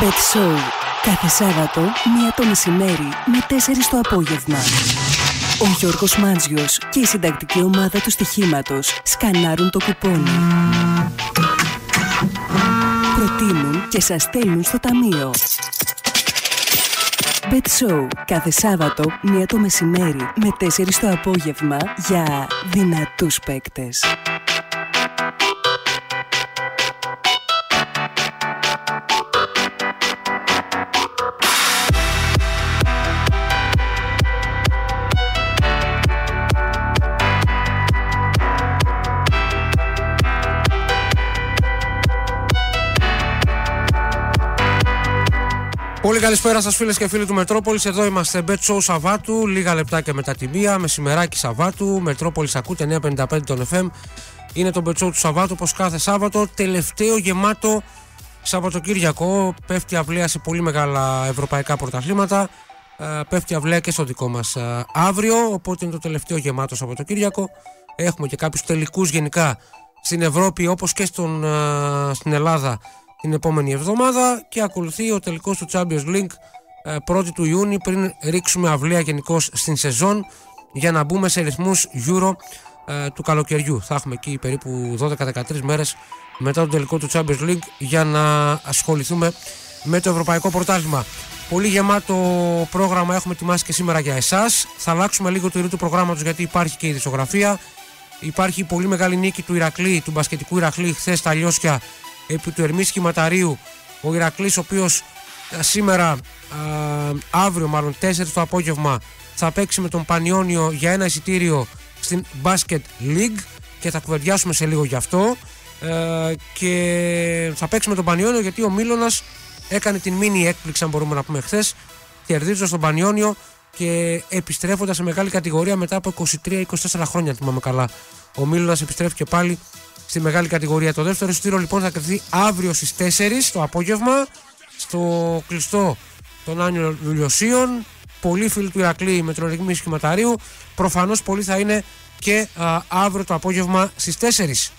Bet Show. Κάθε Σάββατο, μία το μεσημέρι με 4 το απόγευμα. Ο Γιώργος Μάντζιος και η συντακτική ομάδα του στοιχήματος σκανάρουν το κουπόνι. Προτείνουν και σας στέλνουν στο ταμείο. Bet Show. Κάθε Σάββατο, μία το μεσημέρι με 4 το απόγευμα για δυνατούς παίκτες. Καλησπέρα σας, φίλες και φίλοι του Μετρόπολης. Εδώ είμαστε. Bet Show Σαββάτου, λίγα λεπτάκια μετά τη μία, μεσημεράκι Σαββάτου. Μετρόπολης ακούτε 955 τον FM. Είναι το Bet Show του Σαββάτου, όπως κάθε Σάββατο. Τελευταίο γεμάτο Σαββατοκύριακο. Πέφτει αυλαία σε πολύ μεγάλα ευρωπαϊκά πρωταθλήματα. Ε, πέφτει αυλαία και στο δικό μας ε, αύριο. Οπότε είναι το τελευταίο γεμάτο Σαββατοκύριακο. Έχουμε και κάποιους τελικούς γενικά στην Ευρώπη όπως και στον, ε, στην Ελλάδα την επόμενη εβδομάδα και ακολουθεί ο τελικός του Champions League 1η του Ιούνιου πριν ρίξουμε αυλαία γενικώς στην σεζόν για να μπούμε σε ρυθμούς Euro ε, του καλοκαιριού. Θα έχουμε εκεί περίπου 12-13 μέρες μετά τον τελικό του Champions League για να ασχοληθούμε με το Ευρωπαϊκό Πρωτάθλημα. Πολύ γεμάτο πρόγραμμα έχουμε ετοιμάσει και σήμερα για εσάς. Θα αλλάξουμε λίγο το ήρου του προγράμματος γιατί υπάρχει και η δισογραφία. Υπάρχει πολύ μεγάλη νίκη του Ηρακλή, του μπασκετικού Ηρακλή χθες στα Λιώσια επί του Ερμή Σχηματαρίου ο Ηρακλής ο οποίος ε, σήμερα α, αύριο μάλλον 4 το απόγευμα θα παίξει με τον Πανιόνιο για ένα εισιτήριο στην Basket League και θα κουβεντιάσουμε σε λίγο γι' αυτό. Ε, και θα παίξει με τον Πανιόνιο γιατί ο Μίλωνας έκανε την μίνι έκπληξη αν μπορούμε να πούμε χθες κερδίζοντας τον Πανιόνιο και επιστρέφοντας σε μεγάλη κατηγορία μετά από 23-24 χρόνια θυμάμαι καλά. Ο Μίλωνας επιστρέφει και πάλι στη μεγάλη κατηγορία. Το δεύτερο εισιτήριο λοιπόν θα κρυφθεί αύριο στις 4 το απόγευμα στο κλειστό των Άνιων Λουλιοσίων. Πολλοί φίλοι του Ηρακλή με τον Ρηγμή Σχηματαρίου. Προφανώς πολλοί θα είναι και α, αύριο το απόγευμα στις 4.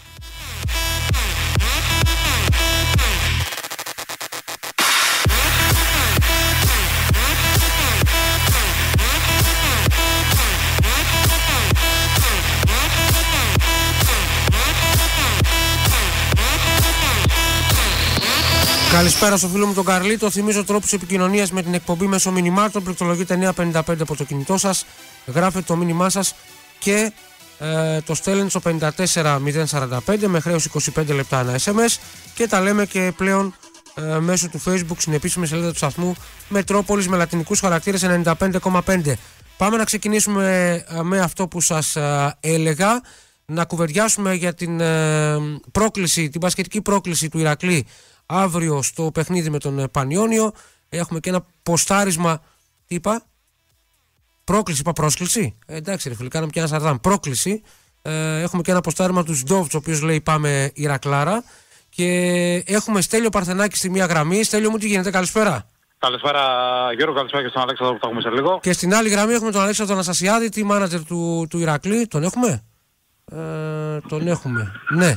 Καλησπέρα στο φίλο μου τον Καρλίτο. Θυμίζω τρόπους επικοινωνίας με την εκπομπή μέσω μηνυμάτων. Πληκτρολογείτε 955 από το κινητό σας. Γράφετε το μήνυμά σας και ε, το στέλνετε στο 54045 με χρέος 25 λεπτά ένα SMS. Και τα λέμε και πλέον ε, μέσω του Facebook στην επίσημη σελίδα του σταθμού Μετρόπολης με λατινικούς χαρακτήρες 95,5. Πάμε να ξεκινήσουμε ε, με αυτό που σας ε, έλεγα. Να κουβεντιάσουμε για την πρόκληση, την πασχετική πρόκληση του Ηρακλή αύριο στο παιχνίδι με τον ε, Πανιόνιο. Έχουμε και ένα ποστάρισμα. Τι είπα, πρόκληση, είπα πρόσκληση; Ε, εντάξει, ρε φίλε, κάναμε και ένα σαρδάμ. Πρόκληση. Ε, έχουμε και ένα ποστάρισμα του Σντόβτ, ο οποίος λέει πάμε Ηρακλάρα. Και έχουμε Στέλιο Παρθενάκη στη μία γραμμή. Στέλιο μου, τι γίνεται, καλησπέρα. Καλησπέρα Γιώργο, καλησπέρα και στον Αλέξανδρο που θα έχουμε σε λίγο. Και στην άλλη γραμμή έχουμε τον Αλέξανδρο Αναστασιάδη, τη μάνατζερ του, του Ηρακλή. Τον έχουμε; Ε, τον έχουμε. Ναι.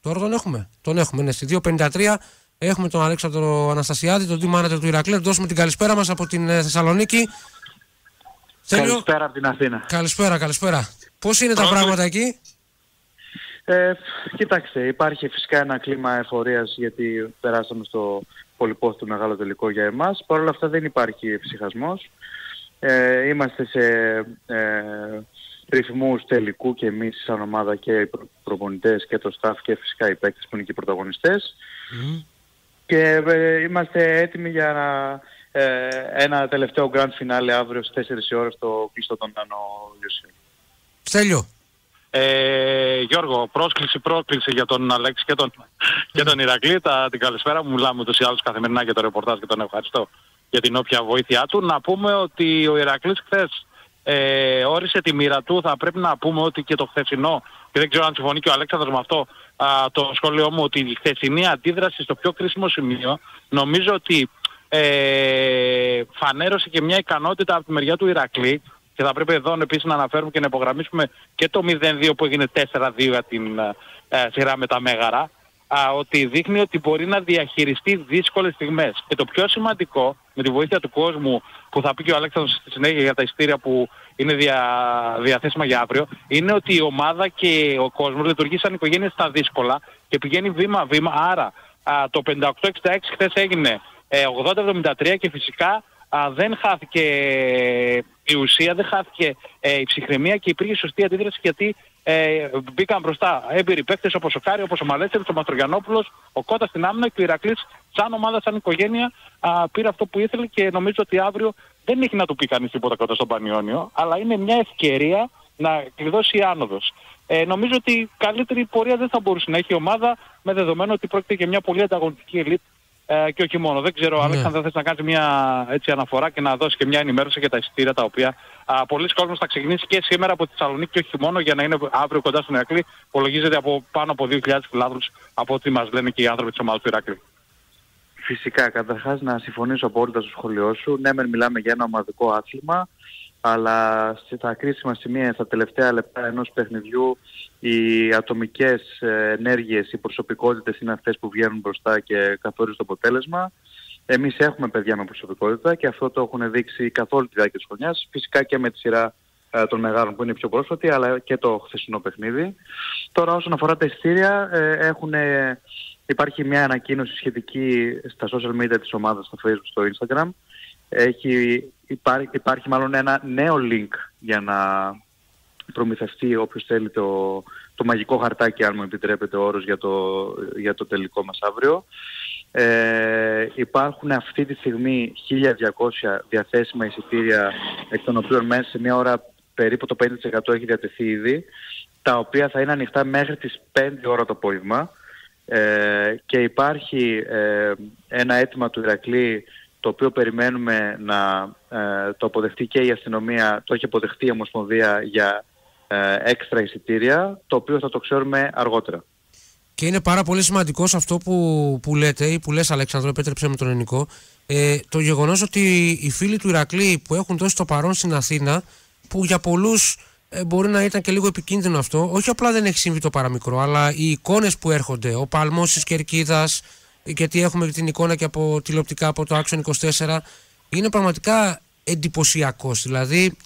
Τώρα τον έχουμε. Τον έχουμε, ναι. Στη 2.53 έχουμε τον Αλέξανδρο Αναστασιάδη, τον team manager του Ηρακλή. Δώσουμε την καλησπέρα μας από την ε, Θεσσαλονίκη. Καλησπέρα από την Αθήνα. Καλησπέρα, καλησπέρα. Πώς είναι τα πράγματα εκεί, ε, Κοιτάξτε, υπάρχει φυσικά ένα κλίμα εφορίας γιατί περάσαμε στο πολυπόθητο μεγάλο τελικό για εμάς. Παρ' όλα αυτά δεν υπάρχει ψυχασμός. Ε, είμαστε σε ε, ρυθμούς τελικού και εμείς σαν ομάδα και οι προπονητές και το staff και φυσικά οι παίκτες που είναι και οι πρωταγωνιστές. Και ε, είμαστε έτοιμοι για ε, ένα τελευταίο grand finale αύριο στις 4 ώρες στο κλειστό των Νανό Λιωσίου. Στέλιο. Ε, Γιώργο, πρόσκληση, πρόσκληση για τον Αλέξη και τον, και τον Ηρακλή. Τα, την καλησπέρα μου μιλάμε ούτως ή άλλως καθημερινά για το ρεπορτάζ και τον ευχαριστώ για την όποια βοήθειά του. Να πούμε ότι ο Ηρακλής χθες ε, όρισε τη μοίρα του. Θα πρέπει να πούμε ότι και το χθεσινό, και δεν ξέρω αν συμφωνεί και ο Αλέξανδρος με αυτό, α, το σχόλιο μου, ότι η χθεσινή αντίδραση στο πιο κρίσιμο σημείο, νομίζω ότι ε, φανέρωσε και μια ικανότητα από τη μεριά του Ηρακλή και θα πρέπει εδώ επίσης να αναφέρουμε και να υπογραμμίσουμε και το 0-2 που έγινε 4-2 για την ε, σειρά με τα Μέγαρα α, ότι δείχνει ότι μπορεί να διαχειριστεί δύσκολες στιγμές. Και το πιο σημαντικό, με τη βοήθεια του κόσμου, που θα πει και ο Αλέξανδρος στη συνέχεια για τα ειστήρια που είναι δια, διαθέσιμα για αύριο, είναι ότι η ομάδα και ο κόσμος λειτουργεί σαν οικογένεια στα δύσκολα και πηγαίνει βήμα-βήμα. Άρα α, το 58-66 χθες έγινε ε, 80-73 και φυσικά α, δεν χάθηκε η ουσία, δεν χάθηκε ε, η ψυχραιμία και υπήρχε σωστή αντίδραση γιατί ε, μπήκαν μπροστά έμπειροι παίκτες όπως ο Κάρι, όπως ο Μαλέστερης, ο Μαστρογιανόπουλος, ο Κώτας στην άμυνα και ο Ηρακλής σαν ομάδα, σαν οικογένεια α, πήρε αυτό που ήθελε και νομίζω ότι αύριο δεν έχει να του πει κανείς τίποτα κοντά στον Πανιόνιο, αλλά είναι μια ευκαιρία να κλειδώσει η άνοδος. Ε, νομίζω ότι καλύτερη πορεία δεν θα μπορούσε να έχει η ομάδα με δεδομένο ότι πρόκειται για μια πολύ ανταγωνιστική ελίτ ε, και όχι μόνο. Δεν ξέρω, ναι. Αλέξανδρα, θες να κάνεις μια έτσι, αναφορά και να δώσεις και μια ενημέρωση για τα εισιτήρια τα οποία α, πολλοί κόσμος θα ξεκινήσει και σήμερα από τη Θεσσαλονίκη και όχι μόνο για να είναι αύριο κοντά στον Ηρακλή. Υπολογίζεται από πάνω από 2.000 φιλάθλους από ό,τι μας λένε και οι άνθρωποι της ομάδας του Ηρακλή. Φυσικά, καταρχάς να συμφωνήσω απόλυτα στο σχολείο σου. Ναι, μεν μιλάμε για ένα ομαδικό άθλημα, αλλά στα κρίσιμα σημεία, στα τελευταία λεπτά ενός παιχνιδιού, οι ατομικές ε, ενέργειες, οι προσωπικότητες είναι αυτές που βγαίνουν μπροστά και καθορίζουν το αποτέλεσμα. Εμείς έχουμε παιδιά με προσωπικότητα και αυτό το έχουν δείξει καθ' όλη τη διάρκεια της χρονιάς. Φυσικά και με τη σειρά ε, των μεγάλων που είναι πιο πρόσφατη, αλλά και το χθεσινό παιχνίδι. Τώρα όσον αφορά τα ειστήρια, ε, έχουν, υπάρχει μια ανακοίνωση σχετική στα social media της ομάδας, στο facebook, στο instagram. Έχει, υπάρχει, υπάρχει μάλλον ένα νέο link για να προμηθευτεί όποιος θέλει το, το μαγικό χαρτάκι, αν μου επιτρέπετε ο όρος, για το, για το τελικό μας αύριο. Ε, υπάρχουν αυτή τη στιγμή 1200 διαθέσιμα εισιτήρια, εκ των οποίων μέσα σε μια ώρα περίπου το 5% έχει διατεθεί ήδη, τα οποία θα είναι ανοιχτά μέχρι τις 5 ώρα το απόγευμα. Ε, και υπάρχει ε, ένα αίτημα του Ηρακλή το οποίο περιμένουμε να ε, το αποδεχτεί και η αστυνομία, το έχει αποδεχτεί η Ομοσπονδία για ε, έξτρα εισιτήρια, το οποίο θα το ξέρουμε αργότερα. Και είναι πάρα πολύ σημαντικό σε αυτό που, που λέτε ή που λες Αλέξανδρο, επέτρεψε με τον ελληνικό, ε, το γεγονός ότι οι φίλοι του Ηρακλή που έχουν δώσει το παρόν στην Αθήνα, που για πολλούς ε, μπορεί να ήταν και λίγο επικίνδυνο αυτό, όχι απλά δεν έχει συμβεί το παραμικρό, αλλά οι εικόνες που έρχονται, ο παλμός της Κερκίδας, γιατί έχουμε την εικόνα και από τηλεοπτικά από το Action 24, είναι πραγματικά εντυπωσιακός. Δηλαδή,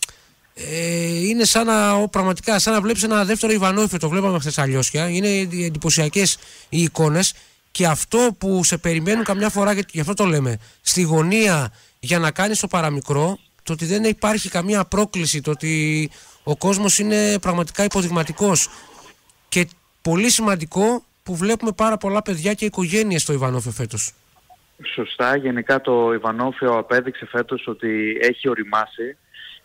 ε, είναι σαν να, πραγματικά σαν να βλέπεις ένα δεύτερο Ιβανόφε, το βλέπαμε χθες αλλιώσια, είναι εντυπωσιακές οι εικόνες. Και αυτό που σε περιμένουν καμιά φορά, και γι' αυτό το λέμε, στη γωνία για να κάνεις το παραμικρό, το ότι δεν υπάρχει καμία πρόκληση, το ότι ο κόσμος είναι πραγματικά υποδειγματικός. Και πολύ σημαντικό που βλέπουμε πάρα πολλά παιδιά και οικογένειες στο Ιβανόφε φέτος. Σωστά, γενικά το Ιβανόφιο απέδειξε φέτος ότι έχει οριμάσει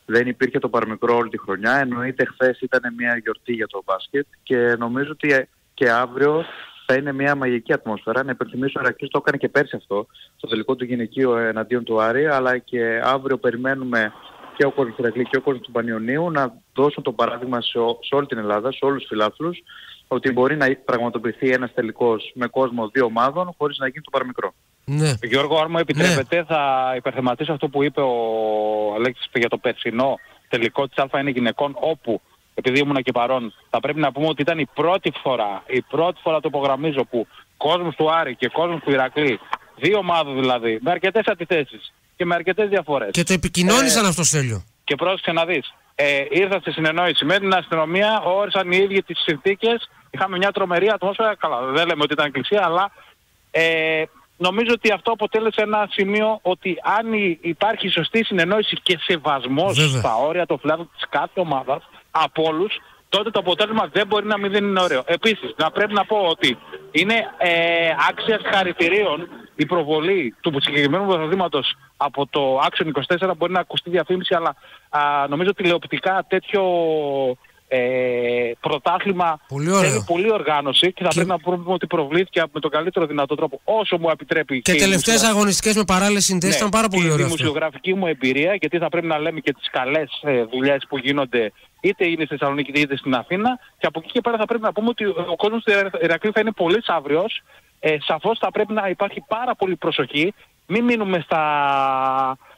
δεν υπήρχε το παραμικρό όλη τη χρονιά. Εννοείται χθες ήταν μια γιορτή για το μπάσκετ και νομίζω ότι και αύριο θα είναι μια μαγική ατμόσφαιρα. Να υπενθυμίσω, ο Ρακής το έκανε και πέρσι αυτό, στο τελικό του γυναικείου εναντίον του Άρη, αλλά και αύριο περιμένουμε και ο κόσμος του Ρακλή και ο κόσμος του Πανιωνίου να δώσουν το παράδειγμα σε, σε όλη την Ελλάδα, σε όλους τους φιλάθλους, ότι μπορεί να πραγματοποιηθεί ένας τελικός με κόσμο δύο ομάδων χωρίς να γίνει το παραμικρό. Ναι. Γιώργο, αν μου επιτρέπετε, ναι. θα υπερθεματίσω αυτό που είπε ο Αλέξης για το περσινό τελικό της ΑΕ γυναικών, όπου, επειδή ήμουν και παρόν, θα πρέπει να πούμε ότι ήταν η πρώτη φορά, η πρώτη φορά το υπογραμμίζω, που κόσμος του Άρη και κόσμος του Ηρακλή, δύο ομάδες δηλαδή, με αρκετές αντιθέσεις και με αρκετές διαφορές. Και το επικοινώνησαν ε, αυτό, Στέλιο. Και πρόσεξε να δεις. Ε, ήρθα στη συνεννόηση με την αστυνομία, όρισαν οι ίδιοι τις συνθήκες, είχαμε μια τρομερή ατμόσφαιρα, καλά δεν λέμε ότι ήταν εκκλησία, αλλά ε, νομίζω ότι αυτό αποτέλεσε ένα σημείο ότι αν υπάρχει σωστή συνεννόηση και σεβασμός στα όρια των φυλάδων της κάθε ομάδας από όλους, τότε το αποτέλεσμα δεν μπορεί να μην δεν είναι ωραίο. Επίσης, να πρέπει να πω ότι είναι ε, άξιας χαρητηρίων η προβολή του συγκεκριμένου πρωταθλήματος από το Action 24 μπορεί να ακουστεί διαφήμιση, αλλά α, νομίζω τηλεοπτικά τέτοιο ε, πρωτάθλημα πολύ θέλει πολύ οργάνωση και θα και... πρέπει να πούμε ότι προβλήθηκε με τον καλύτερο δυνατό τρόπο όσο μου επιτρέπει και, και τελευταίες αγωνιστικές με παράλληλες συνδέσεις ναι, ήταν πάρα πολύ ωραίο η δημοσιογραφική μου εμπειρία γιατί θα πρέπει να λέμε και τις καλές ε, δουλειές που γίνονται είτε είναι στη Θεσσαλονίκη είτε στην Αθήνα. Και από εκεί και πέρα θα πρέπει να πούμε ότι ο κόσμος του Ηρακλή θα είναι πολύ αύριο. Ε, σαφώς θα πρέπει να υπάρχει πάρα πολύ προσοχή. Μην μείνουμε στα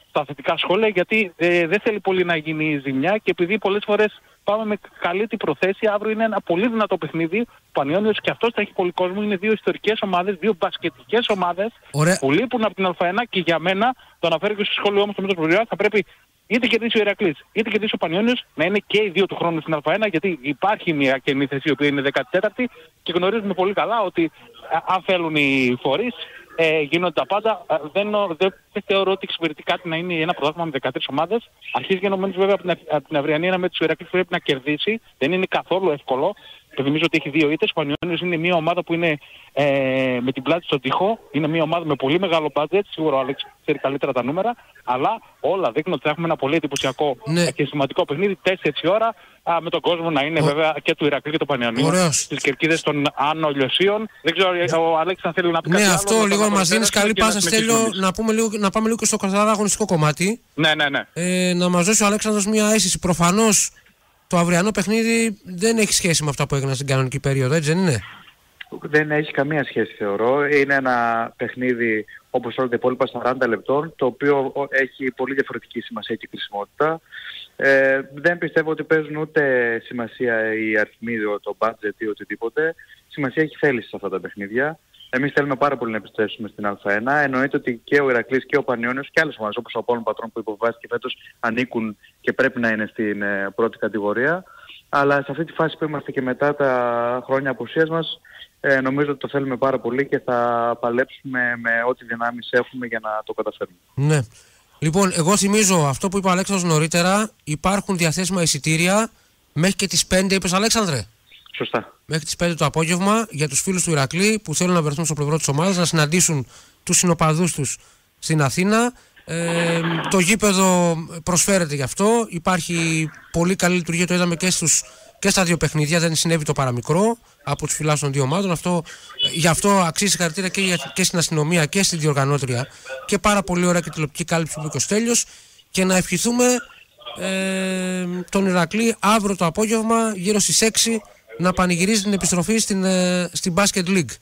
στα θετικά σχόλια γιατί ε, δεν θέλει πολύ να γίνει η ζημιά και επειδή πολλές φορές πάμε με καλή την προθέση, αύριο είναι ένα πολύ δυνατό παιχνίδι. Ο Πανιόνιος και αυτός θα έχει πολύ κόσμο. Είναι δύο ιστορικές ομάδες, δύο μπασκετικές ομάδες Ωραία. που λείπουν από την Α1 και για μένα, το αναφέρω και στο σχόλιο όμως το Μέτρο θα πρέπει είτε κερδίσει ο Ηρακλής, είτε κερδίσει ο Πανιόνιος, να είναι και οι δύο του χρόνου στην Α1, γιατί υπάρχει μια καινή θέση η οποία είναι 14η και γνωρίζουμε πολύ καλά ότι α, αν θέλουν οι φορείς, ε, γίνονται τα πάντα. Ε, δεν, δεν, δεν θεωρώ ότι εξυπηρετεί κάτι να είναι ένα πρωτάθλημα με 13 ομάδες. Αρχίζει γενομένως βέβαια από την, από την αυριανή με τους Ηρακλής πρέπει να κερδίσει. Δεν είναι καθόλου εύκολο. Θυμίζω ότι έχει δύο ήττες. Ο Πανιόνιος είναι μια ομάδα που είναι ε, με την πλάτη στον τοίχο. Είναι μια ομάδα με πολύ μεγάλο budget. Σίγουρα ο Άλεξ ξέρει καλύτερα τα νούμερα. Αλλά όλα δείχνουν ότι θα έχουμε ένα πολύ εντυπωσιακό Ναι. και σημαντικό παιχνίδι. 4 η ώρα α, με τον κόσμο να είναι Ο- βέβαια και του Ηρακλή και του Πανιονίου. Ωραίος. Στις κερκίδες των Άνω Λιωσίων. Δεν ξέρω ε, ο Άλεξ αν θέλει να πει Ναι, κάτι άλλο, αυτό να το λίγο μας αναφέρω δίνεις καλή και να πάσα, συνεχίσουμε Στέλιο, εμείς. να, πούμε λίγο, να πάμε λίγο και στο καθαρά αγωνιστικό κομμάτι. Ναι, ναι, ναι. Ε, να μας δώσει ο Αλέξανδρος μια αίσθηση. Προφανώς το αυριανό παιχνίδι δεν έχει σχέση με αυτά που έγιναν στην κανονική περίοδο, έτσι δεν είναι; Δεν έχει καμία σχέση θεωρώ. Είναι ένα παιχνίδι όπως όλα τα υπόλοιπα 40 λεπτών, το οποίο ο- έχει πολύ διαφορετική σημασία και χρησιμότητα. Ε, δεν πιστεύω ότι παίζουν ούτε σημασία οι αριθμοί, το budget ή οτιδήποτε. Σημασία έχει θέληση σε αυτά τα παιχνίδια. Εμείς θέλουμε πάρα πολύ να επιστρέψουμε στην Α1. Εννοείται ότι και ο Ηρακλής και ο Πανιόνιος και άλλες ομάδες όπως ο Απόλλων Πατρών που υποβιβάστηκε φέτος ανήκουν και πρέπει να είναι στην ε, πρώτη κατηγορία. Αλλά σε αυτή τη φάση που είμαστε και μετά τα χρόνια απουσίας μας ε, νομίζω ότι το θέλουμε πάρα πολύ και θα παλέψουμε με ό,τι δυνάμεις έχουμε για να το καταφέρουμε. Ναι. Λοιπόν, εγώ θυμίζω αυτό που είπε ο Αλέξανδρος νωρίτερα. Υπάρχουν διαθέσιμα εισιτήρια μέχρι και τις 5, είπες Αλέξανδρε. Σωστά. Μέχρι τις 5 το απόγευμα για τους φίλους του Ηρακλή που θέλουν να βρεθούν στο πλευρό της ομάδας να συναντήσουν τους συνοπαδούς τους στην Αθήνα. Ε, το γήπεδο προσφέρεται γι' αυτό. Υπάρχει πολύ καλή λειτουργία, το είδαμε και, στους, και στα δύο παιχνίδια. Δεν συνέβη το παραμικρό από τους φιλάθλους των δύο ομάδων. Αυτό, ε, γι' αυτό αξίζει συγχαρητήρια και, για- και στην αστυνομία και στην διοργανώτρια. Και πάρα πολύ ωραία και τηλεοπτική κάλυψη που είπε και ο Στέλιος. Και να ευχηθούμε ε, τον Ηρακλή αύριο το απόγευμα γύρω στις 6 να πανηγυρίζει την επιστροφή στην, ε, στην Basket League.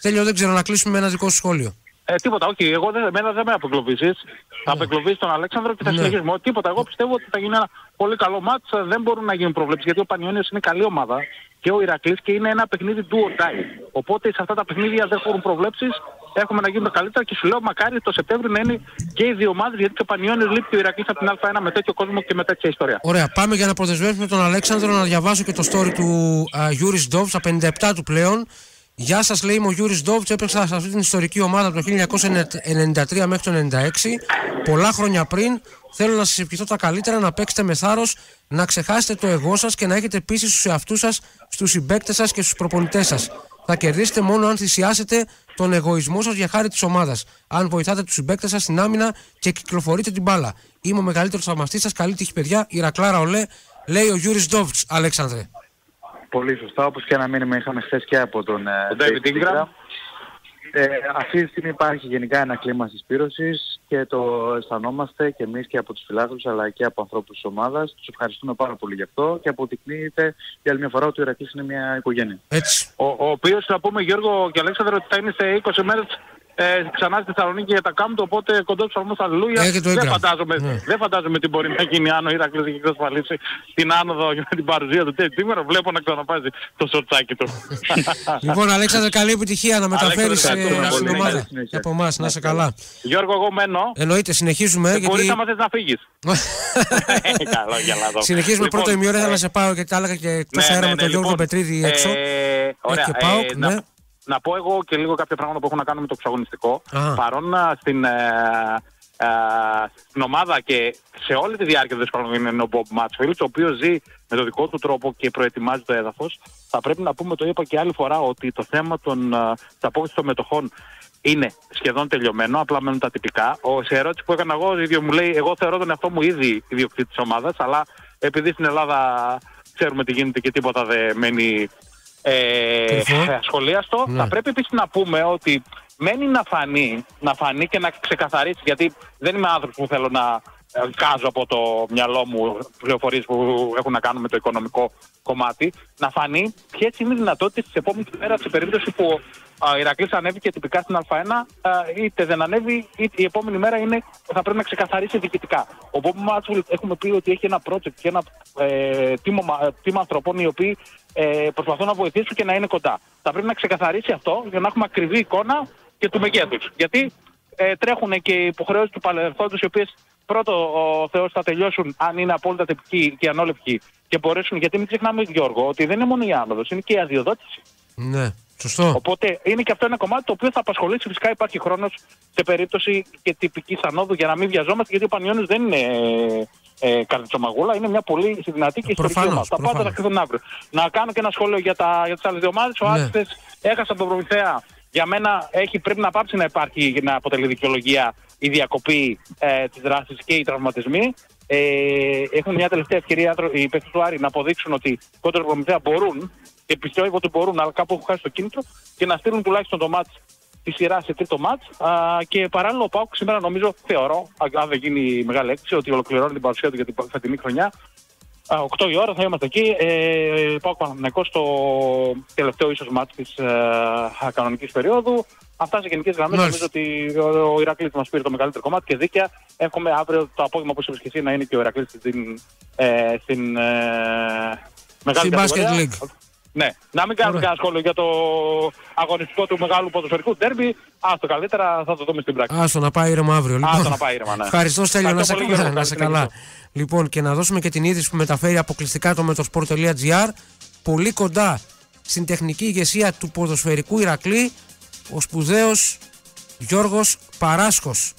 Τέλειο, δεν ξέρω να κλείσουμε με ένα δικό σου σχόλιο. Ε, τίποτα, όχι. Εγώ δεν, εμένα δεν με αποκλωβήσεις. Θα απεκλωβείς τον Αλέξανδρο και θα Ναι. συνεχίσουμε. Ο- Τίποτα. Εγώ πιστεύω ότι θα γίνει ένα πολύ καλό ματς. Ε, Δεν μπορούν να γίνουν προβλέψεις γιατί ο Πανιόνιος είναι καλή ομάδα και ο Ηρακλής και είναι ένα παιχνίδι do or die. Οπότε σε αυτά τα παιχνίδια δεν χωρούν προβλέψεις. Έχουμε να γίνουν καλύτερα και σου λέω μακάρι το Σεπτέμβριο να είναι και οι δύο ομάδες γιατί και ο Πανιόνιος λείπει και ο Ηρακλής από την Α1 με τέτοιο κόσμο και με τέτοια ιστορία. Ωραία, πάμε για να αποδεσμεύσουμε τον Αλέξανδρο να διαβάσω και το story του α, Γιούρι Ζντοβτς, στα 57 του πλέον. Γεια σας λέει είμαι ο Γιούρι Ζντοβτς, έπαιξα σε αυτή την ιστορική ομάδα από το 1993 μέχρι το 1996. Πολλά χρόνια πριν θέλω να σας ευχηθώ τα καλύτερα, να παίξετε με θάρρος, να ξεχάσετε το εγώ σας και να έχετε πίστη στους εαυτούς σας, στους συμπαίκτες σας και στους προπονητές σας. Θα κερδίσετε μόνο αν θυσιάσετε τον εγωισμό σας για χάρη της ομάδας. Αν βοηθάτε τους συμπαίκτες σας στην άμυνα και κυκλοφορείτε την μπάλα. Είμαι ο μεγαλύτερος θαυμαστής σας. Καλή τύχη, παιδιά. Η Ρακλάρα Ολέ, λέει ο Γιούρις Ντόβτς, Αλέξανδρε. Πολύ σωστά, όπως και ένα μήνυμα είχαμε χθες και από τον ε, Τον David Ingram. Ε, αυτή τη στιγμή υπάρχει γενικά ένα κλίμα συσπήρωσης και το αισθανόμαστε και εμείς και από τους φιλάθλους αλλά και από ανθρώπους της ομάδας. Τους ευχαριστούμε πάρα πολύ γι' αυτό και αποδεικνύεται για άλλη μια φορά ότι ο Ηρακλής είναι μια οικογένεια. Έτσι. Ο, ο οποίος θα πούμε Γιώργο και Αλέξανδρο ότι θα είναι σε 20 μέρες ε, ξανά στη Θεσσαλονίκη για τα κάμπτο, οπότε κοντός τους αρμούς αλληλούια. Ε, και το δεν, Ingram. φαντάζομαι, Ναι. δεν φαντάζομαι τι μπορεί να γίνει αν ο Ηρακλής έχει εξασφαλίσει την άνοδο με την παρουσία του. Τι σήμερα βλέπω να ξαναπάζει το σορτσάκι του. λοιπόν, Αλέξανδρε, καλή επιτυχία να μεταφέρεις Αλέξανδρε, ε, ευχαριστούμε στην πολύ. ομάδα. Καλή συνέχεια. Και από εμάς, να είσαι καλά. Γιώργο, εγώ μένω. Εννοείται, συνεχίζουμε. Μπορείς γιατί... να θες να φύγεις. Καλό, γελάδο. Συνεχίζουμε Λοιπόν, πρώτο ημιόρα, ήθελα ε, να σε πάω γιατί τα έλεγα και εκτό ναι, αέρα ναι, με ναι, τον Γιώργο λοιπόν, Πετρίδη έξω. Ε, ωραία, και ε, ΠΑΟΚ, να, ναι. να πω εγώ και λίγο κάποια πράγματα που έχουν να κάνουν με το εξαγωνιστικό. Α. Παρόν α, στην, ε, ε, στην ομάδα και σε όλη τη διάρκεια του χρόνου είναι ο Bob Matsfield, ο οποίος ζει με το δικό του τρόπο και προετοιμάζει το έδαφος. Θα πρέπει να πούμε, το είπα και άλλη φορά, ότι το θέμα των, ε, της απόκτησης των μετοχών είναι σχεδόν τελειωμένο, απλά μένουν τα τυπικά. Ο, σε ερώτηση που έκανα εγώ, ο ίδιος μου λέει, εγώ θεωρώ τον εαυτό μου ήδη ιδιοκτήτης της ομάδας, αλλά επειδή στην Ελλάδα ξέρουμε τι γίνεται και τίποτα δεν μένει ε, Κρυφό. ασχολίαστο, Ναι. θα πρέπει επίσης να πούμε ότι μένει να φανεί, να φανεί και να ξεκαθαρίσει, γιατί δεν είμαι άνθρωπος που θέλω να ε, κάζω από το μυαλό μου πληροφορίες που έχουν να κάνουν με το οικονομικό κομμάτι, να φανεί ποιες είναι οι δυνατότητες της επόμενης ημέρας σε περίπτωση που ο Ηρακλής ανέβηκε τυπικά στην Α1, είτε δεν ανέβει, είτε η επόμενη μέρα είναι, θα πρέπει να ξεκαθαρίσει διοικητικά. Ο Μπομπ Μάτσουλ έχουμε πει ότι έχει ένα project και ένα ε, team, ανθρωπών οι οποίοι ε, προσπαθούν να βοηθήσουν και να είναι κοντά. Θα πρέπει να ξεκαθαρίσει αυτό για να έχουμε ακριβή εικόνα και του μεγέθους. Γιατί ε, τρέχουν και οι υποχρεώσεις του παρελθόντος, οι οποίες πρώτο ο Θεός θα τελειώσουν αν είναι απόλυτα τυπικοί και ανόλεπτοι και μπορέσουν. Γιατί μην ξεχνάμε, Γιώργο, ότι δεν είναι μόνο η άνοδος, είναι και η αδειοδότηση. Ναι. Σωστό. Οπότε είναι και αυτό ένα κομμάτι το οποίο θα απασχολήσει. Φυσικά υπάρχει χρόνος σε περίπτωση και τυπικής ανόδου για να μην βιαζόμαστε, γιατί ο Πανιόνιος δεν είναι ε, καρδιτσομαγούλα, είναι μια πολύ δυνατή και ιστορική ομάδα. Τα πάντα θα κρυθούν αύριο. Να κάνω και ένα σχόλιο για, τα, για τις άλλες δύο ομάδες. Ο ναι. έχασε τον Προμηθέα. Για μένα έχει, πρέπει να πάψει να υπάρχει για να αποτελεί δικαιολογία η διακοπή ε, της δράσης και οι τραυματισμοί. Ε, έχουν μια τελευταία ευκαιρία οι παίκτε του Άρη να αποδείξουν ότι κόντρα Προμηθέα μπορούν και πιστεύω ότι μπορούν, αλλά κάπου έχουν χάσει το κίνητρο και να στείλουν τουλάχιστον το μάτς τη σειρά σε τρίτο μάτς. Και παράλληλο ο Πάουκ σήμερα νομίζω, θεωρώ, αν δεν γίνει μεγάλη έκθεση, ότι ολοκληρώνει την παρουσία του για την φετινή χρονιά. 8 η ώρα θα είμαστε εκεί. Ε, Πάουκ Παναθηναϊκός στο τελευταίο ίσως μάτς της ε, κανονικής περίοδου. Αυτά σε γενικές γραμμές. Νομίζω ότι ο, ο Ηρακλής μας πήρε το μεγαλύτερο κομμάτι και δίκαια. Εύχομαι αύριο το απόγευμα, όπως είπες και εσύ, να είναι και ο Ηρακλής στην, ε, στην ε, μεγάλη κατηγορία. Ναι, να μην κάνουμε κανένα σχόλιο για το αγωνιστικό του μεγάλου ποδοσφαιρικού τέρμπι. το καλύτερα θα το δούμε στην πράξη. Άστο να πάει ήρεμα αύριο. Λοιπόν. Άστο να πάει ήρεμα, ναι. Ευχαριστώ Στέλιο, να σε, καλά, να σε καλά. Λοιπόν, και να δώσουμε και την είδηση που μεταφέρει αποκλειστικά το μετροσπορ.gr. Πολύ κοντά στην τεχνική ηγεσία του ποδοσφαιρικού Ηρακλή, ο σπουδαίος Γιώργος Παράσχος.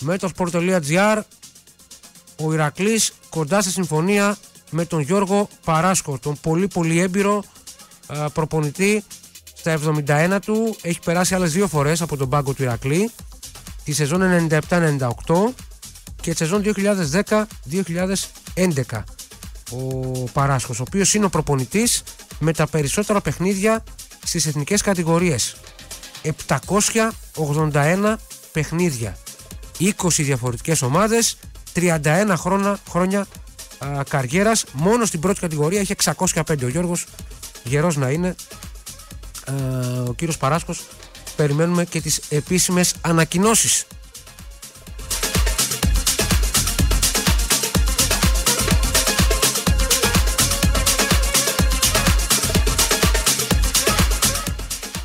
Μετροσπορ.gr. Ο Ηρακλής κοντά στη συμφωνία με τον Γιώργο Παράσκο, τον πολύ πολύ έμπειρο προπονητή στα 71 του. Έχει περάσει άλλες δύο φορές από τον πάγκο του Ηρακλή, τη σεζόν 97-98 και τη σεζόν 2010-2011. Ο Παράσκος, ο οποίος είναι ο προπονητής με τα περισσότερα παιχνίδια στις εθνικές κατηγορίες. 781 παιχνίδια. 20 διαφορετικές ομάδες, 31 χρόνια, χρόνια καριέρας. Μόνο στην πρώτη κατηγορία έχει 605. Ο Γιώργος γερός να είναι. ο κύριος Παράσκος. Περιμένουμε και τις επίσημες ανακοινώσεις.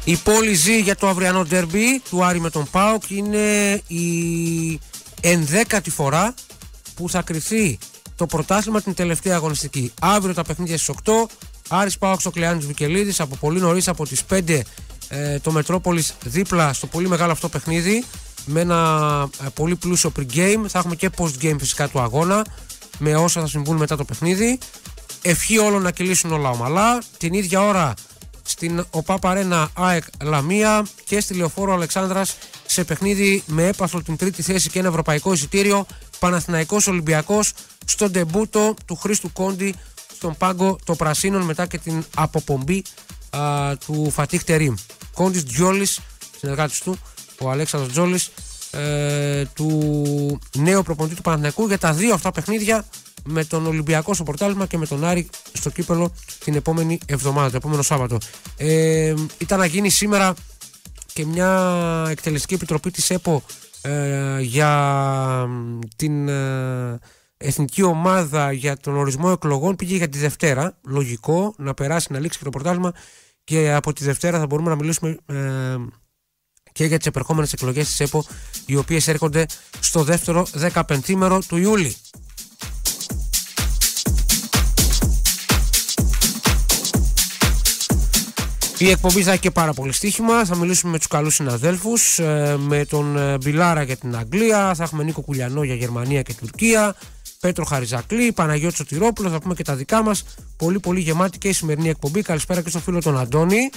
Η πόλη ζει για το αυριανό ντερμπι του Άρη με τον ΠΑΟΚ είναι η ενδέκατη φορά που θα κρυθεί το πρωτάθλημα την τελευταία αγωνιστική. Αύριο τα παιχνίδια στις 8. Άρης Πάοξ ο Κλεάνης Βικελίδης από πολύ νωρίς από τις 5 ε, το Μετρόπολης δίπλα στο πολύ μεγάλο αυτό παιχνίδι με ένα ε, πολύ πλούσιο pre-game. Θα έχουμε και post-game φυσικά του αγώνα με όσα θα συμβούν μετά το παιχνίδι. Ευχή όλων να κυλήσουν όλα ομαλά. Την ίδια ώρα στην ΟΠΑ Παρένα ΑΕΚ Λαμία και στη Λεωφόρο Αλεξάνδρας σε παιχνίδι με έπαθρο την τρίτη θέση και ένα ευρωπαϊκό εισιτήριο Παναθηναϊκός Ολυμπιακός στο ντεμπούτο του Χρήστου Κόντι στον πάγκο των Πρασίνων μετά και την αποπομπή α, του Φατίχ Τερίμ. Κόντις Τζιόλη, συνεργάτης του, ο Αλέξανδρος Τζόλη, ε, του νέου προπονητή του Παναθηναϊκού για τα δύο αυτά παιχνίδια με τον Ολυμπιακό στο πορτάλισμα και με τον Άρη στο κύπελο την επόμενη εβδομάδα, το επόμενο Σάββατο. Ε, ήταν να γίνει σήμερα και μια εκτελεστική επιτροπή της ΕΠΟ ε, για την ε, εθνική ομάδα για τον ορισμό εκλογών πήγε για τη Δευτέρα. Λογικό να περάσει, να λήξει και το πρωτάθλημα και από τη Δευτέρα θα μπορούμε να μιλήσουμε ε, και για τις επερχόμενες εκλογές της ΕΠΟ οι οποίες έρχονται στο δεύτερο 15 μέρο του Ιούλη. Η εκπομπή θα έχει και πάρα πολύ στοίχημα. Θα μιλήσουμε με τους καλούς συναδέλφους, ε, με τον ε, Μπιλάρα για την Αγγλία. Θα έχουμε Νίκο Κουλιανό για Γερμανία και Τουρκία. Πέτρο Χαριζακλή, Παναγιώτης Σωτηρόπουλος. Θα πούμε και τα δικά μας. Πολύ πολύ γεμάτη και η σημερινή εκπομπή. Καλησπέρα και στο φίλο τον Αντώνη.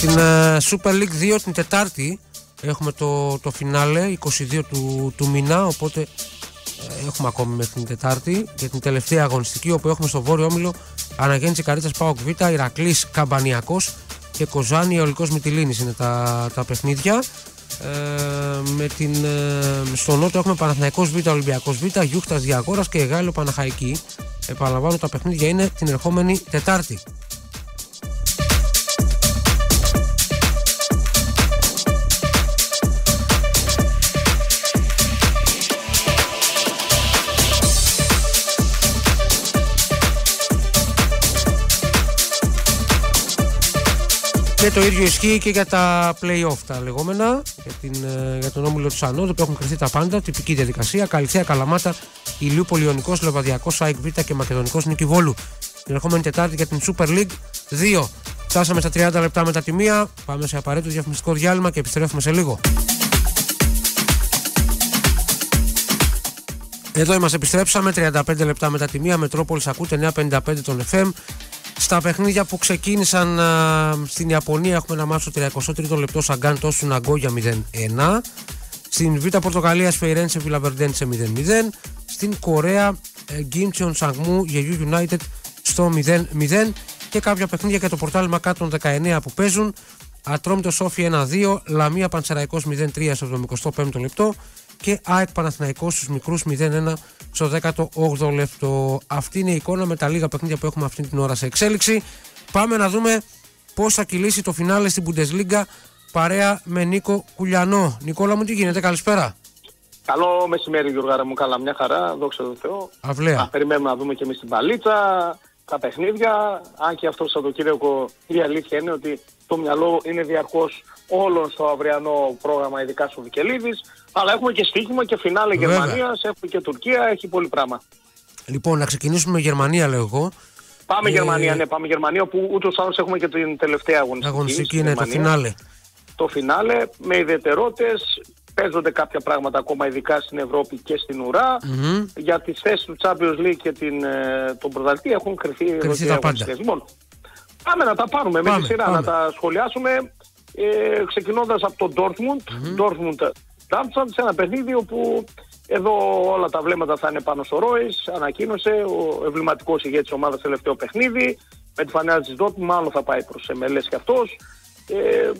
Την ε, Super League 2 την Τετάρτη έχουμε το, το φινάλε 22 του, του μήνα οπότε ε, έχουμε ακόμη μέχρι την Τετάρτη για την τελευταία αγωνιστική όπου έχουμε στο Βόρειο Όμιλο Αναγέννηση Καρίτσας Πάοκ Β, Ηρακλής Καμπανιακός και Κοζάνη Εολικός Μυτιλίνης είναι τα, τα παιχνίδια ε, με την, ε, στο Νότο έχουμε Παναθηναϊκός Β, Ολυμπιακός Β, Γιούχτας Διαγόρας και Εγάλιο Παναχαϊκή. Επαναλαμβάνω τα παιχνίδια είναι την ερχόμενη Τετάρτη. Και το ίδιο ισχύει και για τα play-off τα λεγόμενα, για, την, ε, για τον όμιλο του Σανόδου που έχουν κρυθεί τα πάντα, τυπική διαδικασία. Καλυθέα, Καλαμάτα, Ηλίου Πολιονικό, Λεβαδιακό, ΣΑΙΚ Β και Μακεδονικός Νικηβόλου. Την ερχόμενη Τετάρτη για την Super League 2. Φτάσαμε στα 30 λεπτά μετά τη μία. Πάμε σε απαραίτητο διαφημιστικό διάλειμμα και επιστρέφουμε σε λίγο. Εδώ είμαστε, επιστρέψαμε 35 λεπτά μετά τη μία. Μετρόπολης ακούτε 955 των FM. Στα παιχνίδια που ξεκίνησαν α, στην Ιαπωνία έχουμε ένα μάτσο 33ο λεπτό Σαγκάν Τόσου Ναγκόγια 0-1. Στην Β' Πορτογαλίας Φεϊρέντσε Βιλαβερντέντσε 0-0. Στην Κορέα Γκίμτσιον Σαγμού Γεγιού United στο 0-0. Και κάποια παιχνίδια για το πορτάλι Μακάτων 19 που παίζουν. Ατρόμητο Σόφι 1-2. Λαμία Πανσεραϊκός 0-3 στο 75ο λεπτό. Και ΑΕΚ Παναθηναϊκός στους μικρούς 0-1 στο 18ο λεπτό. Αυτή είναι η εικόνα με τα λίγα παιχνίδια που έχουμε αυτή την ώρα σε εξέλιξη. Πάμε να δούμε πώς θα κυλήσει το φινάλε στην Bundesliga παρέα με Νίκο Κουλιανό. Νικόλα μου, τι γίνεται, καλησπέρα. Καλό μεσημέρι, Γιώργαρα μου. Καλά, μια χαρά. Δόξα τω Θεώ. Αυλαία. περιμένουμε να δούμε και εμείς την παλίτσα, τα παιχνίδια. Αν και αυτός το Σαββατοκύριακο η αλήθεια είναι ότι το μυαλό είναι διαρκώς όλων στο αυριανό πρόγραμμα, ειδικά στο Βικελίδης. Αλλά έχουμε και στοίχημα και φινάλε Γερμανίας, έχουμε και Τουρκία, έχει πολύ πράγμα. Λοιπόν, να ξεκινήσουμε με Γερμανία, λέω εγώ. Πάμε ε... Γερμανία, ναι, πάμε Γερμανία, όπου ούτως άλλως έχουμε και την τελευταία αγωνιστική. Αγωνιστική είναι το φινάλε. Το φινάλε με ιδιαιτερότητες. Παίζονται κάποια πράγματα ακόμα, ειδικά στην Ευρώπη και στην ουρά. Mm-hmm. Για τις θέσεις του Champions League και την, ε, τον πρωταθλητή έχουν κρυφθεί τα πάντα. Λοιπόν, πάμε να τα πάρουμε πάμε, με τη σειρά, πάμε. να τα σχολιάσουμε. Ε, ξεκινώντας από τον Dortmund, mm-hmm. Dortmund Darmstadt, σε ένα παιχνίδι όπου εδώ όλα τα βλέμματα θα είναι πάνω στο Ρόις, ανακοίνωσε ο εμβληματικός ηγέτης ομάδας τελευταίο παιχνίδι, με τη φανέλα της Dortmund μάλλον θα πάει προς MLS και αυτός. Ε,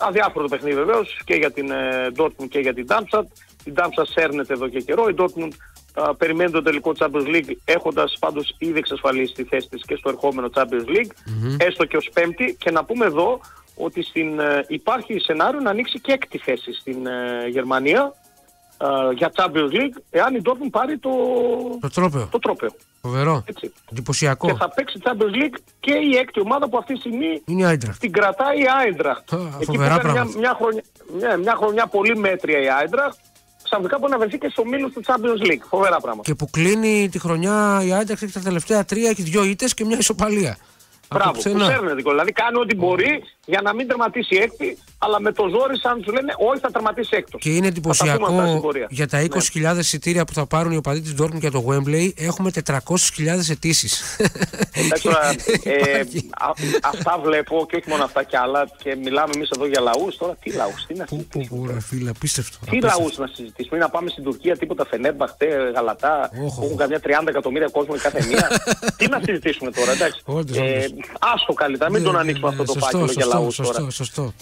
αδιάφορο το παιχνίδι βεβαίως και για την ε, Dortmund και για την Darmstadt. Η Darmstadt σέρνεται εδώ και καιρό, η Dortmund α, περιμένει το τελικό Champions League έχοντας πάντως ήδη εξασφαλίσει τη θέση της και στο ερχόμενο Champions League, mm-hmm. έστω και ως πέμπτη και να πούμε εδώ ότι στην, ε, υπάρχει σενάριο να ανοίξει και έκτη θέση στην ε, Γερμανία ε, για Champions League εάν η Dortmund πάρει το, το τρόπαιο. Το τρόπαιο. Φοβερό. Έτσι. Εντυπωσιακό. Και θα παίξει Champions League και η έκτη ομάδα που αυτή τη στιγμή είναι η την κρατάει η Άιντραχτ. Εκεί φοβερά μια, μια, χρονιά, μια, μια χρονιά πολύ μέτρια η Άιντραχτ ξαφνικά μπορεί να βρεθεί και στο μήλος του Champions League. Φοβερά πράγματα. Και που κλείνει τη χρονιά η Άιντραχτ έχει τα τελευταία τρία, έχει δύο ήττες και μια ισοπαλία. Μπράβο, που σέρνεται Δηλαδή κάνει ό,τι μπορεί για να μην τερματίσει έκτη, αλλά με το ζόρι, σαν τους λένε, όχι θα τερματίσει έκτος. Και είναι εντυπωσιακό για τα 20.000 ναι. εισιτήρια που θα πάρουν οι οπαδοί της Dortmund για το Wembley, έχουμε 400.000 αιτήσεις. Εντάξει τώρα, ε, αυτά βλέπω και όχι μόνο αυτά κι άλλα. Και μιλάμε εμείς εδώ για λαούς. Τώρα τι λαούς, τι να συζητήσουμε. Πού, φίλε, απίστευτο. Τι λαούς να συζητήσουμε, να πάμε στην Τουρκία, τίποτα Φενέρμπαχτε, Γαλατά, που έχουν καμιά 30 εκατομμύρια κόσμο κάθε μία. τι να συζητήσουμε τώρα, εντάξει. Ε, άστο καλύτερα, μην τον ανοίξουμε αυτό το φάκελο για λαού τώρα. Σωστό.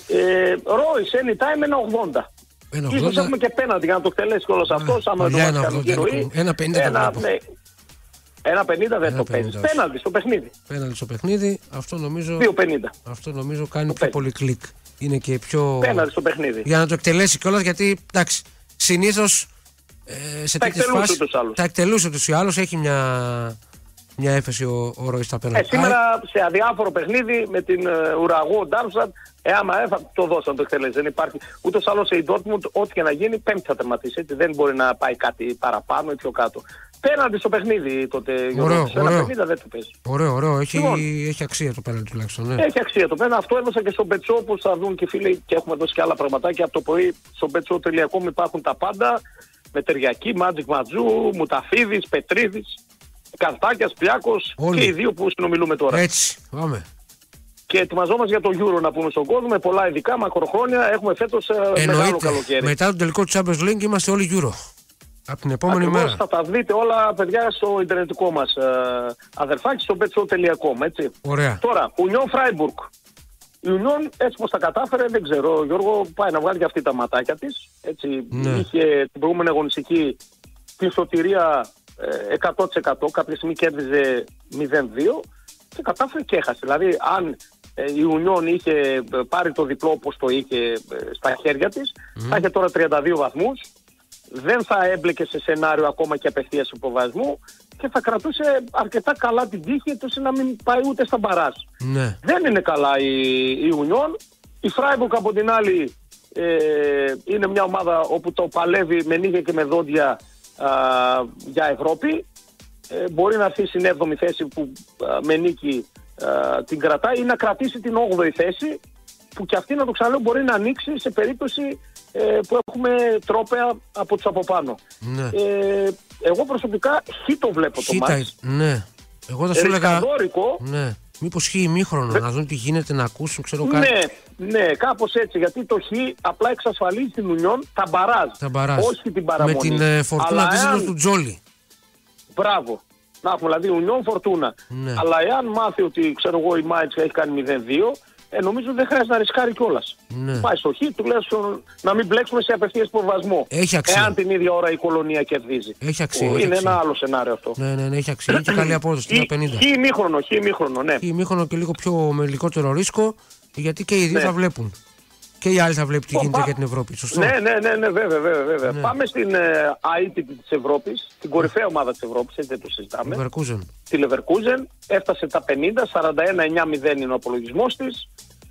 Ρόις, anytime ένα 80. Ένα Ίσως έχουμε και πέναντι για να το εκτελέσει όλος αυτός, άμα το ένα, κανονική ροή. Ένα 50 ένα, ναι, ένα 50 δεν το παίζεις. Πέναντι στο παιχνίδι. Πέναντι στο παιχνίδι, αυτό νομίζω, 2,50. αυτό νομίζω κάνει πιο πολύ κλικ. Είναι και πιο... Πέναντι στο παιχνίδι. Για να το εκτελέσει κιόλας γιατί, εντάξει, συνήθως ε, σε τέτοιες φάσεις τα εκτελούσε τους ή άλλους, έχει μια μια έφεση ο, ο Ρόι στα πέναντι. Ε, σήμερα σε αδιάφορο παιχνίδι με την uh, ουραγό Ντάρμστατ, ε, άμα ε, θα το δώσαν το εκτελέσει. Δεν υπάρχει ούτως άλλως η Dortmund, ό,τι και να γίνει, πέμπτη θα τερματίσει. Έτσι. Δεν μπορεί να πάει κάτι παραπάνω ή πιο κάτω. Πέναντι στο παιχνίδι τότε. Ωραίο, ωραίο. Ένα παιχνίδι δεν το παίζει. Ωραίο, ωραίο. Έχει, λοιπόν, έχει αξία το πέναντι τουλάχιστον. Ναι. Έχει αξία το πέναντι. Αυτό έδωσα και στον Πετσό που θα δουν και φίλοι και έχουμε δώσει και άλλα πραγματάκια από το πρωί. Στον Πετσό.com υπάρχουν τα πάντα. Με τεριακή, Μάτζικ Ματζού, Μουταφίδης, Πετρίδης. Καρτάκιας, Πλιάκος και οι δύο που συνομιλούμε τώρα. Έτσι, πάμε. και ετοιμαζόμαστε για το Euro να πούμε στον κόσμο με πολλά ειδικά, μακροχρόνια. Έχουμε φέτος ε, μεγάλο καλοκαίρι. Μετά τον τελικό Champions League είμαστε όλοι Euro. Από την επόμενη Ακριβώς, μέρα. θα τα δείτε όλα παιδιά στο ιντερνετικό μας ε, αδερφάκι στο betso.com έτσι. Ωραία. Τώρα, Union Freiburg. Η Union έτσι πως τα κατάφερε δεν ξέρω Γιώργο πάει να βγάλει και αυτή τα ματάκια της. Έτσι, Ναι. είχε την προηγούμενη αγωνιστική την σωτηρία ε, 100% κάποια στιγμή κέρδιζε 0-2 και κατάφερε και έχασε. Δηλαδή αν ε, η Union είχε ε, πάρει το διπλό όπως το είχε ε, στα χέρια της θα είχε τώρα 32 βαθμούς δεν θα έμπλεκε σε σενάριο ακόμα και απευθείας υποβασμού και θα κρατούσε αρκετά καλά την τύχη του ώστε να μην πάει ούτε στα μπαράζ. Ναι. Δεν είναι καλά η, η Union. Η Freiburg από την άλλη ε, είναι μια ομάδα όπου το παλεύει με νύχια και με δόντια α, για Ευρώπη. Ε, μπορεί να έρθει στην 7η θέση που α, με νίκη α, την κρατάει ή να κρατήσει την 8η θέση που και αυτή να το ξαναλέω μπορεί να ανοίξει σε περίπτωση ε, που έχουμε τρόπαια από τους από πάνω. Ναι. Ε, εγώ προσωπικά χ το βλέπω το Χίτα, μάτς. ναι. Εγώ θα σου έλεγα. Ρισκαδόρικο, Ναι. Μήπως χει ημίχρονο, να δουν τι γίνεται, να ακούσουν, ξέρω κάτι. Ναι, ναι, κάπως έτσι. Γιατί το Χ απλά εξασφαλίζει την Ουνιόν τα μπαράζ. Τα μπαράζ. Όχι την παραμονή. Με την ε, φορτούνα Αλλά της εάν- του Τζόλι. Μπράβο. Να έχουμε δηλαδή Ουνιόν Φορτούνα. Ναι. Αλλά εάν μάθει ότι ξέρω εγώ η Μάιτς έχει κάνει 0-2, ε, νομίζω δεν χρειάζεται να ρισκάρει κιόλας. Ναι. Πάει στο Χ, τουλάχιστον να μην μπλέξουμε σε απευθείας υποβασμό. Έχει αξία. Εάν την ίδια ώρα η κολονία κερδίζει. Έχει αξία, Που έχει είναι αξία. ένα άλλο σενάριο αυτό. Ναι, ναι, ναι, έχει αξία. Έχει και καλή απόδοση, 350. Χ ημίχρονο, χ ημίχρονο, ναι. Χει ημίχρονο και λίγο πιο με λιγότερο ρίσκο, γιατί και οι δύο Ναι. θα βλέπουν. Και οι άλλοι θα βλέπουν τι Ω, γίνεται πά- για την Ευρώπη. Σωστό. Ναι, ναι, ναι, ναι, βέβαια, βέβαια. βέβαια. Ναι. Πάμε στην ε, αίτητη της Ευρώπης, την κορυφαία ομάδα της Ευρώπης, έτσι δεν το συζητάμε. Leverkusen. Τη Leverkusen, έφτασε τα 50, 41-9-0 είναι ο απολογισμός της.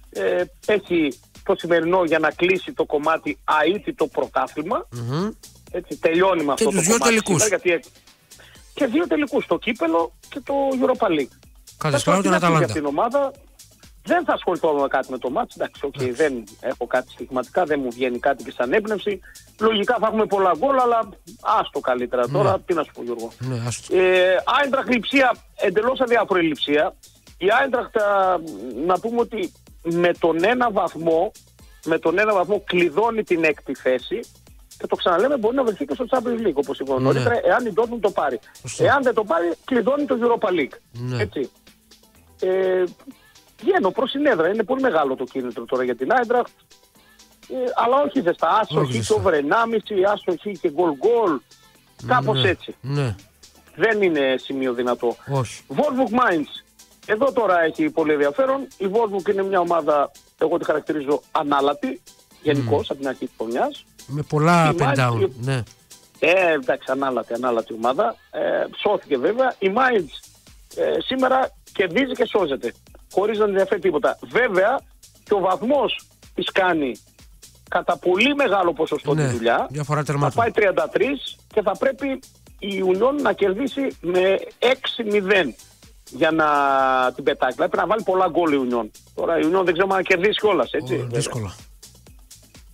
Ε, έχει το σημερινό για να κλείσει το κομμάτι αίτητο πρωτάθλημα. Μμμ. Έτσι, τελειώνει με αυτό τους το δύο κομμάτι τελικούς. σήμερα, γιατί... Και δύο τελικούς, το Κύπελο και το Europa League. Κάθε Θα σκλάβο το την κοιτάξω για Αταλάντα. αυτήν την ομάδα. Δεν θα ασχοληθώ με κάτι με το μάτς. Εντάξει, οκ, δεν έχω κάτι στιγματικά, δεν μου βγαίνει κάτι και σαν έμπνευση. Λογικά θα έχουμε πολλά γκολ, αλλά άστο καλύτερα τώρα. Τι να σου πω, Γιώργο. Ναι, άστο. Ε, Άιντραχτ λειψία, εντελώς αδιάφορη λειψία. Η Άιντραχτ, α, να πούμε ότι με τον ένα βαθμό, με τον ένα βαθμό κλειδώνει την έκτη θέση και το ξαναλέμε μπορεί να βρεθεί και στο Champions League όπως είπαμε Ναι. νωρίτερα, εάν η Dortmund το πάρει. Σωστό. Εάν δεν το πάρει, κλειδώνει το Europa League. Ναι. Έτσι. Ε, βγαίνω προς την έδρα. Είναι πολύ μεγάλο το κίνητρο τώρα για την Άιντραχτ. Ε, αλλά όχι ζεστά. Όχι Άσοχη και ζεστά. over 1,5, άσοχη και γκολ γκολ. Κάπως Ναι. έτσι. Ναι, Δεν είναι σημείο δυνατό. όχι. Wolfsburg Mainz. Εδώ τώρα έχει πολύ ενδιαφέρον. Η Wolfsburg είναι μια ομάδα, εγώ τη χαρακτηρίζω ανάλατη, γενικώς από την αρχή της χρονιάς. Με πολλά Η up and Mainz, down. η- Ναι. Ε, εντάξει, ανάλατη, ανάλατη ομάδα. Ε, σώθηκε βέβαια. Η Mainz ε, σήμερα κερδίζει και σώζεται. Χωρίς να την ενδιαφέρει τίποτα. Βέβαια και ο βαθμός της κάνει κατά πολύ μεγάλο ποσοστό Ναι, τη δουλειά. διαφορά Θα τερμάτων. πάει 33 και θα πρέπει η Union να κερδίσει με 6-0 για να την πετάξει. Δηλαδή πρέπει να βάλει πολλά γκολ η Union. Τώρα η Union δεν ξέρω αν κερδίσει κιόλας, έτσι. Ω, βέβαια. Δύσκολα.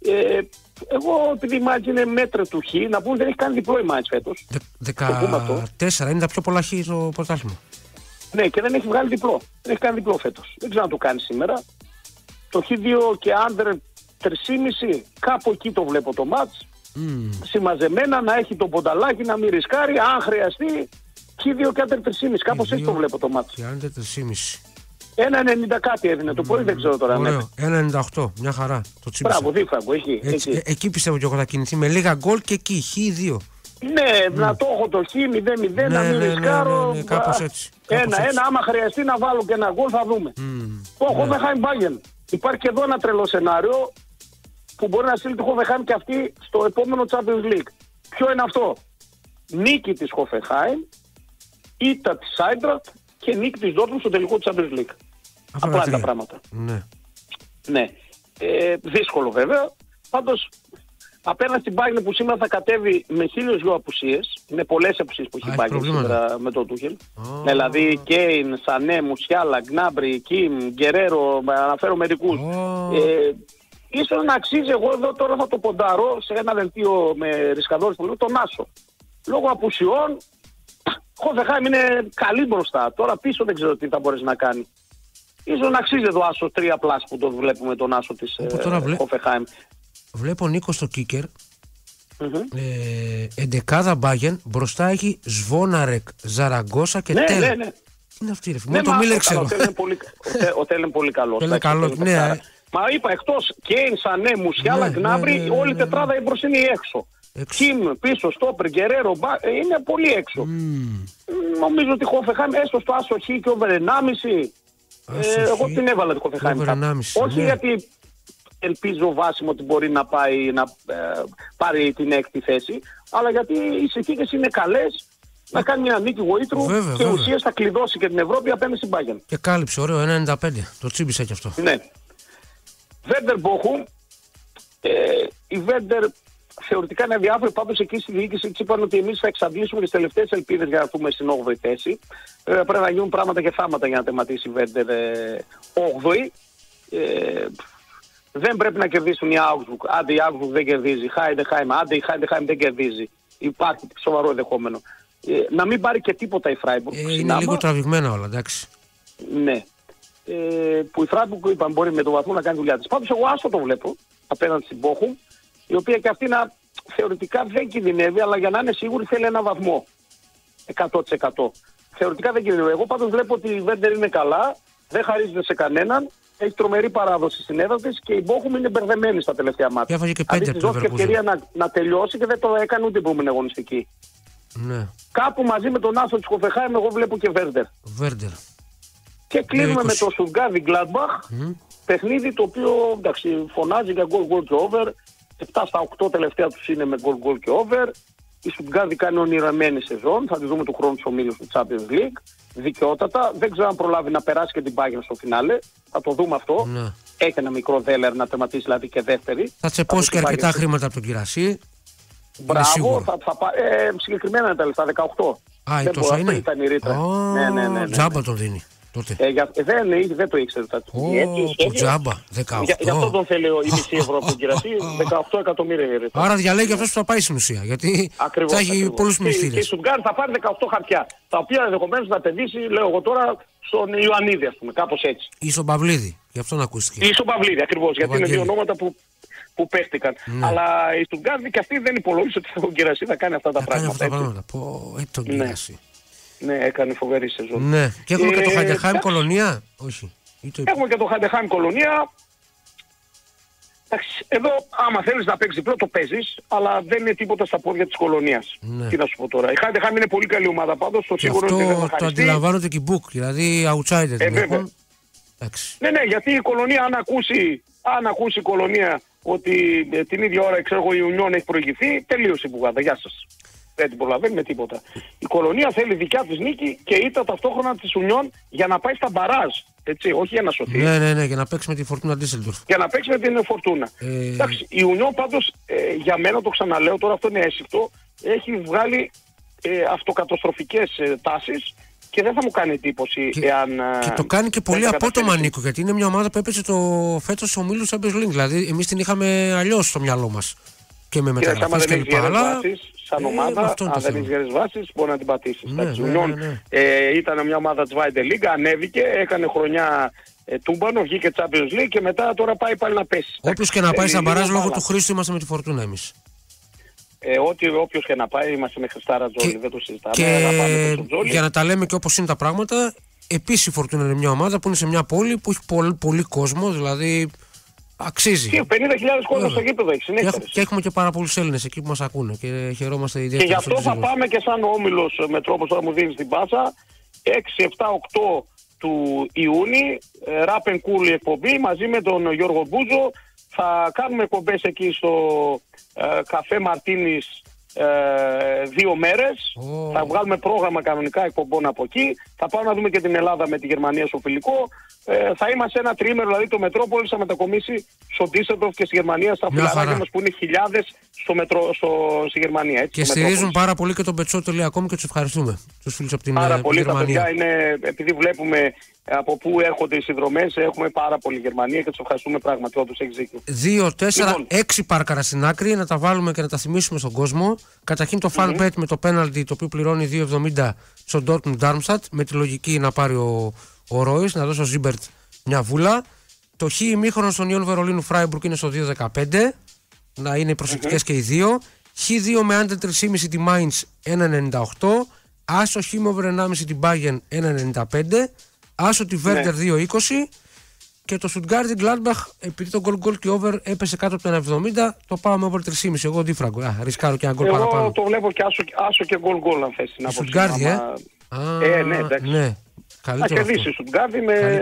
Ε, εγώ επειδή η Μάτζ είναι μέτρο του Χ, να πούμε δεν έχει κάνει διπλό η Μάτζ φέτος. Δε- Το πούμε αυτό. 14 είναι τα πιο πολλά χ στο πρωτάθλημα. Ναι, και δεν έχει βγάλει διπλό. Δεν έχει κάνει διπλό φέτος. Δεν ξέρω αν το κάνει σήμερα. Το Χ2 και άντερ 3,5 κάπου εκεί το βλέπω το μάτς. Μμμ. Συμμαζεμένα να έχει το πονταλάκι να μην ρισκάρει. Αν χρειαστεί Χ2 και άντερ 3,5. Κάπως έτσι δύο. το βλέπω το μάτς. Και αν δεν 3,5. 1,90 κάτι έδινε το πρωί, δεν ξέρω τώρα. αν Ωραίο. 1,98. Μια χαρά. Το τσίπησα. Μπράβο, δίφραγκο, εκεί. Έτσι, εκεί. ε, εκεί πιστεύω και εγώ θα κινηθεί με λίγα γκολ και εκεί χ2. Ναι, να το έχω το χ, 0-0, να Ναι, μην ναι, ναι, ρισκάρω. ναι, ναι, κάπως Α, έτσι, κάπως Ένα-ένα, έτσι. άμα χρειαστεί να βάλω και ένα γκολ θα δούμε. Μμμ. Το Hoffenheim Bayern. Υπάρχει και εδώ ένα τρελό σενάριο που μπορεί να στείλει το Hoffenheim και αυτή στο επόμενο Champions League. Ποιο είναι αυτό; Νίκη της Hoffenheim, ήττα της Eintracht και νίκη της Dortmund στο τελικό Champions League. Αυτά Απλά τα είναι τα τρία. πράγματα. Ναι. Ναι. Ε, δύσκολο βέβαια. Πάντως απέναντι στην Bayern που σήμερα θα κατέβει με χίλιους δυο απουσίες, είναι πολλές απουσίες που έχει Α, η έχει Bayern προβλήματα. σήμερα με τον Τούχελ. Α. Δηλαδή Κέιν, Σανέ, Μουσιάλα, Γκνάμπρι, Κιμ, Γκερέρο, με αναφέρω μερικούς. Ω. Ε, ίσως να αξίζει εγώ εδώ τώρα θα το ποντάρω σε ένα δελτίο με ρισκαδόρες που λέω τον Άσο. Λόγω απουσιών, Χόφενχαϊμ είναι καλή μπροστά. Τώρα πίσω δεν ξέρω τι θα μπορέσει να κάνει. ίσως να αξίζει το άσο 3 plus που το βλέπουμε τον άσο της ε, Hoffenheim. Βλέπω Νίκο στο kicker. Mm-hmm. Ε, εντεκάδα Μπάγερν, μπροστά έχει Ζβόναρεκ, Ζαραγόσα και ναι, Τέλ. Ναι, ναι. Είναι αυτή ρε φίλε. Ναι, το Μίλερ ξέρω. Ο Τέλ είναι πολύ καλό. Είναι καλό, ναι. Μα είπα εκτός Κέιν, Σανέ, Μουσιάλα, ναι, Gnabry, ναι, ναι, όλη η τετράδα η μπροστινή έξω. Κιμ, πίσω, Στόπερ, Γκερέρο, ε, είναι πολύ έξω. Mm. Νομίζω ότι η Χόφεχάμ έστω στο άσο χ και over 1,5. Ε, εγώ την έβαλα την Χόφεχάμ. Όχι ναι. γιατί ελπίζω βάσιμο ότι μπορεί να πάει να ε, πάρει την έκτη θέση, αλλά γιατί οι συνθήκες είναι καλές να κάνει μια νίκη γοήτρου και ουσία θα κλειδώσει και την Ευρώπη απέναντι στην Πάγεν. Και κάλυψε, ωραίο, 95. Το τσίμπησε και αυτό. Ναι. Βέντερ Μπόχου. Ε, η Βέντερ θεωρητικά είναι αδιάφορη. Πάντως εκεί στη διοίκηση της είπαν ότι εμείς θα εξαντλήσουμε τις τελευταίες ελπίδες για να έρθουμε στην 8η θέση. Ε, πρέπει να γίνουν πράγματα και θάματα για να τερματίσει η Βέντερ ε, 8η. Ε, δεν πρέπει να κερδίσουν οι Augsburg. Άντε η Augsburg δεν κερδίζει. Χάιντεχάιμ. Άντε η Χάιντεχάιμ δεν κερδίζει. Υπάρχει σοβαρό ενδεχόμενο. Ε, να μην πάρει και τίποτα η Φράιμπουργκ. Ε, είναι λίγο τραβηγμένα όλα, εντάξει. Ναι. Ε, που η Φράιμπουργκ είπαμε μπορεί με τον βαθμό να κάνει δουλειά της. Πάντως εγώ άσο το βλέπω απέναντι στην Πόχου, η οποία και αυτή να θεωρητικά δεν κινδυνεύει, αλλά για να είναι σίγουρη θέλει ένα βαθμό. 100%. Θεωρητικά δεν κινδυνεύει. Εγώ πάντως βλέπω ότι η Βέντερ είναι καλά, δεν χαρίζεται σε κανέναν έχει τρομερή παράδοση στην έδρα τη και η Μπόχουμ είναι μπερδεμένη στα τελευταία μάτια. Έφαγε και πέντε από ευκαιρία να, να τελειώσει και δεν το έκανε ούτε την επόμενη αγωνιστική. Ναι. Κάπου μαζί με τον Άσο της Χοφεχάιμ, εγώ βλέπω και Βέρντερ. Βέρντερ. Και κλείνουμε με το Σουγκάδι Γκλάντμπαχ. Mm. Παιχνίδι το οποίο εντάξει, φωνάζει για γκολ γκολ και over. 7 στα 8 τελευταία τους είναι με γκολ γκολ και over. Η Στουτγκάρδη κάνει ονειραμένη σεζόν. Θα τη δούμε του χρόνου του ομίλου του Champions League. Δικαιότατα. Δεν ξέρω αν προλάβει να περάσει και την Bayern στο φινάλε. Θα το δούμε αυτό. Ναι. Έχει ένα μικρό δέλερ να τερματίσει δηλαδή και δεύτερη. Θα τσεπώσει και αρκετά χρήματα από τον Κυρασί. Μπράβο, θα, θα, ε, συγκεκριμένα είναι τα λεφτά, 18. Α, δεν τόσο είναι; Ήταν η ρήτρα. Oh, ναι, ναι, ναι, ναι, Τζάμπα τον δίνει. Τότε. Ε, για, δεν, δεν το ήξερε. Oh, το τζάμπα, 18. Για, γι' αυτό τον θέλει η μισή ευρώ από την κυρατή, 18 εκατομμύρια ευρώ. Άρα διαλέγει αυτός που θα πάει στην ουσία. Γιατί ακριβώς, θα έχει πολλούς μυστήρες. Και η Σουτγκάρ θα πάρει 18 χαρτιά. Τα οποία ενδεχομένως θα επενδύσει, λέω εγώ τώρα, στον Ιωαννίδη, ας πούμε, κάπως έτσι. Ή στον Παυλίδη, γι' αυτό να ακούστηκε. Ή στον Παυλίδη, ακριβώς. Γιατί είναι δύο ονόματα που που παίχτηκαν. Ναι. Αλλά η Στουγκάρδη και αυτή δεν υπολόγισε ότι ο Γκυρασί θα κάνει αυτά τα θα πράγματα. Κάνει αυτά τα πράγματα. Πω, έτσι τον ναι. Ναι, έκανε φοβερή σεζόν. Ναι. Και έχουμε ε, και το Χαντεχάιμ κολονία. Όχι. Το... Έχουμε και το Χαντεχάιμ κολονία. Εδώ, άμα θέλεις να παίξεις διπλό, το παίζεις, αλλά δεν είναι τίποτα στα πόδια της κολονίας. Ναι. Τι να σου πω τώρα. Η Χάντεχαμ είναι πολύ καλή ομάδα πάντως. Το σίγουρο αυτό είναι το αντιλαμβάνονται και οι Μπουκ, δηλαδή outsider. Ε, βέβαια. Ναι, ναι, γιατί η κολονία, αν ακούσει, αν ακούσει η κολονία ότι ε, την ίδια ώρα ξέρω εγώ η Ουνιόν έχει προηγηθεί, τελείωσε η μπουγάδα. Γεια σας. Δεν την προλαβαίνει με τίποτα. Η κολονία θέλει δικιά της νίκη και ήττα ταυτόχρονα της Ουνιόν για να πάει στα μπαράζ. Έτσι, όχι για να σωθεί. Ναι, ναι, ναι, για να παίξει με τη Φορτούνα Ντίσσελντορφ. Για να παίξει με την Φορτούνα. Ε... Εντάξει, η Ουνιόν πάντως ε, για μένα το ξαναλέω τώρα, αυτό είναι αίσθητο, έχει βγάλει ε, αυτοκαταστροφικές ε, τάσεις και δεν θα μου κάνει εντύπωση και, εάν. Και το κάνει και πολύ απότομα Νίκο, γιατί είναι μια ομάδα που έπεσε το φέτος ο Μίλους Champions League. Δηλαδή, εμείς την είχαμε αλλιώς στο μυαλό μας. Και με μεταγραφές και λοιπά. Αλλά σαν ε, ομάδα, αν δεν έχεις γερές βάσεις, μπορεί να την πατήσεις. Ναι, ναι, ναι, ναι. ε, ήταν μια ομάδα της Βάιντε League, ανέβηκε, έκανε χρονιά ε, τούμπανο, βγήκε Champions League και μετά τώρα πάει πάλι να πέσει. Όποιος και να πάει σαν παράζ λόγω του Χρήστου είμαστε με τη φορτούνα εμείς. Ε, ό,τι όποιος και να πάει, είμαστε με Χριστάρα Ρατζόλη, δεν το συζητάμε. Και να για να τα λέμε και όπως είναι τα πράγματα, επίσης η Φορτούνα είναι μια ομάδα που είναι σε μια πόλη που έχει πολύ, πολύ κόσμο, δηλαδή αξίζει. Και 50.000 κόσμος στο γήπεδο έχει συνέχεια. Και, και έχουμε και πάρα πολλούς Έλληνες εκεί που μας ακούνε και χαιρόμαστε ιδιαίτερα. Και γι' αυτό θα πάμε και σαν όμιλος με τρόπος τώρα μου δίνεις την πάσα 6, 7, 8 του Ιούνιου, Ράπεν Κούλ εκπομπή μαζί με τον Γιώργο Μπούζο. Θα κάνουμε εκπομπές εκεί στο ε, καφέ Μαρτίνης ε, δύο μέρες. Θα βγάλουμε πρόγραμμα κανονικά εκπομπών από εκεί. Θα πάμε να δούμε και την Ελλάδα με τη Γερμανία στο φιλικό. Ε, θα είμαστε ένα τρίμερο, δηλαδή το Μετρόπολη θα μετακομίσει στο Ντίσσελντορφ και στη Γερμανία, στα φιλαράκια μας που είναι χιλιάδες στο μετρό, στο, στη Γερμανία. Έτσι, και στηρίζουν πάρα πολύ και τον Πετσό.com και τους ευχαριστούμε. Τους φίλους από την Πάρα ε, πολύ. Γερμανία. Τα παιδιά είναι, επειδή βλέπουμε από πού έρχονται οι συνδρομές, έχουμε πάρα πολύ Γερμανία και τους ευχαριστούμε πράγματι. Όντως έχεις δίκιο. Δύο, τέσσερα, λοιπόν. έξι πάρκαρα στην άκρη, να τα βάλουμε και να τα θυμίσουμε στον κόσμο. Καταρχήν το fun bet με το penalty το οποίο πληρώνει 2,70 στον Dortmund Darmstadt με τη λογική να πάρει ο, ο Ρόις, να δώσει ο Ζίμπερτ Μια βούλα. Το Χ ημίχρονο στο Ουνιόν Βερολίνου Φράιμπουργκ είναι στο 2-15. Να είναι προσεκτικές και οι δύο. Χ2 με under 3,5 τη Mainz 1,98. Άσο χ με over 1,5 την Bayern 1,95. Άσο τη Werder 2,20. Και το Stuttgart Gladbach, επειδή το goal goal και over έπεσε κάτω από το 1,70, το πάω με over 3,5. Εγώ δίφραγκο. Α, ρισκάρω και ένα γκολ παραπάνω. Εγώ το βλέπω και άσο, άσο και goal goal αν θες την άποψη. Stuttgart, ε; Άμα... Ε, ναι, εντάξει. Ναι. Καλύτερο θα κερδίσει η Στουτγκάρδη με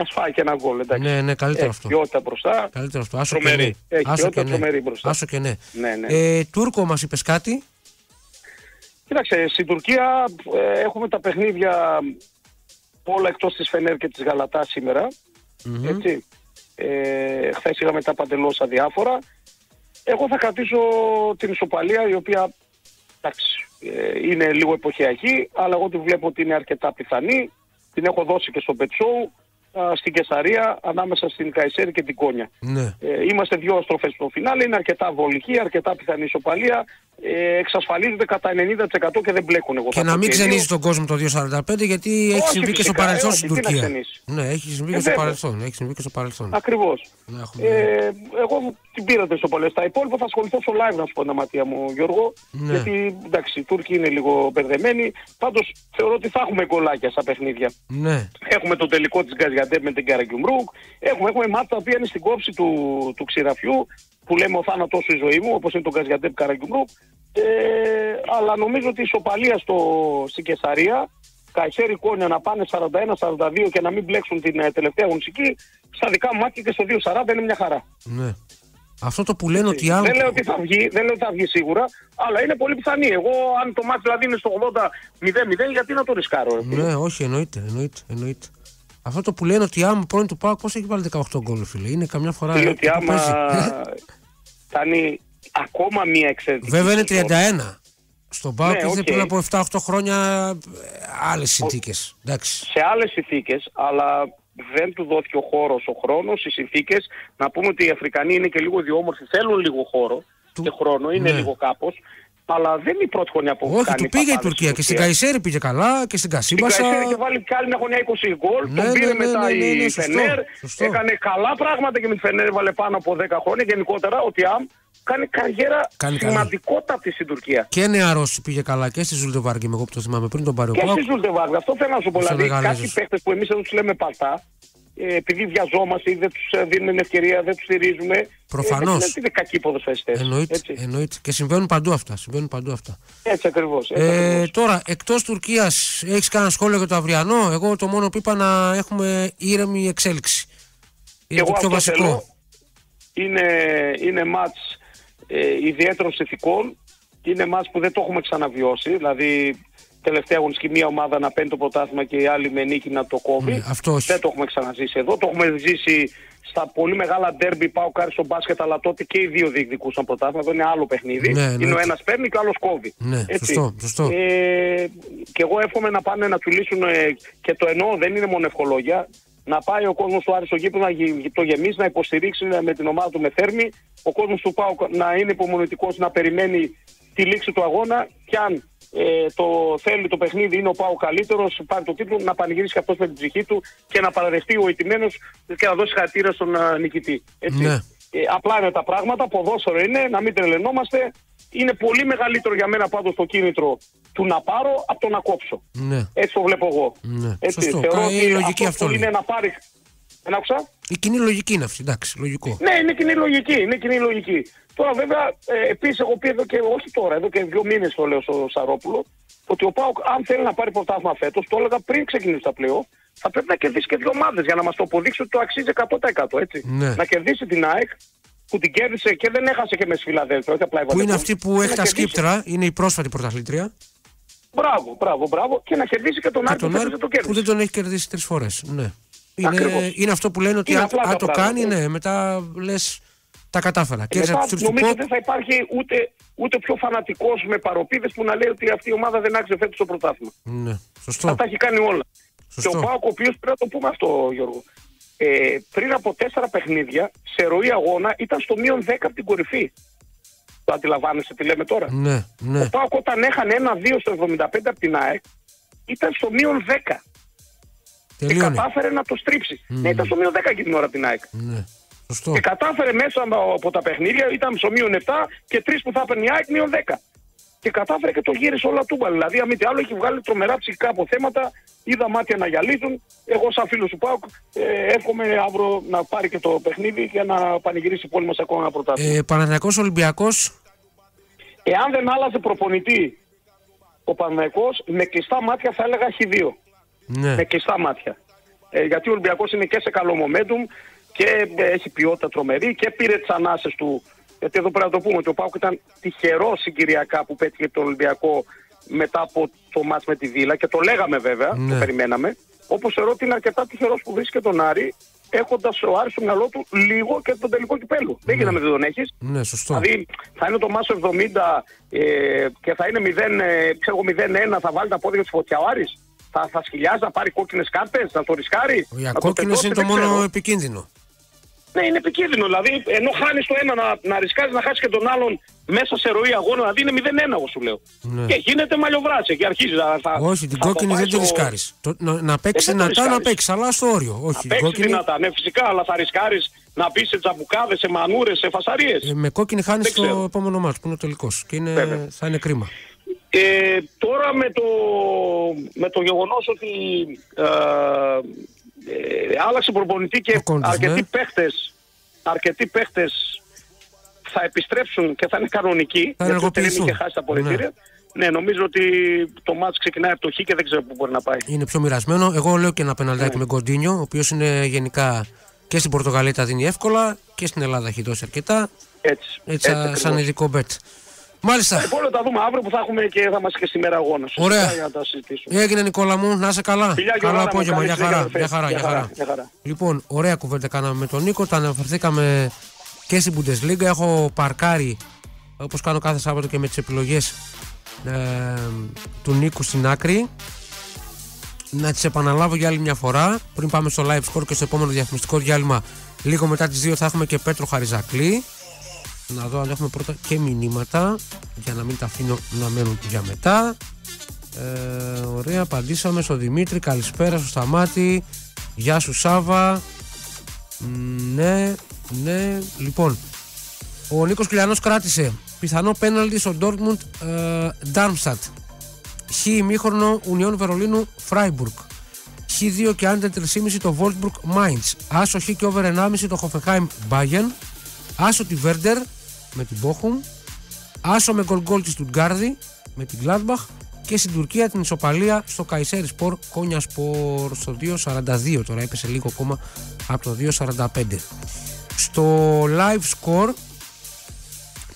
ασφάει και ένα γκολ. Εντάξει. Ναι, ναι, καλύτερο Έχει αυτό. ποιότητα μπροστά. Καλύτερο αυτό. Άσο Τρομερή. και ναι. Έχει Άσο ποιότητα και ναι. τρομερή μπροστά. Άσο και ναι. Ναι, ναι. Ε, Τούρκο μας είπες κάτι; Κοίταξε, στην Τουρκία ε, έχουμε τα παιχνίδια όλα εκτός της Φενέρ και της Γαλατάς σήμερα. Μμμ. Έτσι. Ε, χθες είχαμε τα παντελώς αδιάφορα. Εγώ θα κρατήσω την ισοπαλία η οποία εντάξει, ε, είναι λίγο εποχιακή αλλά εγώ τη βλέπω ότι είναι αρκετά πιθανή. Την έχω δώσει και στο Πετσόου στην Κεσαρία ανάμεσα στην Καϊσέρη και την Κόνια. Ναι. Ε, είμαστε δύο στροφές στο φινάλε, είναι αρκετά βολική, αρκετά πιθανή ισοπαλία. Ε, εξασφαλίζονται κατά 90% και δεν μπλέκουν εγώ. Και θα να πω μην και ξενίζει δύο. τον κόσμο το 2.45 γιατί έχει Όχι, συμβεί και στο φυσικά, παρελθόν ε, στην όχι, τι να Τουρκία. ξενήσει. Ναι, έχει συμβεί Ε, και στο βέβαια. παρελθόν. Έχει συμβεί και στο παρελθόν. Ακριβώς. Να έχουμε- Ε, εγώ την πήρα την ισοπαλία. Στα υπόλοιπα θα ασχοληθώ στο live να σου πω τα ματία μου Γιώργο. Ναι. Γιατί εντάξει, οι Τούρκοι είναι λίγο μπερδεμένοι. Πάντως θεωρώ ότι θα έχουμε γκολάκια στα παιχνίδια. Ναι. Έχουμε το τελικό της Γκαζιαντέπ με την Καραγκιουμπρούκ. Έχουμε, έχουμε μάτια τα οποία είναι στην κόψη του, του ξηραφιού που λέμε ο θάνατός σου η ζωή μου όπως είναι το Γκαζιαντέπ Καραγκιουμπρούκ. Ε, αλλά νομίζω ότι η ισοπαλία στο, στην Καισάρεια Καϊσέρι Κόνια να πάνε 41-42 και να μην μπλέξουν την ε, τελευταία αγωνιστική στα δικά μου μάτια και στο 2-40 είναι μια χαρά. ναι. Αυτό το που λένε ότι αν. Δεν λέω ότι θα βγει, δεν λέω ότι θα βγει σίγουρα, αλλά είναι πολύ πιθανή. Εγώ αν το ματς δηλαδή είναι στο 80-0-0 γιατί να το ρισκάρω. ρε φίλε. Ναι, όχι, εννοείται. εννοείται, εννοείται. Αυτό το που λένε ότι άμα πρώην του Πάου πώς έχει βάλει 18 γκολ, φίλε; Είναι καμιά φορά. Φίλε, ότι που άμα παίζει. κάνει ακόμα μία εξαιρετική Βέβαια είναι σεζόν, 31. Στον Πάου Ναι, και οκ. πριν από 7-8 χρόνια άλλες συνθήκες. Εντάξει. σε άλλες συνθήκες, αλλά δεν του δόθηκε ο χώρος, ο χρόνος, οι συνθήκες. Να πούμε ότι οι Αφρικανοί είναι και λίγο ιδιόμορφοι, θέλουν λίγο χώρο Του- και χρόνο, είναι ναι. λίγο κάπως. Αλλά δεν είναι η πρώτη χρονιά που Όχι, κάνει του πήγε η παπάδες Τουρκία και στην Τουρκία. Καϊσέρη πήγε καλά και στην Στην Κασίμπασα. Καϊσέρη και βάλει και άλλη μια χρονιά 20 γκολ. Ναι, τον πήρε ναι, ναι, μετά ναι, ναι, ναι, η σωστό, Φενέρ. σωστό. Έκανε καλά πράγματα και με τη Φενέρ έβαλε πάνω από 10 χρόνια. Γενικότερα ο Τιάμ κάνει καριέρα Κάνει καλή. σημαντικότατη στην Τουρκία. Και νεαρός πήγε καλά και στη Ζούλτε Βάρεγκεμ, εγώ που το θυμάμαι πριν τον πάρει ο Και ΠΑΟΚ. στη Ζούλτε Βάρεγκεμ. Αυτό θέλω να σου πω. Ο Δηλαδή, Σενεγαλέζος. κάποιοι παίχτες που εμείς εδώ τους λέμε παλτά, ε, επειδή βιαζόμαστε ή δεν τους δίνουμε ευκαιρία, δεν τους στηρίζουμε. Προφανώς. Ε, δεν είναι κακοί ποδοσφαιριστές. Εννοείται, Έτσι, εννοείται. Και συμβαίνουν παντού αυτά. Συμβαίνουν παντού αυτά. έτσι ακριβώς. Ε, τώρα, εκτός Τουρκίας, έχεις κανένα σχόλιο για το αυριανό; Εγώ το μόνο που είπα να έχουμε ήρεμη εξέλιξη. Είναι το πιο βασικό. Είναι, είναι μάτς ε, ιδιαίτερων συνθηκών. Είναι μάτς που δεν το έχουμε ξαναβιώσει. Δηλαδή, τελευταία αγωνιστική μία ομάδα να παίρνει το πρωτάθλημα και η άλλη με νίκη να το κόβει. Ναι, αυτό όχι. Δεν το έχουμε ξαναζήσει εδώ. Το έχουμε ζήσει στα πολύ μεγάλα ντέρμπι πάω κάρι στο μπάσκετ, αλλά τότε και οι δύο διεκδικούσαν πρωτάθλημα. Αυτό είναι άλλο παιχνίδι. Ναι, είναι εννοείται. ο ένας παίρνει και ο άλλος κόβει. Ναι, σωστό, σωστό. Ε, και εγώ εύχομαι να πάνε να τσουλήσουν ε, και το εννοώ, δεν είναι μόνο ευχολόγια. Να πάει ο κόσμος του Άρη στο γήπεδο να γυ- το γεμίσει, να υποστηρίξει ε, με την ομάδα του με θέρμη. Ο κόσμος του Πάου να είναι υπομονητικός, να περιμένει τη λήξη του αγώνα. Και αν ε, το θέλει το παιχνίδι, είναι ο Πάου καλύτερος, πάρει το τίτλο, να πανηγυρίσει και αυτός με την ψυχή του και να παραδεχτεί ο ηττημένος και να δώσει χαρακτήρα στον α, νικητή. Έτσι. Ναι. Ε, απλά είναι τα πράγματα, ποδόσφαιρο είναι, να μην τρελαινόμαστε. Είναι πολύ μεγαλύτερο για μένα πάντως το κίνητρο του να πάρω από το να κόψω. Ναι. Έτσι το βλέπω εγώ. Ναι. Έτσι, Σωστό. θεωρώ Κα- ότι είναι λογική αυτό που λέει. είναι να πάρεις... Δεν άκουσα; Η κοινή λογική είναι αυτή, εντάξει, λογικό. Ναι, είναι κοινή λογική. Είναι κοινή λογική. Τώρα βέβαια, ε, επίσης εγώ πει εδώ και όχι τώρα, εδώ και δύο μήνες το λέω στο Σαρόπουλο, ότι ο Πάουκ αν θέλει να πάρει πρωτάθλημα φέτος, το έλεγα πριν ξεκινήσει τα πλέον, θα πρέπει να κερδίσει και δύο ομάδες για να μας το αποδείξει ότι το αξίζει 100% έτσι. Ναι. Να κερδίσει την ΑΕΚ που την κέρδισε και δεν έχασε και μες στη Φιλαδέλφια, όχι απλά Που έβαλε είναι γκολ. αυτή Και που να έχει τα κερδίσει. σκύπτρα, είναι η πρόσφατη πρωταθλήτρια. Μπράβο, μπράβο, μπράβο. Και να κερδίσει και τον Και Άρη που τον φέτος Άρη δεν το που κέρδισε. δεν τον έχει κερδίσει τρεις φορές. Ναι. Είναι, Ακριβώς. είναι αυτό που λένε ότι Είναι αν, απλά αν τα το πράγματα. κάνει, ναι, μετά λες τα κατάφερα. Κέρδισα Μετά του τρει του νομίζω Ποκ. δεν θα υπάρχει ούτε, ούτε πιο φανατικός με παροπίδες που να λέει ότι αυτή η ομάδα δεν άξιζε φέτος το πρωτάθλημα. Ναι, σωστό. Θα τα έχει κάνει όλα. Σωστό. Και ο Πάοκ, ο οποίος πρέπει να το πούμε αυτό, Γιώργο. Ε, πριν από τέσσερα παιχνίδια, σε ροή αγώνα, ήταν στο μείον 10 από την κορυφή. Το αντιλαμβάνεσαι τι λέμε τώρα. Ναι, ναι. Ο Πάοκ όταν έχανε ένα-δύο στο 75 από την ΑΕΚ, ήταν στο μείον 10. Και κατάφερε να το στρίψει. Mm. Ναι, ήταν στο μείον 10 και την ώρα την ΑΕΚ. Ναι. Και κατάφερε μέσα από τα παιχνίδια, ήταν στο μείον 7 και τρεις που θα έπαιρνε η ΑΕΚ μείον 10. Και κατάφερε και το γύρισε όλα τούμπα. Δηλαδή, αν μη τι άλλο, έχει βγάλει τρομερά ψυχικά αποθέματα. Είδα μάτια να γυαλίζουν. Εγώ, σαν φίλος του Πάουκ, ε, εύχομαι αύριο να πάρει και το παιχνίδι και να πανηγυρίσει πόλη μας ακόμα ένα πρωτάθλημα. Ε, Παναθυνακό Ολυμπιακός. Εάν δεν άλλαζε προπονητή ο Παναθυνακό, με κλειστά μάτια θα έλεγα έχει δύο. Ναι. Με κλειστά μάτια. Ε, γιατί ο Ολυμπιακός είναι και σε καλό momentum και έχει ποιότητα τρομερή και πήρε τις ανάσες του. Γιατί εδώ πρέπει να το πούμε ότι ο Πάουκ ήταν τυχερό συγκυριακά που πέτυχε τον Ολυμπιακό μετά από το μάτς με τη Βίλα και το λέγαμε βέβαια, ναι. το περιμέναμε. Όπως θεωρώ ότι είναι αρκετά τυχερός που βρίσκει τον Άρη έχοντας ο Άρης στο μυαλό του λίγο και τον τελικό κυπέλου. Ναι. Δεν γίναμε δεν τον έχεις. Ναι, σωστό. Δηλαδή θα είναι το Μάσο 70 ε, και θα είναι 0, 0-1, θα βάλει τα πόδια τη φωτιά ο Άρης θα, θα σκυλιάζει να πάρει κόκκινες κάρτες, να το ρισκάρει. Για κόκκινες είναι το μόνο επικίνδυνο. Ναι, είναι επικίνδυνο. Δηλαδή, ενώ χάνεις το ένα να, να ρισκάρεις να χάσεις και τον άλλον μέσα σε ροή αγώνα, δηλαδή είναι 0-1, εγώ σου λέω. Ναι. Και γίνεται μαλλιοβράτσε και αρχίζει να. Θα, Όχι, την κόκκινη δεν τη ρισκάρεις. Να, να παίξει ε, δυνατά, να παίξει, αλλά στο όριο. Όχι, να παίξει κόκκινη... δυνατά, ναι, φυσικά, αλλά θα ρισκάρεις να μπεις σε τζαμπουκάδες, σε μανούρες, σε φασαρίες. Ε, με κόκκινη χάνεις το επόμενο μάτι που είναι ο τελικός. Και είναι, θα είναι κρίμα. Ε, τώρα με το, με το γεγονός ότι ε, ε, άλλαξε προπονητή και Κόντις, αρκετοί, ναι. παίχτες, αρκετοί παίχτες θα επιστρέψουν και θα είναι κανονικοί θα γιατί δεν είχε χάσει τα πολιτήρια. Ναι. ναι. νομίζω ότι το μάτς ξεκινάει από το Χ και δεν ξέρω πού μπορεί να πάει. Είναι πιο μοιρασμένο. Εγώ λέω και ένα πεναλτάκι ναι. με Κοντίνιο, ο οποίος είναι γενικά και στην Πορτογαλία τα δίνει εύκολα και στην Ελλάδα έχει δώσει αρκετά. Έτσι. Έτσι, έτσι σαν ειδικό μπετ. Μάλιστα. Λοιπόν, τα δούμε αύριο που θα έχουμε και θα είμαστε και σήμερα αγώνα. Ωραία. Για να τα Έγινε Νικόλα μου, να είσαι καλά. Φιλιά, Καλό απόγευμα, για χαρά. Για χαρά, για χαρά. χαρά. Λοιπόν, ωραία κουβέντα κάναμε με τον Νίκο. Τα αναφερθήκαμε και στην Bundesliga. Έχω παρκάρει όπως κάνω κάθε Σάββατο και με τις επιλογές ε, του Νίκου στην άκρη. Να τις επαναλάβω για άλλη μια φορά πριν πάμε στο live score και στο επόμενο διαφημιστικό διάλειμμα. Λίγο μετά τις 2 θα έχουμε και Πέτρο Χαριζακλή να δω αν έχουμε πρώτα και μηνύματα για να μην τα αφήνω να μένουν για μετά. Ε, ωραία απαντήσαμε στο Δημήτρη καλησπέρα στο Σταμάτη. Γεια σου Σάβα. Ναι ναι λοιπόν. Ο Νίκος Κυλιανός κράτησε. Πιθανό πέναλτι στο Dortmund ε, Darmstadt. Χ ημίχρονο Ουνιών Βερολίνου Φράιμπουργκ Χ2 και άντερ 3,5 το Wolfsburg Mainz. Άσο Χ και over 1,5 το Hoffenheim Bayern Άσο τη Βέρντερ με την Bochum, άσο με γκολ γκολ της Στουτγκάρδη με την Gladbach και στην Τουρκία την ισοπαλία στο Καϊσέρι Σπορ Κόνια Σπορ στο 2.42 τώρα έπεσε λίγο ακόμα από το 2.45 στο live score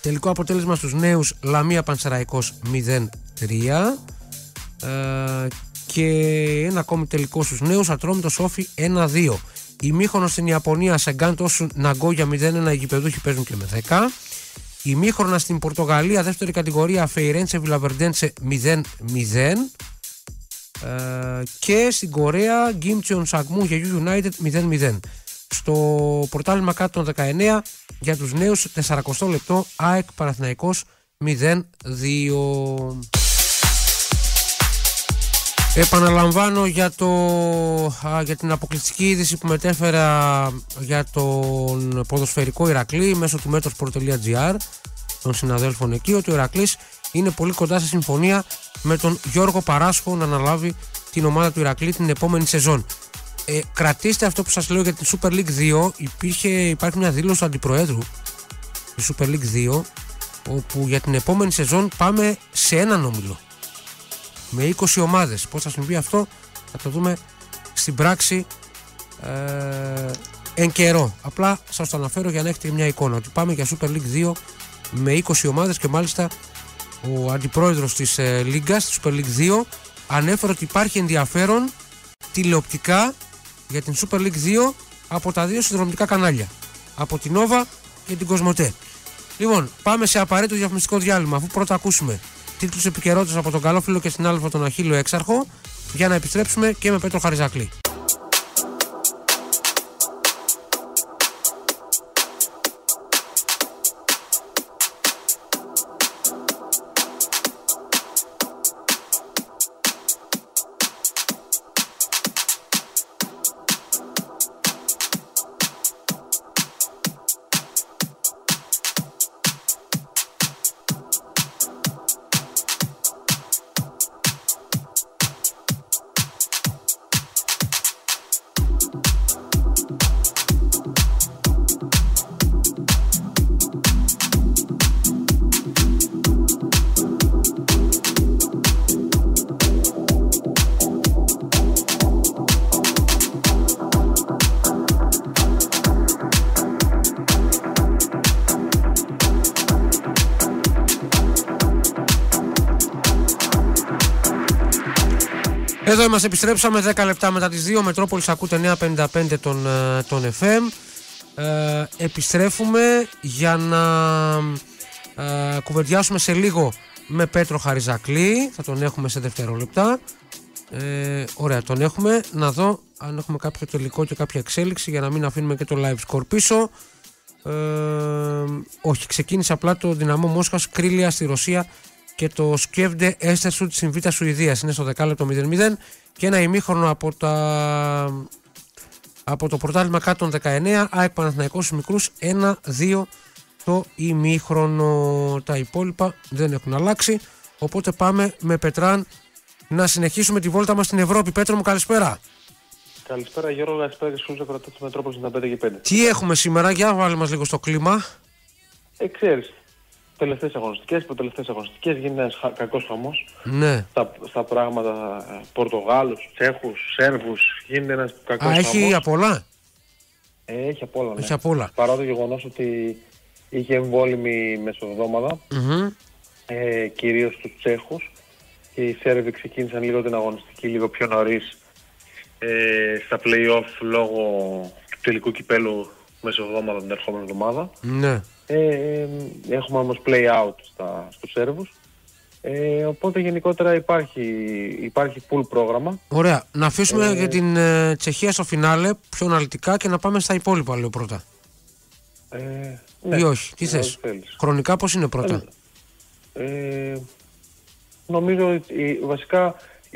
τελικό αποτέλεσμα στους νέους Λαμία Πανσεραϊκός 0-3 ε, και ένα ακόμη τελικό στους νέους Ατρόμητος Σόφι 1-2 ημίχρονο στην Ιαπωνία σε Γκάντ Ναγκόγια 0-1 οι γηπεδούχοι παίζουν και με 10 ημίχρονα στην Πορτογαλία, δεύτερη κατηγορία Φεϊρέντσε Βιλαβερντέντσε 0-0. Ε, και στην Κορέα Γκίμτσιον Σαγμού για U United 0-0. Στο πορτάλιμα κάτω των 19 για τους νέους 40 λεπτό ΑΕΚ Παναθηναϊκός 0-2. Επαναλαμβάνω για, το, για την αποκλειστική είδηση που μετέφερα για τον ποδοσφαιρικό Ηρακλή μέσω του μέτρος.gr των συναδέλφων εκεί ότι ο Ηρακλής είναι πολύ κοντά σε συμφωνία με τον Γιώργο Παράσχο να αναλάβει την ομάδα του Ηρακλή την επόμενη σεζόν. Ε, κρατήστε αυτό που σας λέω για την Super League 2 υπήρχε, υπάρχει μια δήλωση του Αντιπροέδρου τη Super League 2 όπου για την επόμενη σεζόν πάμε σε έναν όμιλο με 20 ομάδες. Πώς θα συμβεί αυτό θα το δούμε στην πράξη ε, εν καιρό. Απλά σας το αναφέρω για να έχετε μια εικόνα ότι πάμε για Super League 2 με 20 ομάδες και μάλιστα ο αντιπρόεδρος της ε, Λίγκας, της Super League 2 ανέφερε ότι υπάρχει ενδιαφέρον τηλεοπτικά για την Super League 2 από τα δύο συνδρομητικά κανάλια. Από την Nova και την Κοσμοτέ. Λοιπόν, πάμε σε απαραίτητο διαφημιστικό διάλειμμα αφού πρώτα ακούσουμε τίτλους επικαιρότητας από τον καλό φίλο και στην άλφα τον Αχίλιο Έξαρχο για να επιστρέψουμε και με Πέτρο Χαριζάκλη. Επιστρέψαμε 10 λεπτά μετά τις 2. Μετρόπολης ακούτε 9.55 τον, ε, τον FM. Ε, επιστρέφουμε για να ε, κουβεντιάσουμε σε λίγο με Πέτρο Χαριζακλή. Θα τον έχουμε σε δευτερόλεπτα. Ε, ωραία, τον έχουμε. Να δω αν έχουμε κάποιο τελικό και κάποια εξέλιξη για να μην αφήνουμε και το live score πίσω. Ε, όχι, ξεκίνησε απλά το δυναμό Μόσχας Κρίλια στη Ρωσία και το Σκεύντε Έστερσουτ στην Β' Σουηδίας. Είναι στο δεκάλεπτο 0-0 και ένα ημίχρονο από, τα... από το πρωτάθλημα κάτω των 19. ΑΕΚ Παναθηναϊκός Μικρούς 1-2 το ημίχρονο. Τα υπόλοιπα δεν έχουν αλλάξει. Οπότε πάμε με Πετράν να συνεχίσουμε τη βόλτα μας στην Ευρώπη. Πέτρο μου καλησπέρα. Καλησπέρα Γιώργο, καλησπέρα και στους ακροατές του Μετρόπολης 5 και 5. Τι έχουμε σήμερα, για βάλε μας λίγο στο κλίμα. Ε, ξέρεις, τελευταίες αγωνιστικές, προτελευταίες αγωνιστικές, γίνεται ένας κακός χαμός. Ναι. Στα, στα πράγματα ε, Πορτογάλους, Τσέχους, Σέρβους, γίνεται ένας κακός Α, χαμός. έχει απ' όλα; Ε, έχει απ' όλα, ναι. Έχει απ' όλα. Παρά το γεγονός ότι είχε εμβόλυμη μεσοβδόμαδα, Μμμ. ε, κυρίως στους Τσέχους και οι Σέρβοι ξεκίνησαν λίγο την αγωνιστική λίγο πιο νωρίς ε, στα play-off λόγω του τελικού κυπέλου μεσοβδόμαδα την ερχόμενη εβδομάδα. Ναι. Ε, ε, έχουμε όμως play-out στα, στους Σέρβους. Ε, οπότε γενικότερα υπάρχει, υπάρχει full πρόγραμμα. Ωραία. Να αφήσουμε Ε, για την ε, Τσεχία στο φινάλε πιο αναλυτικά και να πάμε στα υπόλοιπα λέω πρώτα. Ε, Ή όχι. Τι ε, θες; ό,τι θέλεις. Χρονικά πώς είναι πρώτα; Ε, νομίζω ότι βασικά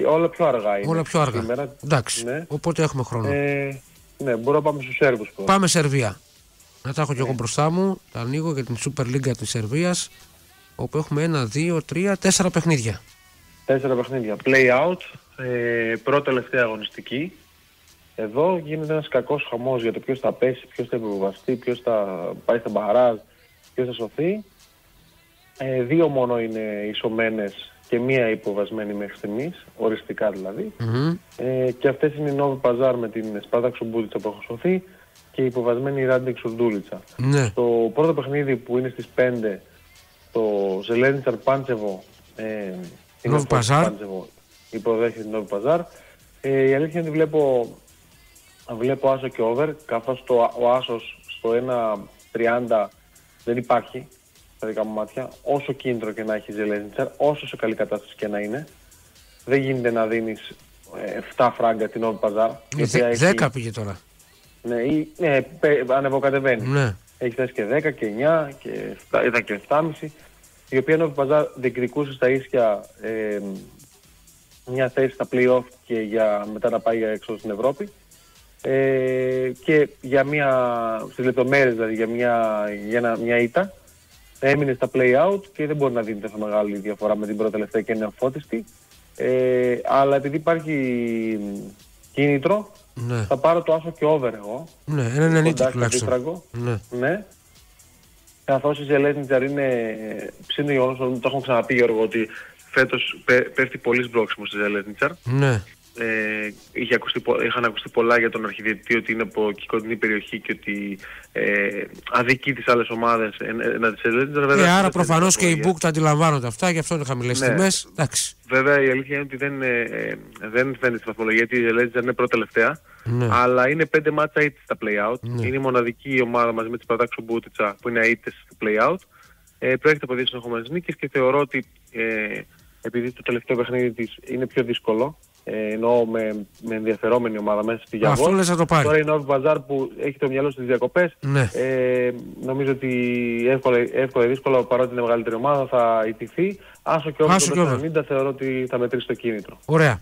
όλα πιο αργά είναι. Όλα πιο αργά. Σήμερα. Εντάξει. Ναι. Οπότε έχουμε χρόνο. Ε, ναι, μπορούμε να πάμε στους Σέρβους πρώτα. Πάμε Σερβία. Να τα έχω Ναι. και εγώ μπροστά μου. Τα ανοίγω για την Super League της Σερβίας. Όπου έχουμε ένα, δύο, τρία, τέσσερα παιχνίδια. Τέσσερα παιχνίδια. Play out, ε, πρώτη τελευταία αγωνιστική. Εδώ γίνεται ένας κακός χαμός για το ποιος θα πέσει, ποιος θα υποβαστεί, ποιος θα πάει στα μπαράζ, ποιος θα σωθεί. Ε, δύο μόνο είναι ισομένες και μία υποβασμένη μέχρι στιγμής, οριστικά δηλαδή. Μμμ. Ε, και αυτές είναι η Νόβι Παζάρ με την Σπάρτα Ξουμπούλιτσα που έχω σωθεί και η υποβασμένη Ράντινγκ Σουρντούλιτσα. Ναι. Το πρώτο παιχνίδι που είναι στις 5, το Ζελένιτσαρ Πάντσεβο, ε, είναι Νόβι το Παζάρ. Πάντσεβο, υποδέχεται την Νόβι Παζάρ. Ε, η αλήθεια είναι ότι βλέπω, βλέπω άσο και over, καθώς το, ο άσος στο 1.30 δεν υπάρχει στα δικά μου μάτια, όσο κίνητρο και να έχει η Ζελένιτσαρ, όσο σε καλή κατάσταση και να είναι. Δεν γίνεται να δίνεις ε, 7 φράγκα την Νόβι Παζάρ. η οποία Δε- έχει- Δέκα πήγε τώρα. Ναι, ή, ναι πε- ανεβοκατεβαίνει. Ναι. Έχει φτάσει και 10 και 9 και 7, ήταν και 7,5. Η οποία ενώ Παζάρ διεκδικούσε στα ίσια ε, μια θέση στα play-off και για, μετά να πάει για έξω στην Ευρώπη. Ε, και για μια, στις λεπτομέρειες δηλαδή για μια, για ένα, μια ήττα έμεινε στα play-out και δεν μπορεί να δίνει τόσο μεγάλη διαφορά με την πρώτη τελευταία και είναι αφώτιστη. Ε, αλλά επειδή υπάρχει κίνητρο Ναι. θα πάρω το άσο και over εγώ. Ναι, ένα 90 Κοντά στο τουλάχιστον. δίτραγγο. Ναι. Ναι. Καθώς η Ζελένιτζαρ είναι ψήν το γεγονός ότι το έχω ξαναπεί Γιώργο ότι φέτος πέ- πέφτει πολύ σμπρόξιμο στη Ζελένιτζαρ. Ναι. Ε, είχε ακουστεί, πο- είχαν ακουστεί πολλά για τον αρχιδιετή ότι είναι από κοντινή περιοχή και ότι ε, αδικεί τις άλλες ομάδες εν- έναντι της Ζελένιτζαρ. Ε, άρα δεν προφανώς είναι και οι βαθμολογία. book τα αντιλαμβάνονται αυτά, γι' αυτό είναι χαμηλές Ναι. τιμές. Εντάξει. Βέβαια η αλήθεια είναι ότι δεν, ε, ε, δεν φαίνεται στη βαθμολογία γιατί η Ζελένιτζαρ είναι πρώτη τελευταία. Ναι. Αλλά είναι πέντε μάτσα ήττες στα play-out. Ναι. Είναι η μοναδική ομάδα μαζί με τη Σπαρτάξο Μπούτιτσα που είναι ήττες στο play-out. Ε, προέρχεται από δύο συνεχόμενες νίκες και θεωρώ ότι ε, επειδή το τελευταίο παιχνίδι της είναι πιο δύσκολο, ε, εννοώ με, με ενδιαφερόμενη ομάδα μέσα στη Γιαβόρ. Αυτό λες να το πάρει. Τώρα η Νόβι Βαζάρ που έχει το μυαλό στις διακοπές. Ναι. Ε, νομίζω ότι εύκολα, εύκολα ή δύσκολα παρότι είναι μεγαλύτερη ομάδα θα ιτηθεί. Άσο και Άσο και over over. το 90 θεωρώ ότι θα μετρήσει το κίνητρο. Ωραία.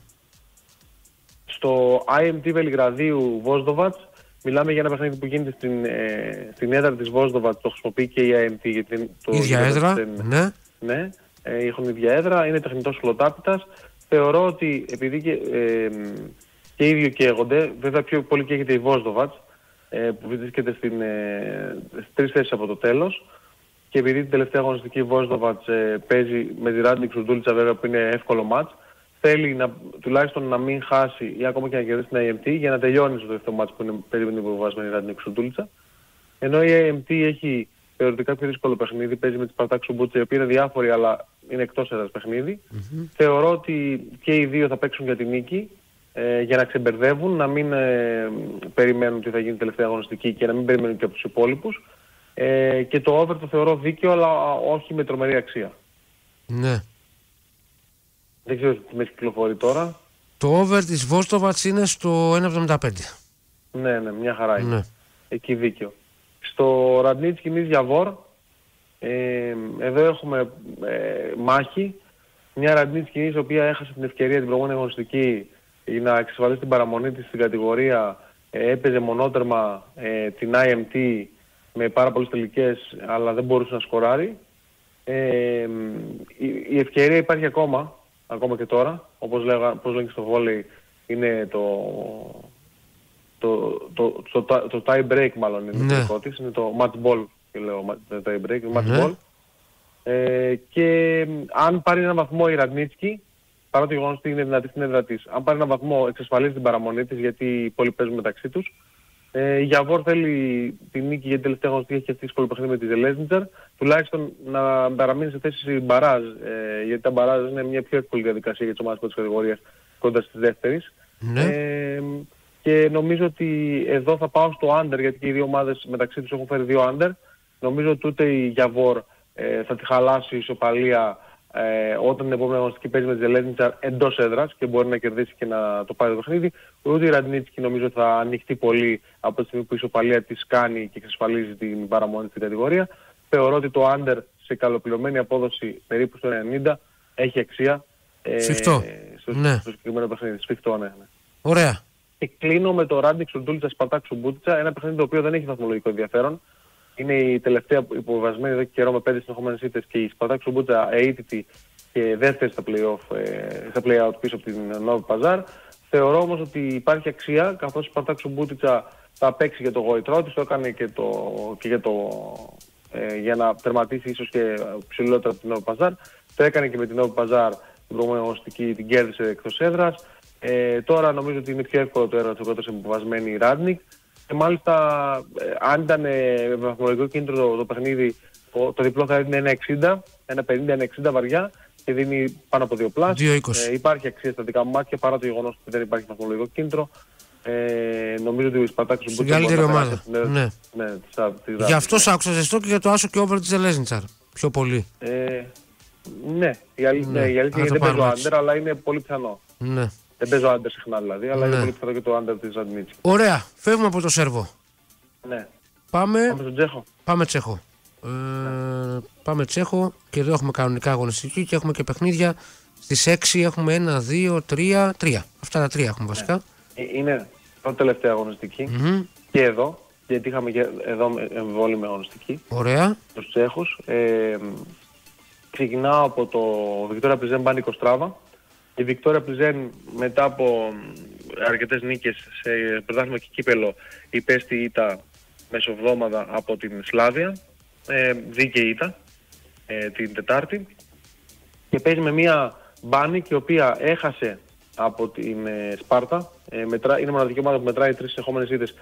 Στο IMT Βελιγραδίου Βόσδοβατς μιλάμε για ένα παιχνίδι που γίνεται στην, ε, στην έδρα της Βόσδοβατς, το χρησιμοποιεί και η IMT γιατί είναι το ίδια γήπεδο έδρα. δεν- Ναι. ναι, ε, έχουν ίδια έδρα, είναι τεχνητός χλωτάπητας. Θεωρώ ότι επειδή και, ε, και οι ίδιοι καίγονται, βέβαια πιο πολύ καίγεται η Βόσδοβατς, ε, που βρίσκεται στην, ε, στις τρεις θέσεις από το τέλος. Και επειδή την τελευταία αγωνιστική η Βόσδοβατς ε, παίζει με τη Ράντινγκ Σουρντούλιτσα βέβαια που είναι εύκολο μάτς, θέλει να, τουλάχιστον να μην χάσει ή ακόμα και να κερδίσει την IMT για να τελειώνει στο τελευταίο μάτς που είναι περίπου την υποβασμένη Ράντινγκ Σουρντούλιτσα. Ενώ η AMT έχει θεωρητικά πιο δύσκολο παιχνίδι, παίζει με τη Σπαρτάξου Μπούτσα, η οποία είναι διάφορη αλλά είναι εκτός έδρας παιχνίδι. Θεωρώ ότι και οι δύο θα παίξουν για την νίκη ε, για να ξεμπερδεύουν, να μην ε, περιμένουν τι θα γίνει τελευταία αγωνιστική και να μην περιμένουν και από τους υπόλοιπους. Ε, και το over το θεωρώ δίκαιο, αλλά όχι με τρομερή αξία. Ναι. Δεν ξέρω τι με έχει κυκλοφορεί τώρα. Το over της Βόστοβατς είναι στο 1,75. Ναι, ναι, μια χαρά είναι. Ναι. Εκεί δίκαιο. Στο Ραντνίτσκι Νις Γιαβόρ, ε, εδώ έχουμε ε, μάχη. Μια Ραντνίτσκι Νις, η οποία έχασε την ευκαιρία την προηγούμενη αγωνιστική να εξασφαλίσει την παραμονή της στην κατηγορία. Ε, έπαιζε μονότερμα ε, την IMT με πάρα πολλές τελικές, αλλά δεν μπορούσε να σκοράρει. Ε, η, η ευκαιρία υπάρχει ακόμα, ακόμα και τώρα. Όπως, λέγα, όπως λέγει στο βόλεϊ, είναι το, το, το, το, το, tie break μάλλον είναι Ναι. το δικό της. Είναι το match ball και λέω ma- tie break, match Ναι. ball. Ε, και μ, αν πάρει ένα βαθμό η Ραγνίτσκι, παρά το γεγονός ότι είναι δυνατή στην έδρα της, αν πάρει ένα βαθμό εξασφαλίζει την παραμονή της γιατί οι πολλοί παίζουν μεταξύ τους. Ε, η Γιαβόρ θέλει την νίκη γιατί τελευταία αγωνιστική έχει αυτή δύσκολο παιχνίδι με τη Ζελέζνιτζαρ. Τουλάχιστον να παραμείνει σε θέση μπαράζ, ε, γιατί τα μπαράζ είναι μια πιο εύκολη διαδικασία για τις ομάδες πρώτης κατηγορίας κοντά στις δεύτερης. Ναι. Ε, και νομίζω ότι εδώ θα πάω στο under γιατί και οι δύο ομάδες μεταξύ τους έχουν φέρει δύο under. Νομίζω ότι ούτε η Γιαβόρ ε, θα τη χαλάσει η ισοπαλία ε, όταν την επόμενη αγωνιστική παίζει με τη Ζελένιτσα εντός έδρας και μπορεί να κερδίσει και να το πάρει το παιχνίδι. Ούτε η Ραντνίτσκι νομίζω θα ανοιχτεί πολύ από τη στιγμή που η ισοπαλία της κάνει και εξασφαλίζει την παραμονή στην κατηγορία. Θεωρώ ότι το under σε καλοπληρωμένη απόδοση περίπου στο 90 έχει αξία. Ε, Σφιχτό. στο, Ναι. στο συγκεκριμένο παιχνίδι. Σφιχτό, ναι. ναι. Ωραία. Και κλείνω με το Ράντιξ Οντούλτσα Σπαρτάκ Σουμπούτσα, ένα παιχνίδι το οποίο δεν έχει βαθμολογικό ενδιαφέρον. Είναι η τελευταία υποβασμένη εδώ και καιρό με πέντε συνεχόμενες ήττες και η Σπαρτάκ Σουμπούτσα αίτητη και δεύτερη στα play-off, ε, στα play-out πίσω από την Νόβι Παζάρ. Θεωρώ όμως ότι υπάρχει αξία, καθώς η Σπαρτάκ Σουμπούτσα θα παίξει για το γοητρό της, το έκανε και, το, και για, το, ε, για να τερματίσει ίσως και ψηλότερα από την Νόβι Παζάρ. Το έκανε και με την Νόβι Παζάρ την προηγούμενη αγωνιστική, την κέρδισε εκτός έδρας. Ε, τώρα νομίζω ότι είναι πιο εύκολο το έργο της πρώτης υποβιβασμένη η Ράντνικ. Και μάλιστα, ε, αν ήταν ε, βαθμολογικό κίνητρο το, το παιχνίδι, το, το διπλό θα έδινε 1,60, 1,50-1,60 βαριά και δίνει πάνω από 2 plus. 2,20. Ε, υπάρχει αξία στα δικά μου μάτια παρά το γεγονός ότι δεν υπάρχει βαθμολογικό κίνητρο. Ε, νομίζω ότι ο Ισπατάκης Στην καλύτερη ομάδα. Ναι. ναι της, α- της Γι' Ράντνικ, αυτό σ' άκουσα ζεστό και για το άσο και over της Ζελέζνιτσαρ. Πιο πολύ. Ε, ναι, η αλήθεια, Ναι, ναι, η αλήθεια να το είναι δεν παίζω πάρουμε έτσι. under, αλλά είναι πολύ πιθανό. Ναι. Δεν παίζω under συχνά δηλαδή, αλλά Ναι. είναι πολύ πιθανό και το under της Ραντνίτσκι. Ωραία. Φεύγουμε από το Σέρβο. Ναι. Πάμε, Πάμε στον Τσέχο. πάμε Τσέχο. Ε, πάμε Τσέχο και εδώ έχουμε κανονικά αγωνιστική και έχουμε και παιχνίδια. Στις 6 έχουμε 1, 2, 3, 3. Αυτά τα τρία έχουμε βασικά. Ε, Είναι πρώτη τελευταία αγωνιστική Μμμ. και εδώ, γιατί είχαμε και εδώ με- εμβόλυμη αγωνιστική, Ωραία. τους Τσέχους. Ε, ξεκινάω από το Βικτόρια Πλιζέν Μπάνικο Στράβα. Η Βικτόρια Πλιζέν μετά από αρκετές νίκες σε πρωτάθλημα και κύπελο υπέστη ήττα μεσοβδόμαδα από την Σλάβια. Ε, δίκαιη ήττα ε, την Τετάρτη. Και παίζει με μια Μπάνικ η οποία έχασε από την ε, Σπάρτα. Ε, μετρά, είναι μοναδική ομάδα που μετράει τρεις συνεχόμενες ήττες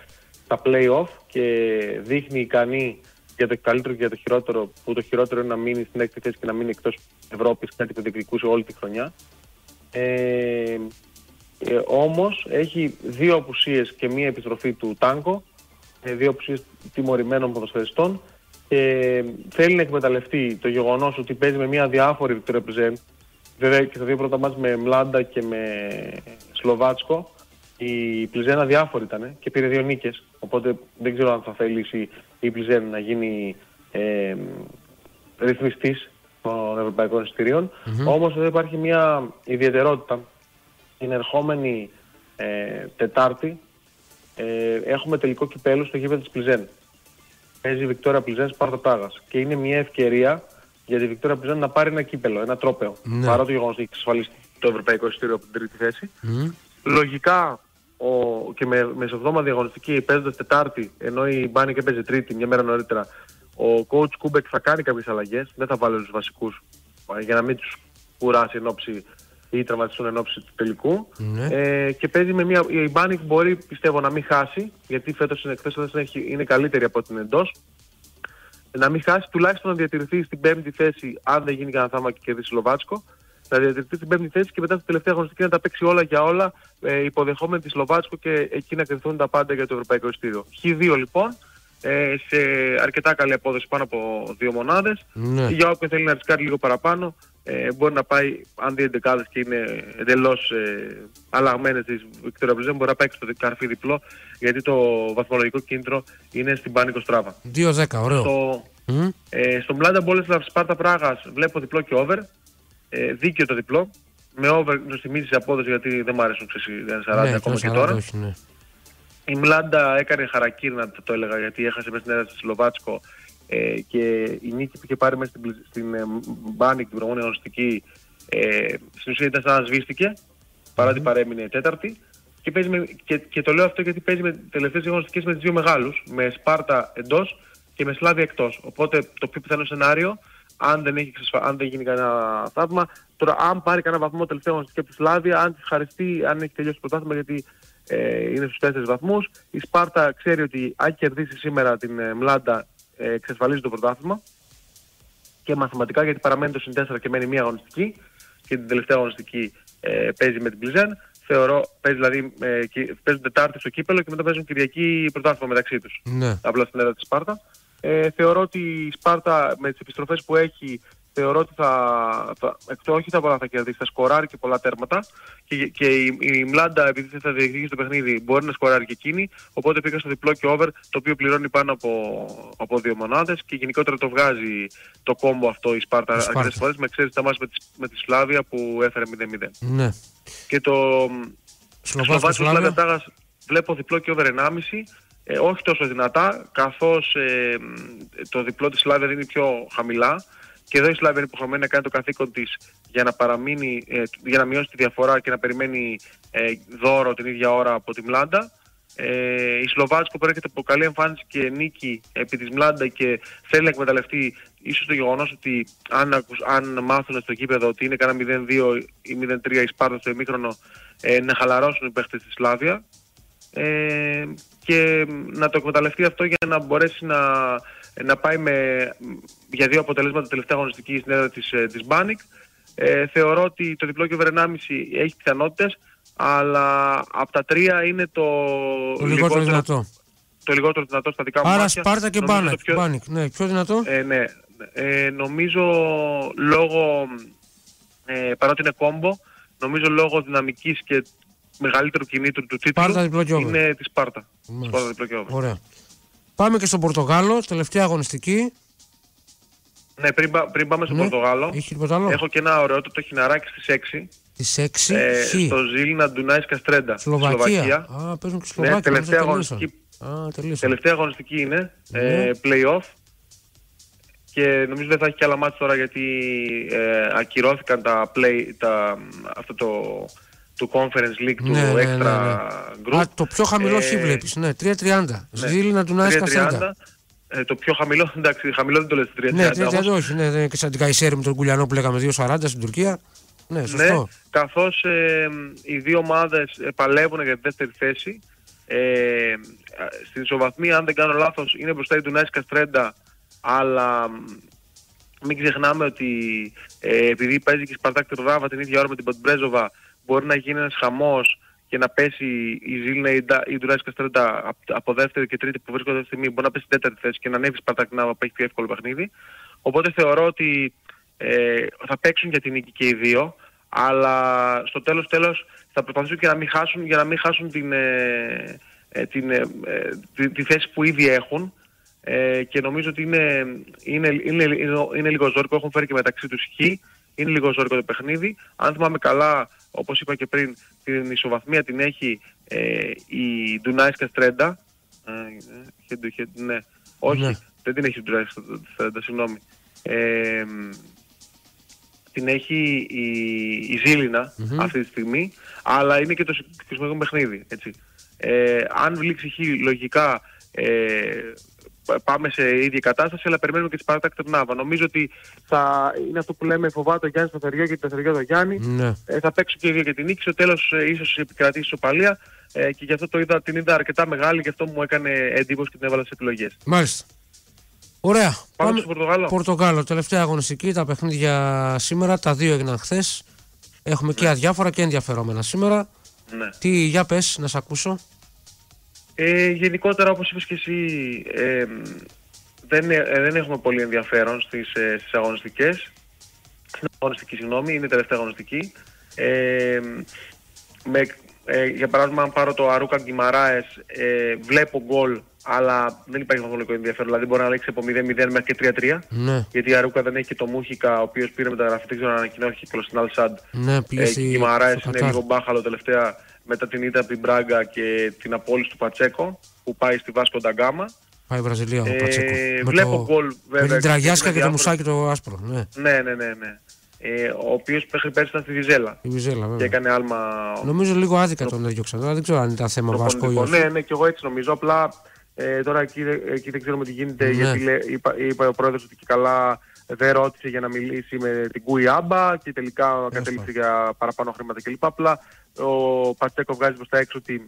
στα play-off και δείχνει ικανή για το καλύτερο και για το χειρότερο, που το χειρότερο είναι να μείνει στην έκτη θέση και να μείνει εκτός Ευρώπης, κάτι που διεκδικούσε όλη τη χρονιά. Ε, ε, όμως έχει δύο απουσίες και μία επιστροφή του Τάνκο, ε, δύο απουσίες τιμωρημένων ποδοσφαιριστών και θέλει να εκμεταλλευτεί το γεγονός ότι παίζει με μια διάφορη Βικτόρια Πλιζέν, βέβαια και στα δύο πρώτα μάτς με Μλάντα και με Σλοβάτσκο, η Πλιζέν αδιάφορη ήταν και πήρε δύο νίκες, οπότε δεν ξέρω αν θα θελήσει η Πλιζέν να γίνει ε, ρυθμιστής των ευρωπαϊκών εισιτηρίων. Όμως εδώ υπάρχει μια ιδιαιτερότητα. Την ερχόμενη ε, Τετάρτη ε, έχουμε τελικό κυπέλου στο γήπεδο της Πλιζέν. Παίζει η Βικτόρια Πλιζέν Σπάρτα Πράγας και είναι μια ευκαιρία για τη Βικτόρια Πλζεν να πάρει ένα κύπελλο, ένα τρόπαιο. Ναι. Παρά το γεγονός ότι έχει εξασφαλίσει το ευρωπαϊκό εισιτήριο από την τρίτη θέση. Μμ. Λογικά ο, και με μεσοβδόμαδη αγωνιστική παίζοντας Τετάρτη, ενώ η Μπάνικ έπαιζε Τρίτη, μια μέρα νωρίτερα, ο coach Κούμπεκ θα κάνει κάποιες αλλαγές. Δεν θα βάλει τους βασικούς για να μην τους κουράσει εν όψει ή τραυματιστούν εν όψει του τελικού. Ναι. Ε, και παίζει με μια. Η Μπάνικ μπορεί πιστεύω να μην χάσει, γιατί φέτος είναι εκτό είναι καλύτερη από την εντός. Να μην χάσει, τουλάχιστον να διατηρηθεί στην πέμπτη θέση, αν δεν γίνει κανένα θαύμα και κερδίσει Σλοβάτσκο. θα διατηρηθεί στην πέμπτη θέση και μετά στη τελευταία αγωνιστική να τα παίξει όλα για όλα, ε, υποδεχόμενη τη Σλοβάτσκο και εκεί να κρυθούν τα πάντα για το ευρωπαϊκό ειστήριο. Χ2 λοιπόν, ε, σε αρκετά καλή απόδοση πάνω από δύο μονάδες. Ναι. Για όποιον θέλει να ρισκάρει λίγο παραπάνω, ε, μπορεί να πάει, αν δει εντεκάδες και είναι εντελώς ε, αλλαγμένες τη Βικτόρια Πλζεν, μπορεί να πάει στο καρφί διπλό, γιατί το βαθμολογικό κίνητρο είναι στην Μπάνικ Οστράβα. 2-10, ωραίο. Στο, Μμ. ε, στο Μλάντα Μπόλεσλαβ Σπάρτα Πράγας βλέπω διπλό και over. Ε, δίκαιο το διπλό. Με over το θυμίζει σε απόδοση γιατί δεν μου αρέσουν ξέρεις, δεν είναι 40 ναι, ακόμα το και 40 τώρα. όχι, ναι. Η Μλάντα έκανε χαρακτήρα, να το έλεγα, γιατί έχασε μέσα στην έδρα στη Σλοβάτσκο ε, και η νίκη που είχε πάρει μέσα στην, πλη- στην ε, Μπάνικ την προηγούμενη αγωνιστική ε, στην ουσία ήταν σαν να σβήστηκε παρά ότι παρέμεινε τέταρτη. Και, παίζει με, και, και το λέω αυτό γιατί παίζει με τελευταίες αγωνιστικές με του δύο μεγάλους, με Σπάρτα εντός και με Σλάβια εκτός. Οπότε το πιο πιθανό σενάριο, αν δεν, έχει, εξασφα- αν δεν γίνει κανένα θαύμα, τώρα αν πάρει κανένα βαθμό τελευταία αγωνιστική από τη Σλάβια, αν τη χαριστεί, αν έχει τελειώσει το πρωτάθλημα, γιατί ε, είναι στους τέσσερις βαθμούς. Η Σπάρτα ξέρει ότι αν κερδίσει σήμερα την ε, Μλάντα, ε, εξασφαλίζει το πρωτάθλημα και μαθηματικά γιατί παραμένει το συν 4 και μένει μία αγωνιστική και την τελευταία αγωνιστική ε, παίζει με την Πλιζέν. Θεωρώ, παίζει δηλαδή, ε, και- παίζουν Τετάρτη στο κύπελο και μετά παίζουν Κυριακή πρωτάθλημα μεταξύ τους. ναι. Απλά στην έδρα της Σπάρτα. Ε, θεωρώ ότι η Σπάρτα με τις επιστροφές που έχει, θεωρώ ότι θα, θα εκτό όχι θα πολλά θα κερδίσει, θα σκοράρει και πολλά τέρματα. Και, και η, η Μλάντα, επειδή θα διεκδικήσει το παιχνίδι, μπορεί να σκοράρει και εκείνη. Οπότε πήγα στο διπλό και over, το οποίο πληρώνει πάνω από, από δύο μονάδες και γενικότερα το βγάζει το κόμπο αυτό η Σπάρτα, Η Σπάρτα. αρκετές φορές με εξαίρεση τα μάτια με, τη- με τη Σλάβια που έφερε 0-0. ναι. Και το Σλοβάτσκο Σλοβάτσκο Σλάβια. Σλάβια Πράγας βλέπω διπλό και over 1,5. Ε, όχι τόσο δυνατά, καθώς ε, μ, το διπλό της Σλάβια είναι πιο χαμηλά. Και εδώ η Σλάβια είναι υποχρεωμένη να κάνει το καθήκον της για να παραμείνει, ε, για να μειώσει τη διαφορά και να περιμένει ε, δώρο την ίδια ώρα από τη Μλάντα. Ε, η Σλοβάτσκο προέρχεται από καλή εμφάνιση και νίκη επί της Μλάντα και θέλει να εκμεταλλευτεί ίσως το γεγονός ότι αν, ακουσ- αν μάθουν στο κήπεδο ότι είναι κανένα 0-2 ή 0-3 η Σπάρτα στο ημίχρονο ε, να χαλαρώσουν οι παίχτες της Σλάβια ε, και να το εκμεταλλευτεί αυτό για να μπορέσει να, να πάει με, για δύο αποτελέσματα τελευταία αγωνιστική στην έδρα της, ε, της Μπάνικ. Ε, θεωρώ ότι το διπλό και over 1,5 έχει πιθανότητες, αλλά από τα τρία είναι το, Το λιγότερο δυνατό. το λιγότερο δυνατό στα δικά μου Άρα μάτια. Σπάρτα και Νομίζω Μπάνικ. το πιο- Μπάνικ. Ναι, πιο δυνατό. ε, ναι. Ε, νομίζω λόγω, ε, παρότι είναι combo, νομίζω λόγω δυναμικής και μεγαλύτερου κινήτρου του τίτλου Σπάρτα διπλό και over. είναι τη Σπάρτα. Μάλιστα. Σπάρτα διπλό και over. Ωραία. Πάμε και στον Πορτογάλο, τελευταία αγωνιστική. Ναι, πριν, πά- πριν πάμε στο Ναι. Πορτογάλο, Έχει τίποτα άλλο; έχω και ένα ωραίο το χιναράκι στις 6. Τις 6 Ε, Χ. στο Ζήλινα Ντουνάης Καστρέντα. Σλοβακία. Α, παίζουν και Σλοβάκια. Ναι, τελευταία νόμιζα αγωνιστική, τελείωσαν. Α, τελείωσαν. τελευταία αγωνιστική είναι. Ναι. Ε, play-off. Και νομίζω δεν θα έχει και άλλα μάτια τώρα γιατί ε, ακυρώθηκαν τα play, τα, αυτό το, του Conference League, του Ναι, ναι, Extra ναι, Group. Α, το πιο χαμηλό Ε, Χ βλέπεις. Ναι, 3.30. ναι. Ζήλινα του Νάης 3.30. Κασέντα. Ε, το πιο χαμηλό, εντάξει, χαμηλό δεν το λες 3.30 Ναι, 3.30 όμως. όχι. Ναι, δεν είναι και σαν την Καϊσέρη με τον Κουλιανό που λέγαμε 2.40 στην Τουρκία. Ναι, Ναι, σωστό. καθώς ε, οι δύο ομάδες ε, παλεύουν για τη δεύτερη θέση. Ε, στην ισοβαθμία, αν δεν κάνω λάθος, είναι μπροστά η Ντουνάης Καστρέντα, αλλά μ, μην ξεχνάμε ότι ε, επειδή παίζει και η Σπαρτάκ Τερδάβα την ίδια ώρα με την Ποτμπρέζοβα, μπορεί να γίνει ένας χαμός και να πέσει η Ζήλνα ή η Ντα- η Ντουνάης Καστρέντα από, από δεύτερη και τρίτη που βρίσκονται αυτή τη στιγμή, μπορεί να πέσει στην τέταρτη θέση και να ανέβει η Σπαρτάκ Νάβα που έχει πιο εύκολο παιχνίδι. Οπότε θεωρώ ότι ε, θα παίξουν για την νίκη και οι δύο, αλλά στο τέλος τέλος θα προσπαθήσουν και να μην χάσουν για να μην χάσουν την, ε, ε, την, ε, ε, τη, τη θέση που ήδη έχουν ε, και νομίζω ότι είναι, είναι, είναι, είναι, είναι λίγο ζόρικο, έχουν φέρει και μεταξύ τους χ, είναι λίγο ζόρικο το παιχνίδι. Αν θυμάμαι καλά, όπως είπα και πριν, την ισοβαθμία την έχει ε, η Ντουνάης Καστρέντα. Ε, ε, head to head, ναι. Όχι, Ναι. δεν την έχει η Ντουνάης Καστρέντα, συγγνώμη. Ε, την έχει η, η ζηλινα Μμμ. αυτή τη στιγμή, αλλά είναι και το σημαντικό παιχνίδι. Έτσι. Ε, αν λήξει χ, λογικά ε, πα- πάμε σε ίδια κατάσταση, αλλά περιμένουμε και τη Σπάρτα Τερνάβα. Νομίζω ότι θα είναι αυτό που λέμε φοβάται ο Γιάννης το Θεριό και το Θεριό το Γιάννης. Ναι. Ε, θα παίξουν και οι δύο για την νίκη. Στο τέλος, ε, ίσως επικρατήσει ισοπαλία ε, και γι' αυτό το είδα, την είδα αρκετά μεγάλη, γι' αυτό μου έκανε εντύπωση και την έβαλα στι επιλογές. Μάλιστα. Ωραία. Πάμε στο Πορτογάλο. Πορτογάλο. Τελευταία αγωνιστική. Τα παιχνίδια σήμερα. Τα δύο έγιναν χθες. Έχουμε και αδιάφορα και ενδιαφερόμενα σήμερα. Ναι. Τι, για πες, να σε ακούσω. Ε, γενικότερα, όπως είπες και εσύ, ε, δεν, ε, δεν έχουμε πολύ ενδιαφέρον στις, ε, στις αγωνιστικές. Στην αγωνιστική, συγγνώμη, είναι η τελευταία αγωνιστική. Ε, με, ε, για παράδειγμα, αν πάρω το Αρούκα Γκυμαράες, ε, βλέπω γκολ, αλλά δεν υπάρχει βαθμολογικό ενδιαφέρον. Δηλαδή μπορεί να λέξει από 0-0 μέχρι και 3-3. Ναι, Γιατί η Αρούκα δεν έχει και το Μούχικα, ο οποίος πήρε μεταγραφή, δεν ξέρω αν ανακοινώθηκε και στην Αλσάντ. ναι, πήγε Ε, στη- η Γκυμαράες στο είναι Κατάρ. λίγο μπάχαλο τελευταία μετά την ήττα από την Μπράγκα και την απόλυση του Πατσέκο που πάει στη Βάσκο Νταγκάμα. Πάει η Βραζιλία ο Ε, Πατσέκο. Με βλέπω το- γκολ, Με βέβαια, την τραγιάσκα με και το διάφορες- μουσάκι το άσπρο. Ναι, Ναι, ναι, ναι. ναι. Ε, ο οποίος μέχρι πέρσι ήταν στη Βιζέλα η Βιζέλα και βέβαια. έκανε άλμα Νομίζω λίγο άδικα τον έδιωξαν. Τώρα δεν ξέρω αν ήταν θέμα βάσκο ή προπονητικό. όχι. Ναι, ναι, και εγώ έτσι νομίζω. Απλά ε, τώρα εκεί, δε- εκεί δεν ξέρουμε τι γίνεται Ναι. γιατί λέ, είπα, είπε ο πρόεδρος ότι και καλά δεν ρώτησε για να μιλήσει με την Κούι Άμπα και τελικά κατέληξε για παραπάνω χρήματα κλπ. Απλά ο Πατσέκο βγάζει προς τα έξω ότι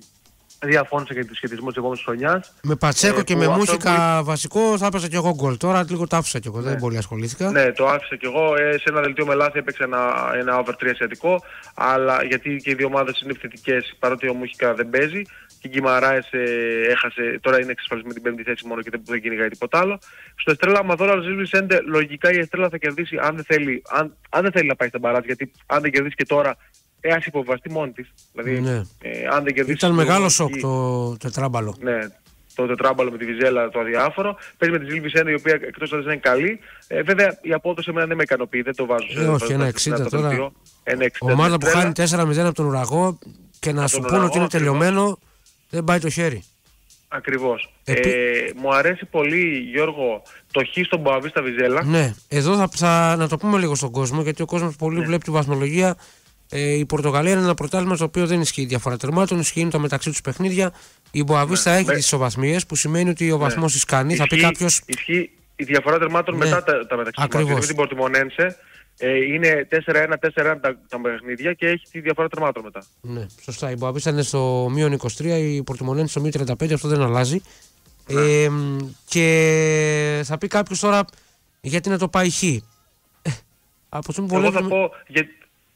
διαφώνησε για το σχετισμό της επόμενης χρονιάς. Με Πατσέκο Ε, και που με αυτό Μούχικα βασικό θα έπαιζα κι εγώ γκολ. Τώρα λίγο τα άφησα κι εγώ. Δεν πολύ ασχολήθηκα. Ναι, το άφησα κι εγώ. Ε, σε ένα δελτίο με λάθη έπαιξε ένα, ένα over 3 ασιατικό. Αλλά γιατί και οι δύο ομάδες είναι επιθετικές, παρότι ο Μούχικα δεν παίζει. Και η Γκυμαράες ε, έχασε, τώρα είναι εξασφαλισμένη την πέμπτη θέση μόνο και δεν, δεν κυνηγάει τίποτα άλλο. Στο Εστρέλα Αμαδόρα Ροζίλ Βισέντε, λογικά η Εστρέλα θα κερδίσει αν δεν θέλει, αν, αν δεν θέλει να πάει στα μπαράτ. Γιατί αν δεν κερδίσει και τώρα, ε, ας υποβαστεί μόνη της. Δηλαδή, Ναι. ε, αν δεν κερδίσει. Ήταν το- μεγάλο σοκ η- το τετράμπαλο. ναι, το τετράμπαλο με τη Βιζέλα το αδιάφορο. Παίζει με τη Ζήλ Βισέντε, η οποία εκτός αν δεν είναι καλή. Ε, βέβαια η απόδοση εμένα δεν με ικανοποιεί, δεν το βάζω σε Ε, όχι, στο- ένα στο- 60 στο τώρα. δελτίο. Ένα 60 Ομάδα που Εστρέλα. χάνει 4-0 από τον ουραγό και να Από σου τον πούνε Ουραγό, ότι είναι ακριβώς. τελειωμένο, δεν πάει το χέρι. Ακριβώς. Επί- Ε, μου αρέσει πολύ, Γιώργο, το χ στον Μποαβίστα Βιζέλα. Ναι, εδώ θα, θα, να το πούμε λίγο στον κόσμο, γιατί ο κόσμος πολύ βλέπει τη βαθμολογία. Ε, η Πορτογαλία είναι ένα πρωτάθλημα στο οποίο δεν ισχύει διαφορά τερμάτων, ισχύει τα μεταξύ τους παιχνίδια. Η Μποαβίστα έχει Με- τις ισοβαθμίες, που σημαίνει ότι ο βαθμός της κάνει. Θα πει Ισχύει- κάποιο. Ισχύει η διαφορά τερμάτων Ναι. μετά τα, τα μεταξύ Ακριβώς. μας. Γιατί Με την Πορτιμονένσε ε, είναι 4-1-4-1 τα, τα παιχνίδια και έχει τη διαφορά τερμάτων μετά. Ναι, σωστά. Η Μποαβίστα είναι στο μείον 23, η Πορτιμονένη στο μείον 35, αυτό δεν αλλάζει. Ναι. Ε, μ, και θα πει κάποιος τώρα γιατί να το πάει χ; Ε, από τη στιγμή που Εγώ θα βολεύει- πω για,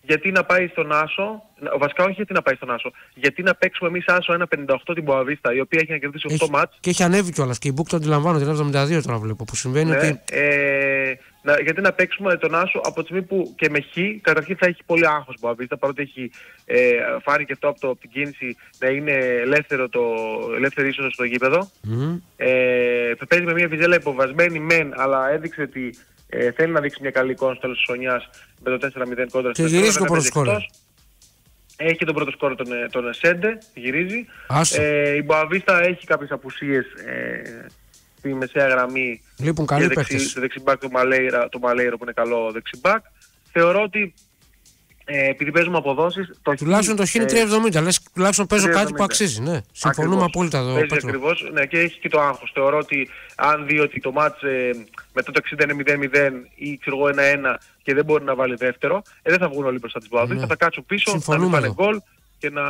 γιατί να πάει στον Άσο, να- βασικά όχι γιατί να πάει στον Άσο, γιατί να παίξουμε εμείς Άσο 1-58 την Μποαβίστα, η οποία έχει να κερδίσει 8 έχει, μάτς. και έχει ανέβει κιόλας. Και η Book το αντιλαμβάνονται, είναι 72 τώρα βλέπω. Που συμβαίνει Ναι, ότι. ε, να, γιατί να παίξουμε τον Άσο από τη στιγμή που και με Χ καταρχήν θα έχει πολύ άγχος Μποαβίστα παρότι έχει ε, φάνηκε αυτό από, το, από την κίνηση να είναι ελεύθερο το, ελεύθερη είσοδος στο γήπεδο. Μμμ. Ε, θα παίζει με μια βιζέλα υποβασμένη μεν, αλλά έδειξε ότι ε, θέλει να δείξει μια καλή εικόνα στο τέλος της χρονιάς με το 4-0 κόντρα Και στο γυρίζει Εστρέλα, το δεν πρώτο έπαιζε σκόρερ. εκτός. Έχει και τον πρώτο σκόρ τον, ε, τον Σέντε, γυρίζει. Άστο. Ε, η Μποαβίστα έχει κάποιες απουσίες ε, στη μεσαία γραμμή Λείπουν και καλοί δεξι, παίκτες. στο δεξιμπάκ το Μαλέιρα, το Μαλέιρα που είναι καλό δεξιμπάκ. Θεωρώ ότι ε, επειδή παίζουμε αποδόσεις... Το Τουλάχιστον το χ είναι ε, 3,70. Λες τουλάχιστον παίζω 3,70. κάτι που αξίζει. Ναι, συμφωνούμε Ακριβώς. απόλυτα εδώ. Παίζει Πέτρο. ακριβώς, ναι, και έχει και το άγχος. Θεωρώ ότι αν δει ότι το μάτς ε, μετά το 60 είναι 0-0 ή ξέρω εγώ 1-1 και δεν μπορεί να βάλει δεύτερο, ε, δεν θα βγουν όλοι μπροστά της Μποαβίστα, Ναι. θα κάτσουν πίσω, να μην Συμφωνούμε πάνε εδώ. γκολ και να,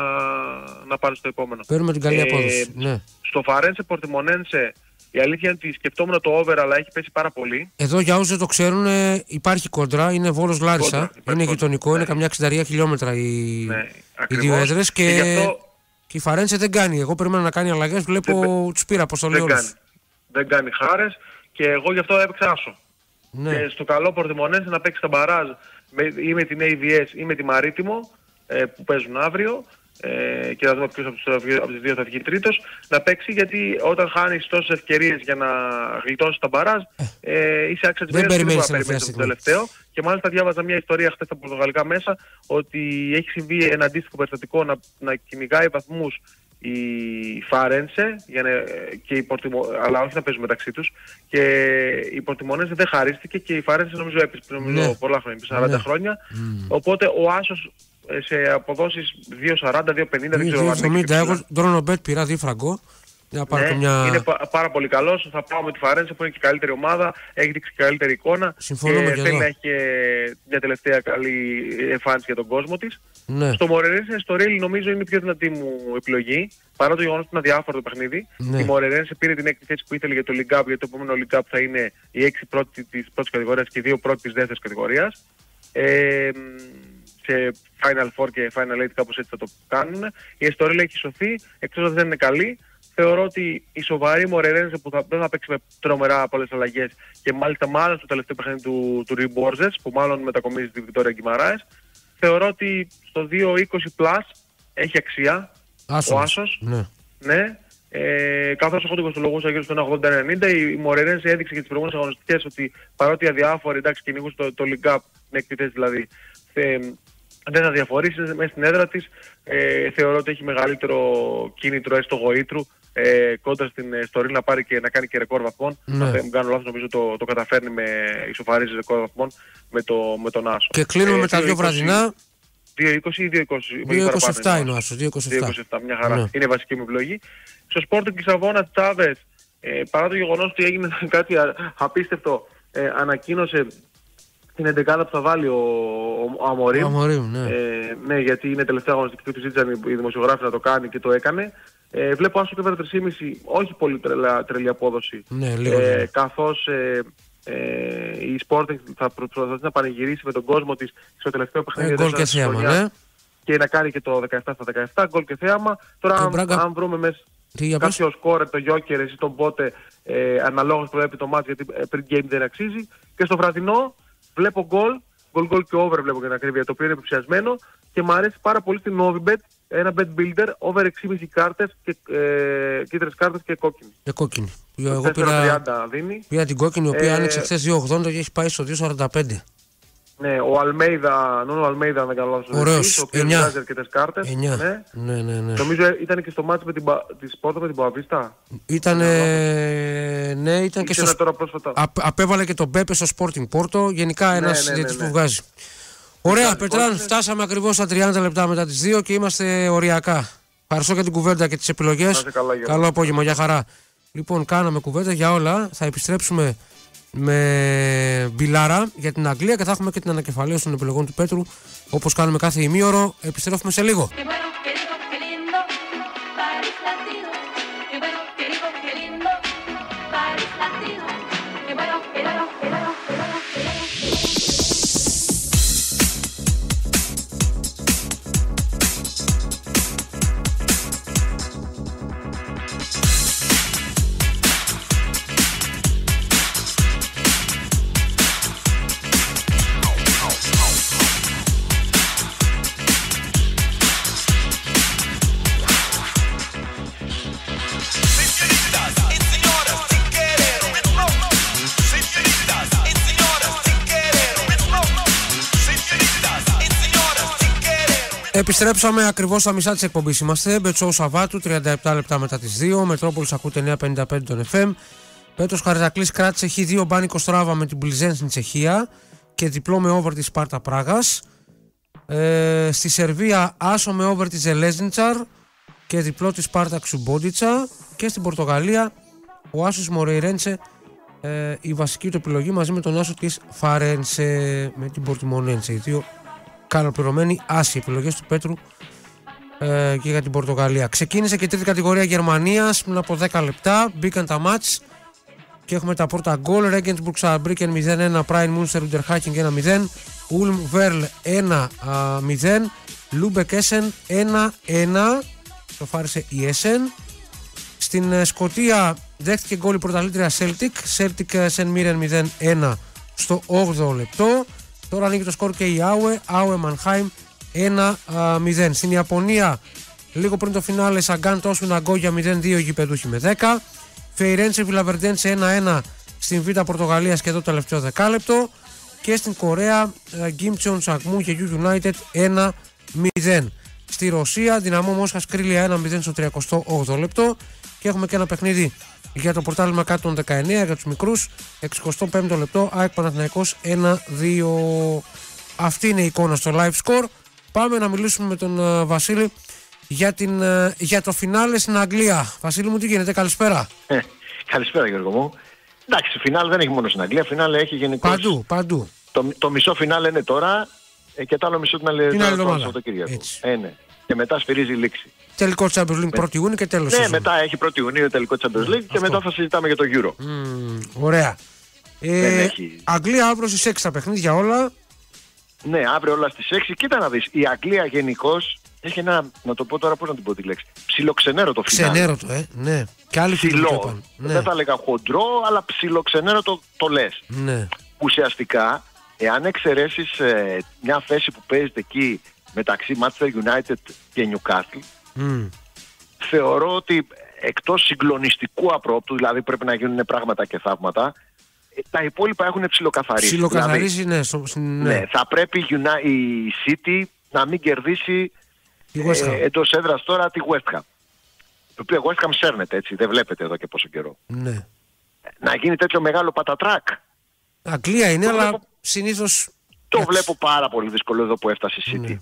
να πάνε στο επόμενο. Παίρνουμε την καλή Ε, απόδοση. Ναι. Στο Φαρένσε Πορτιμονένσε η αλήθεια είναι ότι σκεφτόμουν το over αλλά έχει πέσει πάρα πολύ. Εδώ για όσους δεν το ξέρουν, ε, υπάρχει κόντρα. Είναι Βόλος Λάρισα. Κόντρα, υπάρχει Είναι κόντρα. γειτονικό, είναι Ναι. καμιά 60 χιλιόμετρα οι, Ναι, οι ακριβώς. δύο έδρες. Και, Και γι' αυτό- και η Φαρέντσε δεν κάνει. Εγώ περίμενα να κάνει αλλαγές. Βλέπω τους πήρα αποστολή δεν όλου. κάνει. Δεν κάνει χάρες και εγώ γι' αυτό έπαιξα άσο. Ναι. Και στο καλό Πορτιμονένσε να παίξει τα μπαράζ με, ή με την AVS ή με τη Μαρίτιμο ε, που παίζουν αύριο ε, και να δούμε ποιος από, τους, από τις δύο θα βγει τρίτος να παίξει γιατί όταν χάνεις τόσες ευκαιρίες για να γλιτώσεις τα μπαράζ ε, είσαι άξια της Δεν μοίρας και περιμένεις μπορεί να τελευταία περιμένεις το στιγμή. τελευταίο και μάλιστα διάβαζα μια ιστορία χθες στα πορτογαλικά μέσα ότι έχει συμβεί ένα αντίστοιχο περιστατικό να, να κυνηγάει βαθμούς η Φάρενσε για να, και η Πορτιμο, αλλά όχι να παίζουν μεταξύ τους και η Πορτιμονέζε δεν χαρίστηκε και η Φάρενσε νομίζω έπεσε πριν νομίζω Ναι. πολλά χρόνια, πριν 40 Ναι. χρόνια οπότε ο Άσος ε, σε αποδόσεις 2.40, 2.50 δεν ξέρω αν έχεις 2,70. ψηλά. Εγώ ντρόνο μπετ πήρα 2 φραγκό. Για να πάρω Ναι, και μια. Είναι πα- πάρα πολύ καλός. Θα πάω με τη Φαρένσε που είναι και η καλύτερη ομάδα. Έχει δείξει και καλύτερη εικόνα. Συμφωνούμε και θέλει εδώ. να έχει και μια τελευταία καλή εμφάνιση για τον κόσμο της. Ναι. Στο Μορερένσε, στο Ρίλ νομίζω είναι η πιο δυνατή μου επιλογή. Παρά το γεγονός ότι είναι αδιάφορο το παιχνίδι. Ναι. Η Μορερένσε πήρε την έκτη θέση που ήθελε για το League Cup, γιατί το επόμενο League Cup θα είναι οι έξι πρώτοι της πρώτης κατηγορίας και οι δύο πρώτη της δεύτερης κατηγορίας. Ε, μ, σε Final Four και Final Eight κάπως έτσι θα το κάνουν. Η Εστορίλα έχει σωθεί, εκτός ότι δεν είναι καλή. Θεωρώ ότι η σοβαρή Μορερένζε που θα, δεν θα παίξει με τρομερά πολλές αλλαγές και μάλιστα μάλλον στο τελευταίο παιχνίδι του, του Ριμπόρζες που μάλλον μετακομίζει τη Βικτόρια Γκυμαράες θεωρώ ότι στο 2-20 plus έχει αξία Άσος. ο Άσος. Ναι. Ναι. Ε, Καθώς έχω την κοστολογούσα γύρω στο 1,80-90, η Μορερένse έδειξε και τις προηγούμενες αγωνιστικές ότι παρότι αδιάφοροι, εντάξει, κυνηγούν το, το League Cup, νεκτητέ δηλαδή, ε, δεν θα διαφορήσεις μέσα στην έδρα της. Ε, θεωρώ ότι έχει μεγαλύτερο κίνητρο έστω γοήτρου ε, κόντρα στην ε, Στορίλ να πάρει και να κάνει και ρεκόρ βαθμών. Ναι. Αν δεν μου κάνω λάθος, νομίζω το, το καταφέρνει με ισοφαρίζει ρεκόρ βαθμών με, το, με τον Άσο. Και κλείνουμε Ε, με τα 2-20, δύο βραδινά. 2-20 ή 2-20. 2,27 είναι ο Άσος. 2,27. 2-27, μια χαρά. Ναι. Είναι η βασική μου επιλογή. Στο Sporting Λισαβόνα Τσάβες, ε, παρά το γεγονός ότι έγινε κάτι α- απίστευτο, ε, ανακοίνωσε την 11 που θα βάλει ο, ο, ο Αμορίμ. Ο Αμορίμ, ναι. Ε, ναι, γιατί είναι τελευταία αγωνιστική και του ζήτησαν οι, οι δημοσιογράφοι να το κάνει και το έκανε. Ε, βλέπω άσο και 3,5, όχι πολύ τρελα, τρελή απόδοση. Ναι, λίγο. Ε, ναι. καθώς ε, ε, η Sporting θα προ- προσπαθήσει να πανηγυρίσει με τον κόσμο της στο τελευταίο παιχνίδι Ε, γκολ της και θέαμα, χρονιάς ναι. και να κάνει και το 17 στα 17, γκολ και θέαμα. Τώρα, Και αν, Μπράγκα- αν βρούμε μέσα Τι για πες. κάποιο σκόρερ, το Γιώκερ, εσύ τον Πότε, ε, αναλόγως προέπει το μάτς, γιατί ε, πριν game δεν αξίζει. Και στο βραδινό βλέπω γκολ, γκολ γκολ και over βλέπω για την ακρίβεια, το οποίο είναι επιψιασμένο και μου αρέσει πάρα πολύ στην Novibet, ένα bet builder, over 6,5 κάρτες, και, ε, κίτρινες κάρτες και κόκκινη. Και κόκκινη. Εγώ 4,30 πήρα, δίνει. πήρα την κόκκινη, η οποία Ε, άνοιξε χθες 2,80 και έχει πάει στο 2,45. Ναι, ο Αλμέιδα, Νόνο Αλμέιδα, αν δεν κάνω λάθος, ο Ωραίος, διευθυντής, ο οποίος εννιά. βγάζει αρκετές κάρτες. 9. Ναι. Ναι, ναι, ναι. Νομίζω ε, ήταν και στο μάτι με την, Πα- της Πόρτο με την Μποαβίστα. Ήταν, ναι, ήταν και Ήταν στο, τώρα πρόσφατα. απ- απέβαλε και τον Πέπε στο Sporting Porto. Γενικά ένας ναι, ναι, ναι, ναι. που βγάζει. Ωραία, Λοιπόν, Πετράν, ε, φτάσαμε ακριβώς στα 30 λεπτά μετά τις 2 και είμαστε οριακά. Ευχαριστώ για την κουβέντα και τις επιλογές. είστε καλά, Γιώργο. Καλό απόγευμα, για χαρά. Λοιπόν, κάναμε κουβέντα για όλα. Θα επιστρέψουμε με μπιλάρα για την Αγγλία και θα έχουμε και την ανακεφαλαίωση των επιλογών του Πέτρου όπως κάνουμε κάθε ημίωρο. Επιστρέφουμε σε λίγο. Επιστρέψαμε ακριβώς στα μισά της εκπομπής. Είμαστε. Μπετσό Σαββάτου, 37 λεπτά μετά τις 2. Μετρόπολης ακούτε 955 των FM. Πέτρος Χαριτακλής κράτησε έχει δύο μπάνικο στράβα με την Πλιζέν στην Τσεχία και διπλό με over της Σπάρτα Πράγας. Ε, στη Σερβία άσο με over της Ζελέζνιτσαρ και διπλό της Σπάρτα Ξουμπόντιτσα. Και στην Πορτογαλία ο Άσος Μορεϊρέντσε ε, η βασική του επιλογή μαζί με τον Άσο της Φαρένσε με την Πορτιμονέντσε. Οι δύο καλοπληρωμένοι άσοι επιλογές του Πέτρου ε, και για την Πορτογαλία. Ξεκίνησε και η τρίτη κατηγορία Γερμανίας πριν από 10 λεπτά. Μπήκαν τα ματς και έχουμε τα πρώτα γκολ. Ρέγκενσμπουργκ Σααρμπρίκεν 0-1, Πρόισεν Μούνστερ Ουντερχάχινγκ 1-0, Ούλμ Βέρλ 1-0, Λούμπεκ Έσεν 1-1. Ισοφάρισε η Έσεν. Στην ε, Σκοτία δέχτηκε γκολ η πρωταθλήτρια Celtic. Celtic ε, Σεντ Μίρεν 0-1 στο 8ο λεπτό. Τώρα ανοίγει το σκορ και η Άουε. Άουε Μανχάιμ 1-0. Στην Ιαπωνία, λίγο πριν το φινάλε, Σαγκάν Τόσου Ναγκόγια 0-2 γηπεδούχοι με 10. Φεϊρέντσε Βιλαβερντέντσε 1-1 στην Β' Πορτογαλίας και το τελευταίο δεκάλεπτο. Και στην Κορέα, Γκίμτσον Σακμού και U United 1-0. Στη Ρωσία, Δυναμό Μόσχας Κρίλια 1-0 στο 38 λεπτό. Και έχουμε και ένα παιχνίδι για το πορτάλιμα κάτω των 19 για τους μικρούς. 65 λεπτό, ΑΕΚ Παναθηναϊκός 1-2. Αυτή είναι η εικόνα στο live score. Πάμε να μιλήσουμε με τον ε, Βασίλη για, την, ε, για το φινάλε στην Αγγλία. Βασίλη μου, τι γίνεται, καλησπέρα. Ε, καλησπέρα Γιώργο μου. Εντάξει, φινάλ δεν έχει μόνο στην Αγγλία, φινάλ έχει γενικώς. Παντού, παντού. Το, το μισό φινάλ είναι τώρα ε, και το άλλο μισό την άλλη Την το- άλλη το εβδομάδα. Σαββατοκύριακο. Έτσι. Ε, ναι. Και μετά σφυρίζει η λήξη. Τελικό Champions League 1η Ιούνιου και τέλος. Ναι, μετά έχει 1η Ιουνίου τελικό Champions League και αυτό. μετά θα συζητάμε για το Euro. Ωραία. Ε, Δεν έχει. Αγγλία άπλωση 6 τα παιχνίδια όλα. Ναι, αύριο όλα στις 6. Κοίτα να δεις, η Αγγλία γενικώς έχει ένα, να το πω τώρα πώς να την πω τη λέξη, ψιλοξενέρωτο φινάλε. Ξενέρωτο, ε. Ναι. Και άλλοι φίλοι το Ψηλό. είπαν. Ναι. Δεν θα έλεγα χοντρό, αλλά ψιλοξενέρωτο το λες. Ναι. Ουσιαστικά, εάν εξαιρέσεις μια θέση που παίζεται εκεί μεταξύ Manchester United και Newcastle, Μμ. θεωρώ ότι εκτός συγκλονιστικού απρόπτου, δηλαδή πρέπει να γίνουν πράγματα και θαύματα, ε, τα υπόλοιπα έχουν ψιλοκαθαρίσει. Ψιλοκαθαρίζει, ναι. στο- στην- Δηλαδή, ναι. ναι, θα πρέπει η Uni- η City να μην κερδίσει Η West Ham. ε, εντός έδρας τώρα τη West Ham. Η οποία West Ham σέρνεται έτσι, δεν βλέπετε εδώ και πόσο καιρό. ναι. Να γίνει τέτοιο μεγάλο πατατράκ. Αγγλία είναι, Το αλλά βλέπω- συνήθως. Το βλέπω πάρα πολύ δύσκολο εδώ που έφτασε η City. Ναι.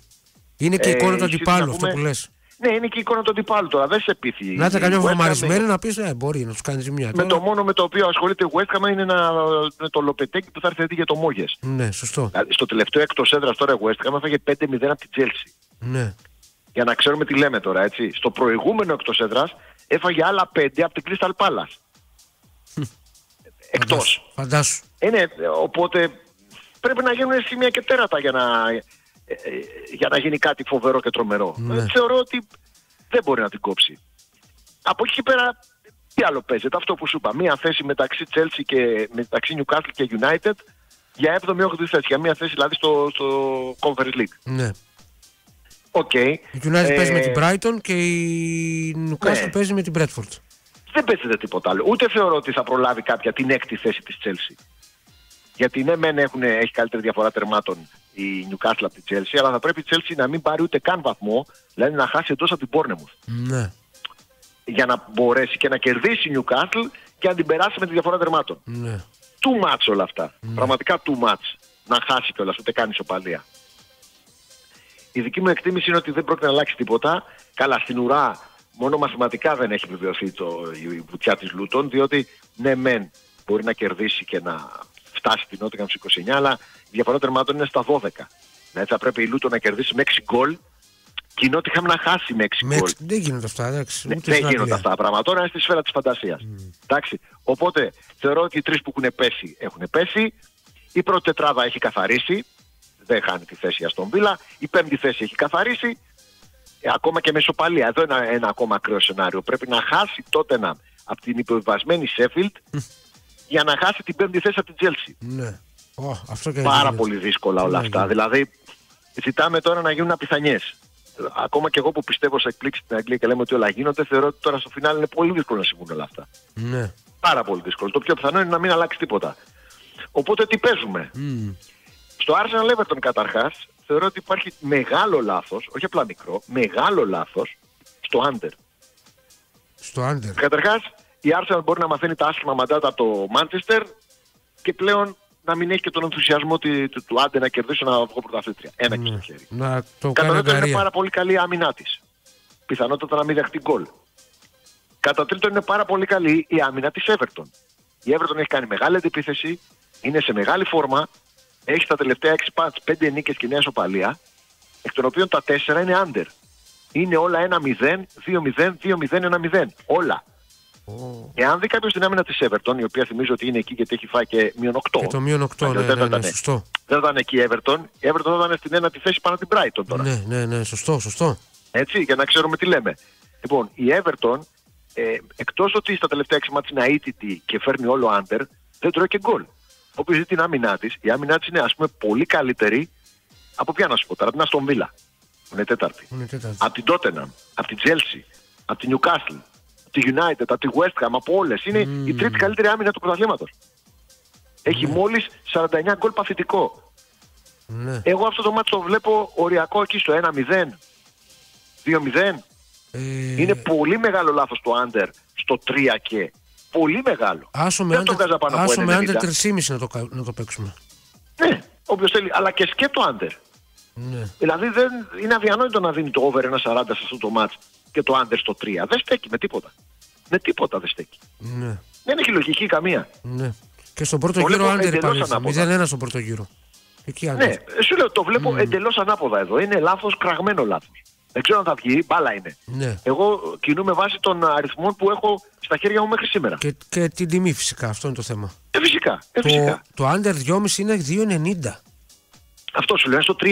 Είναι και η Ε, εικόνα του η City αντιπάλου να αυτό πούμε- που λες. Ναι, είναι και η εικόνα του αντιπάλου τώρα, δεν σε πείθει. Να είστε Η καμιά West Ham βομαρισμένη με- να πεις, ε, μπορεί να τους κάνεις ζημιά. Με Τώρα- το μόνο με το οποίο ασχολείται η West Ham είναι να, με το Λοπετέκι που θα έρθει για το Μόγες. Ναι, σωστό. Δηλαδή, στο τελευταίο έκτος έδρας τώρα η West Ham έφαγε 5-0 από την Chelsea. Ναι. Για να ξέρουμε τι λέμε τώρα, έτσι. Στο προηγούμενο εκτός έδρας έφαγε άλλα 5 από την Crystal Palace. Εκτός. Φαντάσου. Ε, ναι, οπότε πρέπει να γίνουν σημεία και τέρατα για να, ε, ε, για να γίνει κάτι φοβερό και τρομερό. Ναι. Ε, Θεωρώ ότι δεν μπορεί να την κόψει. Από εκεί και πέρα, τι άλλο παίζεται, αυτό που σου είπα. Μία θέση μεταξύ Chelsea και μεταξύ Newcastle και United για 7η 8η θέση. Για μία θέση δηλαδή στο, στο Conference League. Ναι. Οκ. Η United Ε, παίζει με την Brighton και η Newcastle ναι. παίζει με την Brentford. δεν παίζεται τίποτα άλλο. Ούτε θεωρώ ότι θα προλάβει κάποια την έκτη θέση της Chelsea. Γιατί ναι, μεν έχουν, έχει καλύτερη διαφορά τερμάτων η Newcastle από τη Chelsea, αλλά θα πρέπει η Chelsea να μην πάρει ούτε καν βαθμό, δηλαδή να χάσει εντός από την Bournemouth. Ναι. Για να μπορέσει και να κερδίσει η Newcastle και να την περάσει με τη διαφορά τερμάτων. Ναι. Too much όλα αυτά. Πραγματικά too much. Να χάσει κιόλας, ούτε καν ισοπαλία. Η δική μου εκτίμηση είναι ότι δεν πρόκειται να αλλάξει τίποτα. Καλά, στην ουρά μόνο μαθηματικά δεν έχει επιβεβαιωθεί το, η βουτιά της Λούτων, διότι ναι μεν μπορεί να κερδίσει και να φτάσει την Νότια στους 29, αλλά η διαφορά τερμάτων είναι στα 12. Δηλαδή θα πρέπει η Λούτον να κερδίσει με 6 γκολ και η Νότια να χάσει με 6 Με γκολ. εξ- Δεν γίνονται αυτά, εντάξει. Ναι, ούτε δεν στην γίνονται Αγγλία. αυτά τα πράγματα. Τώρα είναι στη σφαίρα της φαντασίας. Εντάξει. Οπότε θεωρώ ότι οι τρεις που έχουν πέσει έχουν πέσει. Η πρώτη τετράδα έχει καθαρίσει. Δεν χάνει τη θέση για την Βίλα. Η πέμπτη θέση έχει καθαρίσει. Ε, ακόμα και με ισοπαλία. Εδώ είναι ένα, ένα ακόμα ακραίο σενάριο. Πρέπει να χάσει τότε να από την υποβιβασμένη Σέφιλντ για να χάσει την πέμπτη θέση από την Τσέλσι. Ναι. Ω, αυτό και δεν Πάρα γίνεται. πολύ δύσκολα όλα Ναι, αυτά. ναι. Δηλαδή, ζητάμε τώρα να γίνουν απίθανες. Ακόμα και εγώ που πιστεύω σε εκπλήξεις στην Αγγλία και λέμε ότι όλα γίνονται, θεωρώ ότι τώρα στο φινάλ είναι πολύ δύσκολο να συμβούν όλα αυτά. Ναι. Πάρα πολύ δύσκολο. Το πιο πιθανό είναι να μην αλλάξει τίποτα. Οπότε τι παίζουμε; Μμ. Στο Arsenal Everton καταρχάς, θεωρώ ότι υπάρχει μεγάλο λάθος, όχι απλά μικρό, μεγάλο λάθος στο under. Στο Άντερ. Καταρχάς, η Arsenal μπορεί να μαθαίνει τα άσχημα μαντάτα από το Manchester και πλέον να μην έχει και τον ενθουσιασμό του, του, του άντε να κερδίσει να βγω πρωταθλήτρια. Ένα και στο χέρι. Να το Κατά κάνει δεύτερον, είναι αγκαρία. πάρα πολύ καλή η άμυνά της. Πιθανότατα να μην δεχτεί γκολ. Κατά τρίτον, είναι πάρα πολύ καλή η άμυνα της Everton. Η Everton έχει κάνει μεγάλη αντιπίθεση, είναι σε μεγάλη φόρμα, έχει τα τελευταία 6 πάτς 5 νίκες και 9 σοπαλία, εκ των οποίων τα 4 είναι under. Είναι όλα 1-0, 2-0, 2-0, 1-0. Όλα. Εάν δει κάποιος την άμυνα της Everton, η οποία θυμίζω ότι είναι εκεί γιατί έχει φάει και μείον 8. Και το μείον 8, ναι, Αλλιώς ναι, δεν θα ναι, ήταν. σωστό. Δεν θα ήταν εκεί η Everton. Η Everton θα ήταν στην ένατη θέση πάνω από την Brighton τώρα. Ναι, ναι, ναι, σωστό, σωστό. Έτσι, για να ξέρουμε τι λέμε. Λοιπόν, η Everton, ε, εκτός ότι στα τελευταία 6 μάτια είναι αίτητη και φέρνει όλο under, δεν τρώει και γκολ. Όποιο δει την άμυνά της, η άμυνά της είναι ας πούμε πολύ καλύτερη από ποια να σου πω τώρα, από την Αστον Villa, που είναι τέταρτη. Είναι τέταρτη. Από την Tottenham, από την Chelsea, από την Newcastle, από τη United, από τη West Ham, από όλες. Είναι η τρίτη καλύτερη άμυνα του πρωταθλήματος. Έχει μόλις 49 γκολ παθητικό. Ναι. Εγώ αυτό το μάτι το βλέπω οριακό εκεί στο 1-0, 2-0. Ε, Είναι πολύ μεγάλο λάθος το under στο 3 και. Πολύ μεγάλο. Άσο με Δεν το άντερ, βγάζα πάνω από άσο με 90. άντερ 3,5 να το, κα- να το παίξουμε. Ναι, όποιος θέλει. Αλλά και σκέτο under. Ναι. Δηλαδή δεν, είναι αδιανόητο να δίνει το over 1,40 σε αυτό το match και το under στο 3. Δεν στέκει με τίποτα. Με τίποτα δεν στέκει. Ναι. Δεν έχει λογική καμία. Ναι. Και στον πρώτο Το γύρο βλέπω άντερ εντελώς υπάρχει. ανάποδα. 0-1 στον πρώτο γύρο. Εκεί άντερ. Ναι, σου λέω το βλέπω εντελώς ανάποδα εδώ. Είναι λάθος, κραγμένο λάθος. Δεν ξέρω αν θα βγει, μπάλα είναι. Ναι. Εγώ κινούμαι βάσει των αριθμών που έχω στα χέρια μου μέχρι σήμερα. Και, και την τιμή φυσικά, αυτό είναι το θέμα. Ε, φυσικά. Ε, φυσικά. Το, το άντερ 2,5 είναι 2,90. Αυτό σου λέω είναι στο 3.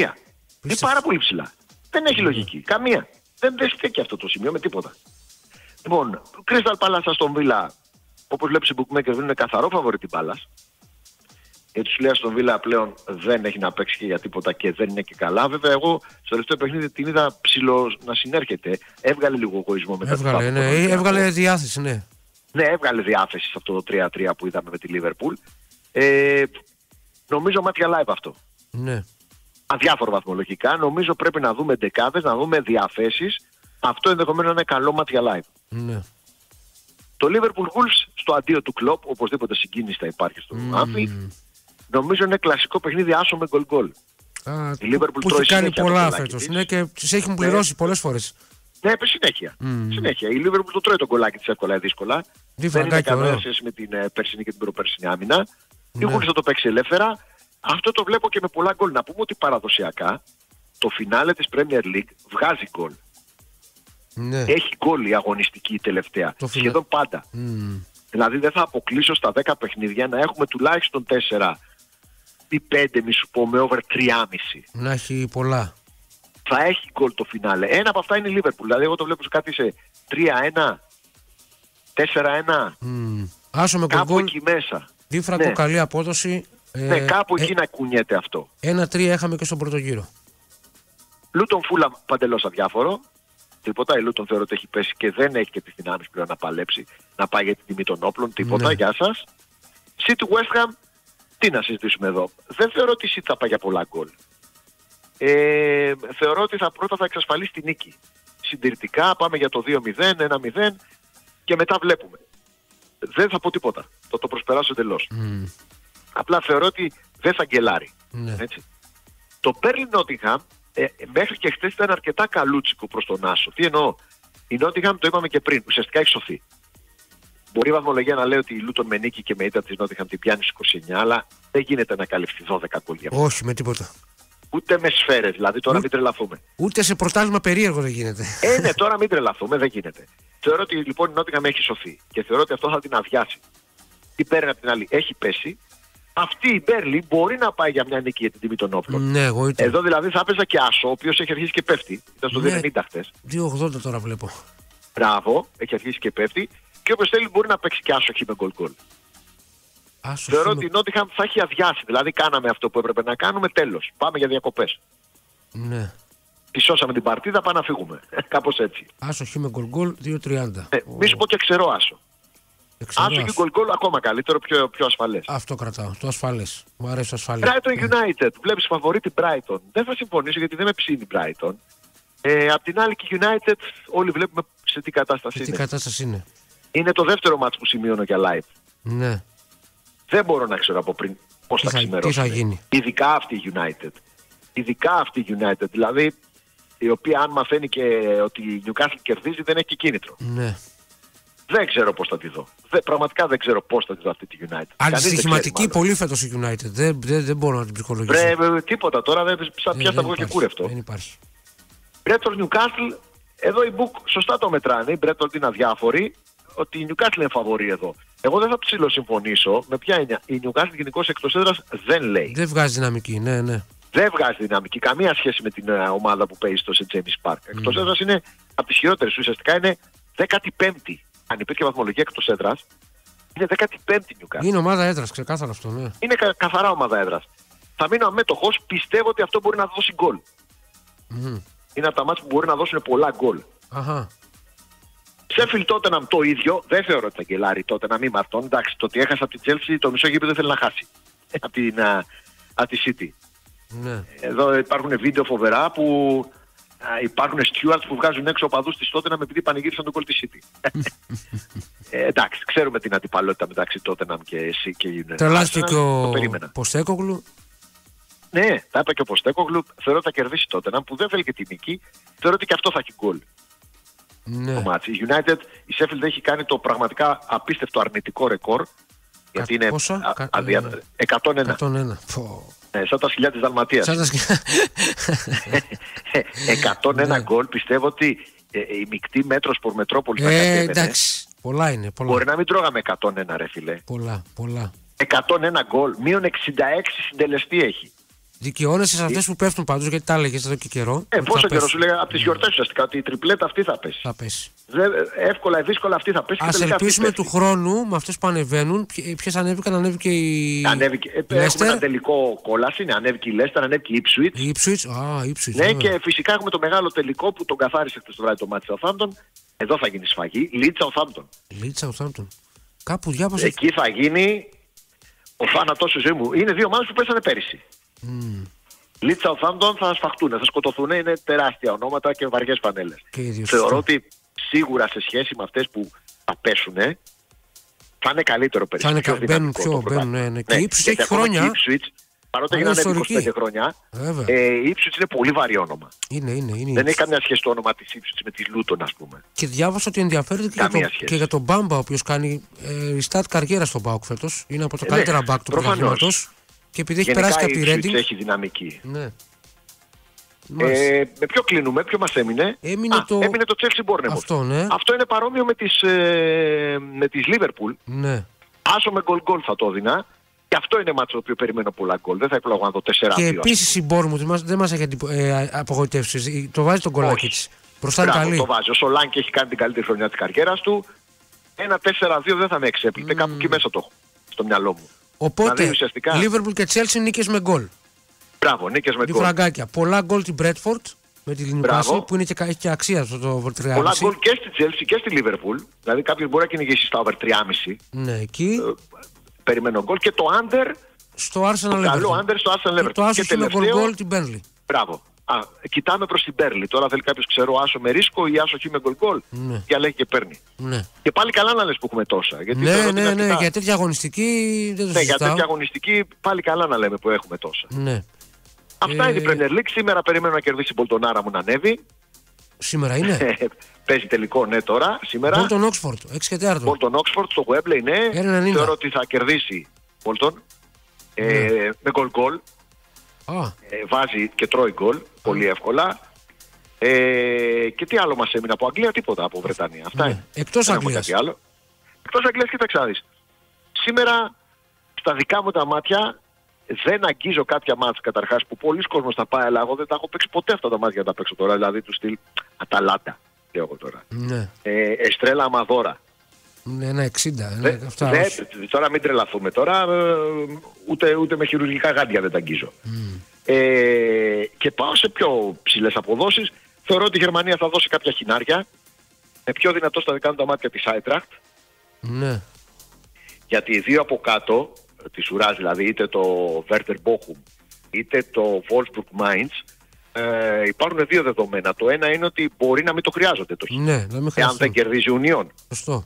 Είναι πάρα πολύ ψηλά. Δεν έχει λογική. Καμία. Δεν, δεν στέκει αυτό το σημείο με τίποτα. Λοιπόν, Crystal Palace στον Villa, όπως βλέπεις οι bookmakers, δίνουν καθαρό φαβορή την Palace. Γιατί σου λέει στον Βίλα πλέον δεν έχει να παίξει και για τίποτα και δεν είναι και καλά. Βέβαια, εγώ στο τελευταίο παιχνίδι την είδα ψηλό να συνέρχεται. Έβγαλε λίγο εγωισμό μετά την Έβγαλε, ναι, Πάπα. έβγαλε διάθεση, ναι. Ναι, έβγαλε διάθεση σε αυτό το 3-3 που είδαμε με τη Λίβερπουλ. Ε, νομίζω μάτια live αυτό. ναι. Αδιάφορο βαθμολογικά. Νομίζω πρέπει να δούμε δεκάδες, να δούμε διαθέσεις. Αυτό ενδεχομένως να είναι καλό μάτια live. ναι. Το Liverpool Wolves στο αντίο του κλοπ, οπωσδήποτε συγκίνηση θα υπάρχει στο Anfield. Νομίζω είναι κλασικό παιχνίδι άσο με γκολ γκολ. Α, Η Liverpool που τρώει έχει κάνει συνέχεια πολλά το κολάκι φέτο. της. Ναι, και τις έχουν πληρώσει πολλές φορές. Ναι, επί συνέχεια. συνέχεια. Η Liverpool το τρώει το κολλάκι της εύκολα ή δύσκολα. Τι Δεν είναι φραγκάκι, καμία ωραίο. σχέση με την ε, περσινή και την προπέρσινη άμυνα. Η Ναι. Wolves θα το παίξει ελεύθερα. Αυτό το βλέπω και με πολλά γκολ. Να πούμε ότι παραδοσιακά το φινάλε της Premier League βγάζει γκολ. Ναι. Έχει γκολ η αγωνιστική η τελευταία. Το φινά- Σχεδόν πάντα. Μμμ. Δηλαδή δεν θα αποκλείσω στα 10 παιχνίδια να έχουμε τουλάχιστον 4 ή 5 μη σου πω με over 3,5. Να έχει πολλά. Θα έχει γκολ το φινάλε. Ένα από αυτά είναι η Liverpool. Δηλαδή εγώ το βλέπω σε κάτι σε 3-1, 4-1, Μμμ. Άσο με κάπου γκολ, εκεί μέσα. δίφρακο, ναι. καλή απόδοση. Ε, ναι, κάπου ε, εκεί να κουνιέται αυτό. Ένα-τρία είχαμε και στον πρώτο γύρο. Λούτον Φούλα παντελώς αδιάφορο. Τίποτα. Η Λούτον θεωρώ ότι έχει πέσει και δεν έχει και τις δυνάμεις πλέον να παλέψει να πάει για την τιμή των όπλων. Τίποτα. Ναι. Γεια σας. City West Ham, τι να συζητήσουμε εδώ. Δεν θεωρώ ότι η City θα πάει για πολλά γκολ. Ε, θεωρώ ότι θα πρώτα θα εξασφαλίσει τη νίκη. Συντηρητικά πάμε για το 2-0, 1-0 και μετά βλέπουμε. Δεν θα πω τίποτα. Θα το προσπεράσω εντελώς. Μμ. Απλά θεωρώ ότι δεν θα γκελάρει. Ναι. Έτσι. Το Πέρλιν Νότιγχαμ ε, μέχρι και χθες ήταν αρκετά καλούτσικο προς τον Άσο. Τι εννοώ; Η Νότιγχαμ το είπαμε και πριν. Ουσιαστικά έχει σωθεί. Μπορεί η βαθμολογία να λέει ότι η Λούτον με νίκη και με ήττα της Νότιγχαμ την πιάνει στους 29, αλλά δεν γίνεται να καλυφθεί 12 γκολ για αυτό. Όχι, με τίποτα. Ούτε με σφαίρες, δηλαδή τώρα Ου- μην τρελαθούμε. Ούτε σε πρωτάθλημα περίεργο δεν γίνεται. Ε, ναι, τώρα μην τρελαθούμε, δεν γίνεται. Θεωρώ ότι λοιπόν η Νότιγχαμ έχει σωθεί και θεωρώ ότι αυτό θα την αδειάσει. Η Πέρν απ' την άλλη έχει πέσει. Αυτή η Μπέρλι μπορεί να πάει για μια νίκη για την τιμή των όπλων. ναι, εγώ ήταν. Εδώ δηλαδή θα έπαιζα και Άσο, ο οποίος έχει αρχίσει και πέφτει. Ήταν στο Ναι. 2,90 χθες. 2,80 τώρα βλέπω. Μπράβο, έχει αρχίσει και πέφτει. Και όποιος θέλει μπορεί να παίξει και Άσο χ με γκολ γκολ. Άσο Θεωρώ χ ότι με- η Νότιχαμ θα έχει αδειάσει. Δηλαδή κάναμε αυτό που έπρεπε να κάνουμε, τέλος. Πάμε για διακοπές. Ναι. Τη σώσαμε την παρτίδα, πάμε να φύγουμε. Κάπως έτσι. Άσο χ με γκολ γκολ 2,30. Ε, μη σου πω και ξέρω Άσο. Εξαιρώ Άσο και άσο. γκολ γκολ ακόμα καλύτερο, πιο, πιο ασφαλές. Αυτό κρατάω. Το ασφαλές. Μου αρέσει το ασφαλές. Brighton United. Βλέπεις φαβορή την Brighton. Δεν θα συμφωνήσω γιατί δεν με ψήνει η Brighton. Ε, απ' την άλλη και η United όλοι βλέπουμε σε τι κατάσταση Και τι είναι. κατάσταση είναι. Είναι το δεύτερο μάτς που σημειώνω για live. Ναι. Δεν μπορώ να ξέρω από πριν πώς Τι θα θα- ξημερώσει. τι θα γίνει; Ειδικά αυτή η United. Ειδικά αυτή η United. Δηλαδή, η οποία αν μαθαίνει και ότι η Newcastle κερδίζει, δεν έχει και κίνητρο. Ναι. Δεν ξέρω πώς θα τη δω. Δεν, πραγματικά δεν ξέρω πώς θα τη δω αυτή τη United. Κανείς δεν Αντιστοιχηματική ξέρει, πολύ φέτος η United. Δεν, δεν, δεν μπορώ να την μάλλον. ψυχολογήσω. Βρε, ε, τίποτα τώρα, δεν, σαν Δεν- πια θα δεν βγω και υπάρχει. κούρευτο. Δεν υπάρχει. Brentford Newcastle, εδώ η Book σωστά το μετράνε. Η Brentford είναι αδιάφορη. Ότι η Newcastle είναι φαβορή εδώ. Εγώ δεν θα ψηλό συμφωνήσω. Με ποια έννοια. Η Newcastle γενικώς εκτός έδρας δεν λέει. Δεν βγάζει δυναμική. Ναι, ναι. Δεν βγάζει δυναμική καμία σχέση με την ε, ομάδα που παίζει στο St. James Park. Εκτό έδρας είναι από τις χειρότερες. Ουσιαστικά είναι 15η. Αν υπήρχε βαθμολογία εκτός έδρας, είναι 15η Newcastle. Είναι ομάδα έδρας, ξεκάθαρο αυτό. Ναι. Είναι κα- καθαρά ομάδα έδρας. Θα μείνω αμέτωχος. Πιστεύω ότι αυτό μπορεί να δώσει γκολ. Μμμ. Είναι από τα μάτια που μπορεί να δώσουν πολλά γκολ. Αχα. Σέφιλ Τότεναμ το ίδιο. Δεν θεωρώ ότι θα γκελάρει τότε να μην μαρτών. Εντάξει, το ότι έχασε από την Chelsea το μισό γήπεδο θέλει να χάσει. από την α, από τη City. Ναι. Εδώ υπάρχουν βίντεο φοβερά που α, υπάρχουν stewards που βγάζουν έξω οπαδούς της Tottenham επειδή πανηγύρισαν το γκολ της City. ε, εντάξει, ξέρουμε την αντιπαλότητα μεταξύ Tottenham και εσύ και United. Τρελάθηκε και Το ο περίμενα. Ποστέκογλου. Ναι, τα είπε και ο Ποστέκογλου. Θεωρώ ότι θα κερδίσει Tottenham που δεν θέλει και τη νίκη. Θεωρώ ότι και αυτό θα έχει γκολ. Ναι. το ματς. Η United, η Sheffield έχει κάνει το πραγματικά απίστευτο αρνητικό ρεκόρ. Γιατί είναι πόσα; α- Κα- αδια- 101. 101. Φω. Ε, σαν τα σκυλιά της Δαλματίας. Σαν τα σκ- 101 Ναι. γκολ. Πιστεύω ότι ε, η μεικτή μέτρος σπορ Μετρόπολης θα Ε, κατέβαινε. εντάξει. Πολλά είναι. Πολλά. Μπορεί να μην τρώγαμε 101 ρε φίλε. Πολλά. πολλά. 101 γκολ. Μείον 66 συντελεστή έχει. Δικαιώνεσαι σε αυτές που πέφτουν πάντως, γιατί τα έλεγες εδώ και καιρό. Ε, ότι πόσο θα καιρό πέσουν. σου λέγα από τις γιορτές ουσιαστικά ότι η τριπλέτα αυτή θα πέσει. Θα πέσει. Δε- εύκολα ή δύσκολα αυτή θα πέσει. και Α τελικά αυτή ελπίσουμε πέφτει. του χρόνου με αυτές που ανεβαίνουν. Ποιες ανέβηκαν, ανέβηκε η. Ανέβηκε, ε, έχουμε Λέστερ. ένα τελικό κόλαση, ναι, ανέβηκε η Λέστερ, ανέβηκε η Ipswich. Η Ipswich. Α, η Ipswich. Ναι, βέβαια. και φυσικά έχουμε το μεγάλο τελικό που τον καθάρισε χθες το βράδυ το μάτι Southampton. Εδώ θα γίνει σφαγή. Leeds Southampton. Leeds Southampton. Κάπου διάβασα. Εκεί θα γίνει ο θάνατο στη ζωή μου. Είναι δύο ομάδες που πέσανε πέρυσι. Leeds Southampton θα σφαχτούν, θα σκοτωθούν. Είναι τεράστια ονόματα και βαριές φανέλες. Και οι δύο, Θεωρώ σωστά. ότι σίγουρα σε σχέση με αυτές που θα πέσουν, θα είναι καλύτερο πέρυσι. Θα είναι πιο κα- μπαίνουν δυναμικό πιο- το πρωτάθλημα. μπαίνουν, ναι, ναι. Και η Ipswich γιατί έχει ακόμα χρόνια. και η Ipswich, παρότι Είναι έγινε ανέβει ιστορική. 25 χρόνια, Βέβαια. ε, η Ipswich είναι πολύ βαρύ όνομα. Είναι, είναι, είναι. Δεν έχει καμιά σχέση το όνομα της Ipswich με τη Λούτον, ας πούμε. Και διάβασα ότι ενδιαφέρεται και για, Καμία το, σχέση. και για τον Μπάμπα, ο οποίος κάνει ε, restart καριέρα στον Πάοκ φέτος. Είναι από τα Ε, καλύτερα ναι, back του προφανώς. πρωταθλήματος. Και επειδή έχει Γενικά περάσει και η από τη Ipswich Reading. έχει δυναμική. Ναι. Μάλιστα. Ε, με ποιο κλείνουμε, ποιο μας έμεινε; Έμεινε Α, το- έμεινε το Chelsea Bournemouth. Αυτό, ναι. Αυτό είναι παρόμοιο με τις, ε, με τις Liverpool. ναι. Άσο με γκολ γκολ θα το έδινα. Και αυτό είναι μάτσο το οποίο περιμένω πολλά γκολ. Δεν θα επιλογώ να δω 4-2. Και ας πούμε. επίσης η Bournemouth μας- δεν μας έχει αντιπο- ε, απογοητεύσει. Το βάζει τον κολλάκι Όχι. της. Μπροστά είναι Μπράβο, καλή. το βάζει. Ο Σολάνκι έχει κάνει την καλύτερη χρονιά της καριέρας του. Ένα 4-2 δεν θα με εξέπλητε. Κάπου εκεί μέσα το έχω. Στο μυαλό μου. Οπότε, Δηλαδή, ουσιαστικά- Liverpool και Chelsea νίκες με γκολ. Μπράβο, νίκες με Τη γκολ. φραγκάκια. Πολλά γκολ την Bradford με τη Μπράβο. Newcastle που είναι και, κα- έχει και αξία αυτό το over 3,5. Πολλά γκολ και στη Chelsea και στη Liverpool. Δηλαδή κάποιος μπορεί να κυνηγήσει στα over 3,5. Ναι, εκεί. Περιμένω γκολ. Και το under, στο Arsenal το καλό Everton. under στο Arsenal Και Everton. το άσο Και έχει με γκολ τελευταίο- γκολ την Burnley. Μπράβο. Α, κοιτάμε προς την Πέρλη. Τώρα θέλει κάποιος, ξέρω, άσο με ρίσκο ή άσο χ με γκολ γκολ. Ναι. Και και παίρνει. Ναι, Και πάλι καλά να λες που έχουμε τόσα. Γιατί θεωρώ ναι, ότι είναι ναι, ναι, αρκετά- για τέτοια αγωνιστική δεν το Ναι, για συζητάω. τέτοια αγωνιστική πάλι καλά να λέμε που έχουμε τόσα. Ναι. Αυτά Ε, είναι η Premier League. Σήμερα περιμένω να κερδίσει η Μπολτονάρα μου να ανέβει. Σήμερα είναι; Παίζει τελικό, ναι, τώρα, σήμερα. Bolton Oxford, 6 και 4. Bolton Oxford στο Wembley, ναι. 1,90. Θεωρώ ότι θα κερδίσει Bolton. Ε, Ναι. με γκολ γκολ. Α, Ε, βάζει και τρώει γκολ πολύ εύκολα. Ε, και τι άλλο μας έμεινε από Αγγλία, τίποτα από Βρετανία. Αυτά Ναι. είναι. Εκτός Δεν έχουμε Αγγλίας. κάτι άλλο. Εκτός Αγγλίας, κοίταξε να δεις. Σήμερα, στα δικά μου τα μάτια, δεν αγγίζω κάποια μάτια καταρχάς που πολλοί κόσμος θα πάει, αλλά εγώ δεν τα έχω παίξει ποτέ αυτά τα μάτια να τα παίξω τώρα. Δηλαδή του στυλ Αταλάντα, λέω εγώ τώρα. ναι. Ε, Εστρέλα Αμαδόρα. Ναι, ένα 60. Ναι, Δεν- αυτά, δεν- όχι. τώρα μην τρελαθούμε. Τώρα ε, ούτε, ούτε με χειρουργικά γάντια δεν τα αγγίζω. Ε, και πάω σε πιο ψηλές αποδόσεις. Θεωρώ ότι η Γερμανία θα δώσει κάποια χινάρια. Με πιο δυνατό στα δικά μου τα μάτια της Άιτραχτ. Ναι. Γιατί οι δύο από κάτω, της ουράς δηλαδή, είτε το Werder Bochum είτε το Wolfsburg Mainz, ε, υπάρχουν δύο δεδομένα. Το ένα είναι ότι μπορεί να μην το χρειάζονται το χ. Ναι, να μην Εάν χρειαστεί. δεν κερδίζει η Union. Σωστό.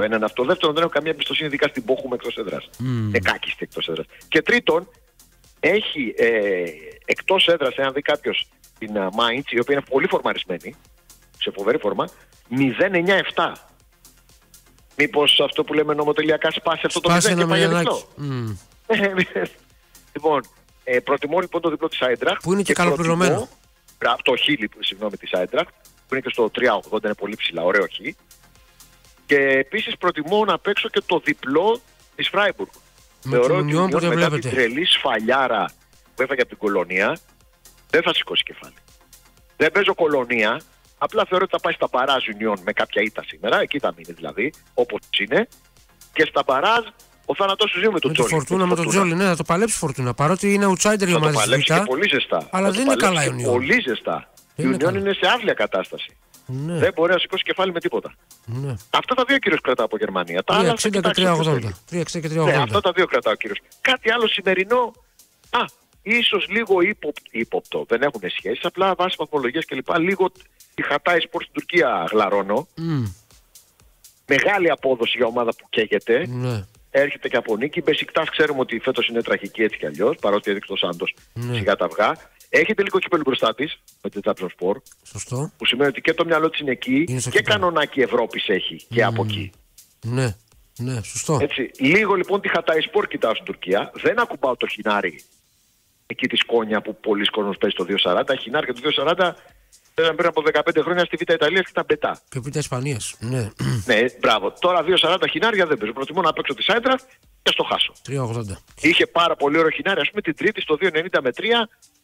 Το ένα είναι αυτό. Δεύτερον, δεν έχω καμία εμπιστοσύνη ειδικά στην Bochum εκτός έδρας. Μμμ. Εκάκιστη εκτός έδρας. Και τρίτον, έχει ε, εκτός έδρας, εάν δει κάποιος την uh, Mainz, η οποία είναι πολύ φορμαρισμένη, σε φοβερή φόρμα, 0-9-7. Μήπως αυτό που λέμε νομοτελειακά σπάσει αυτό το 0 Σπάσει και ένα πάει για μελιανάκι. διπλό. Μμ. λοιπόν, ε, προτιμώ λοιπόν το διπλό της Άιντραχτ. Που είναι και καλοπληρωμένο. προτιμώ- Μπράβο, Το χ, λοιπόν, συγγνώμη, της Άιντραχτ, που είναι και στο 3,80, είναι πολύ ψηλά, ωραίο χ. Και επίσης προτιμώ να παίξω και το διπλό της Φράιμπουργκ. Με την ότι η Union Union που δεν μετά βλέπετε. την τρελή σφαλιάρα που έφαγε από την κολονία δεν θα σηκώσει κεφάλι. Δεν παίζω κολονία, απλά θεωρώ ότι θα πάει στα παράζ Union με κάποια ήττα σήμερα, εκεί θα μείνει δηλαδή, όπως είναι. Και στα παράζ ο θάνατός του ζει με τον Με τη Τζόλι. Φορτούνα, με τον Τζόλι, ναι, θα το παλέψει η Φορτούνα. Παρότι είναι outsider η Θα το ομάδα της παλέψει και Β. πολύ ζεστά. αλλά Θα δεν το είναι καλά παλέψει η και Union. Πολύ ζεστά. Δεν Η είναι Union καλά. είναι σε άθλια κατάσταση. Ναι, Δεν μπορεί να σηκώσει κεφάλι με τίποτα. ναι. Αυτά τα δύο κυρίω κρατάω από Γερμανία. Τα άλλα θα 360 και κοιτάξω ποιος 380. θέλει. 360 και Ναι, 380. αυτά τα δύο κρατάω κύριος. Κάτι άλλο σημερινό. Α, ίσως λίγο ύποπτο, ύποπτο. Δεν έχουν σχέση. Απλά βάσει βαθμολογίας κλπ. Λίγο τη χατάει σπορ στην Τουρκία γλαρώνω. Μμ, Μεγάλη απόδοση για ομάδα που καίγεται. Ναι. Έρχεται και από νίκη. Μπεσικτάς ξέρουμε ότι φέτος είναι τραγική έτσι κι αλλιώς. Παρότι έδειξε το Σάντος Ναι. σιγά τα αυγά. Έχετε λίγο κύπελο μπροστά της με την Τάψον Σπορ. Σωστό. Που σημαίνει ότι και το μυαλό της είναι εκεί Είναι στο και κύπελλο. κανονάκι Ευρώπης έχει και από εκεί. Ναι. Ναι, σωστό. Έτσι, λίγο λοιπόν τη χατάει σπορ κοιτάω στην Τουρκία. Δεν ακουμπάω το χινάρι εκεί της σκόνια που πολλοί κόσμος παίζει το 2.40. Χινάρι και το 2.40 Ήταν πριν από 15 χρόνια στη Β' Ιταλίας και ήταν πετά. Και πίτα Ισπανίας. Ναι. Ναι, μπράβο. Τώρα 2,40 χινάρια δεν παίζω. Προτιμώ να παίξω τη Σάιντρας και στο χάσω. 3,80. Είχε πάρα πολύ ωραίο χινάρι, ας πούμε την Τρίτη στο 2,90 με 3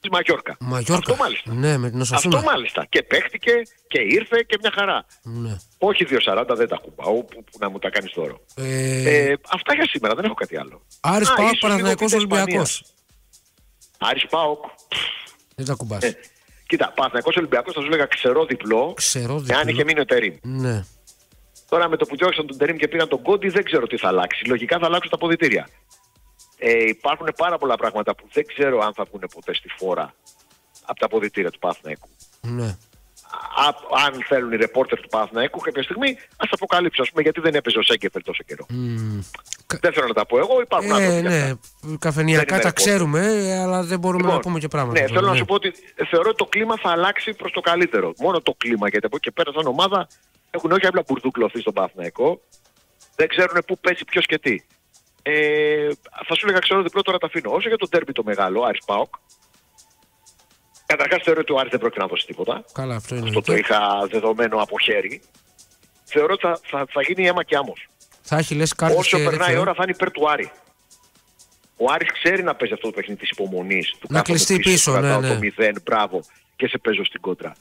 της Μαγιόρκα. Μαγιόρκα. Αυτό μάλιστα. Ναι, με την Αυτό Οσασούνα. μάλιστα. Και παίχτηκε και ήρθε και μια χαρά. Ναι. Όχι 2,40 δεν τα κουμπάω που, που να μου τα κάνεις δώρο. Ε, Ε, αυτά για σήμερα, δεν έχω κάτι άλλο. Άρης Α, Πάοκ, ίσως λίγο Παναθηναϊκός Β' Ολυμπιακός. Ισπανίας. Άρης Πάοκ. Δεν τα κουμπάς. Ε, κοίτα, Παναθηναϊκός Ολυμπιακός θα σου έλεγα ξερό διπλό. Ξερό Εάν διπλό. είχε μείνει ο Τερίμ. Ναι. Τώρα με το που διώξαν τον Τερίμ και πήραν τον Κόντι δεν ξέρω τι θα αλλάξει. Λογικά θα αλλάξουν τα ποδητήρια. Ε, υπάρχουν πάρα πολλά πράγματα που δεν ξέρω αν θα βγουν ποτέ στη φόρα από τα ποδητήρια του Παναθηναϊκού. Ναι. Α- αν θέλουν οι ρεπόρτερ του Παναθηναϊκού κάποια στιγμή, ας τα αποκαλύψουν. Α πούμε, γιατί δεν έπαιζε ο Σέγκεφελ τόσο καιρό. Μμ. Δεν θέλω να τα πω εγώ, υπάρχουν Ε, άνθρωποι. για ναι, αυτά. καφενιακά Δεν τα είμαι ξέρουμε, ε, αλλά δεν μπορούμε να Λοιπόν, πούμε και πράγματα. Ναι, τώρα, θέλω να σου πω ότι θεωρώ ότι το κλίμα θα αλλάξει προς το καλύτερο. Μόνο το κλίμα, γιατί από εκεί και πέρα, σαν ομάδα έχουν όχι απλά μπουρδούκλωθεί στον Παναθηναϊκό, δεν ξέρουν πού παίζει ποιος και τι. Ε, θα σου έλεγα, ξέρω διπλό τώρα τα αφήνω. Όσο για το τέρμπι το μεγάλο, Άρης Πάοκ, καταρχάς θεωρώ ότι ο Άρης δεν πρόκειται να δώσει τίποτα. Καλά, αυτό είναι. Αυτό το είχα δεδομένο από χέρι. Θεωρώ ότι θα, θα, θα γίνει αίμα και άμμος. Θα έχει λες κάρτες Όσο και περνάει η δεξιά. ώρα θα είναι υπέρ του Άρη. Ο Άρης ξέρει να παίζει αυτό το παιχνίδι της υπομονής. Του Να κάθομαι κλειστεί πίσω, σου ναι, κρατάω ναι. το 0, μπράβο, και σε παίζω στην κόντρα.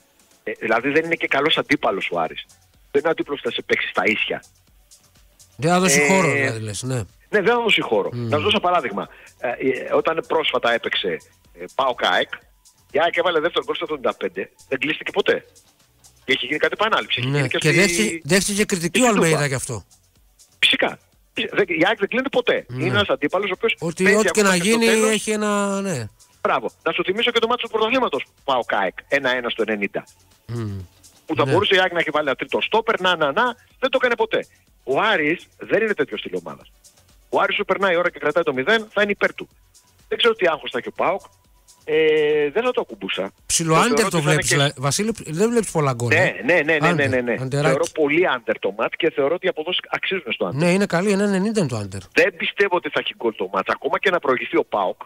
Ε, δηλαδή δεν είναι και καλός αντίπαλος ο Άρης. Δεν είναι αντίπαλος που θα σε παίξει στα ίσια. Δεν θα δώσει Ε, χώρο, δηλαδή λες, ναι. Ναι, δεν θα δώσει χώρο. Να σου δώσω παράδειγμα. Ε, ε, όταν πρόσφατα έπαιξε ε, Πάο ΚΑΕΚ, η ΑΕΚ έβαλε δεύτερο γκολ στο 75, δεν κλείστηκε ποτέ. Και έχει γίνει κάτι επανάληψη. Έχει ναι. γίνει Και στη- δέχτηκε, δέχτηκε κριτική ο στη Αλμέιδα Τούμπα. γι' αυτό. Φυσικά. Δεν- Η ΑΕΚ δεν κλείνεται ποτέ. Είναι ένας αντίπαλος ο οποίος. Ναι. Ότι ό,τι και να γίνει έχει ένα. Ναι. Μπράβο. Να σου θυμίσω και το μάτσο του πρωταθλήματος Πάο ΚΑΕΚ. 1-1 στο 90. Μμ. Που θα Ναι. μπορούσε η ΑΕΚ να έχει βάλει ένα τρίτο στόπερ, να, να, να. Δεν το έκανε ποτέ. Ο Άρης δεν είναι τέτοιος στυλ ομάδα. Ο Άρης σου περνάει η ώρα και κρατάει το 0, θα είναι υπέρ του. Δεν ξέρω τι άγχος θα έχει ο Πάοκ. Ε, δεν θα το ακουμπούσα. Ψιλοάντερ Θεωρώ το ότι θα είναι βλέπεις, και- Βασίλη. Δεν βλέπεις πολλά γκολ. Ναι, ε; ναι, ναι, ναι, ναι, ναι, ναι. Αντεράκι. Θεωρώ πολύ άντερ το μάτ και θεωρώ ότι οι αποδόσεις αξίζουν στο άντερ. Ναι, είναι καλή. Ένα 90 είναι το άντερ. Δεν πιστεύω ότι θα έχει γκολ το μάτς. Ακόμα και να προηγηθεί ο Πάοκ.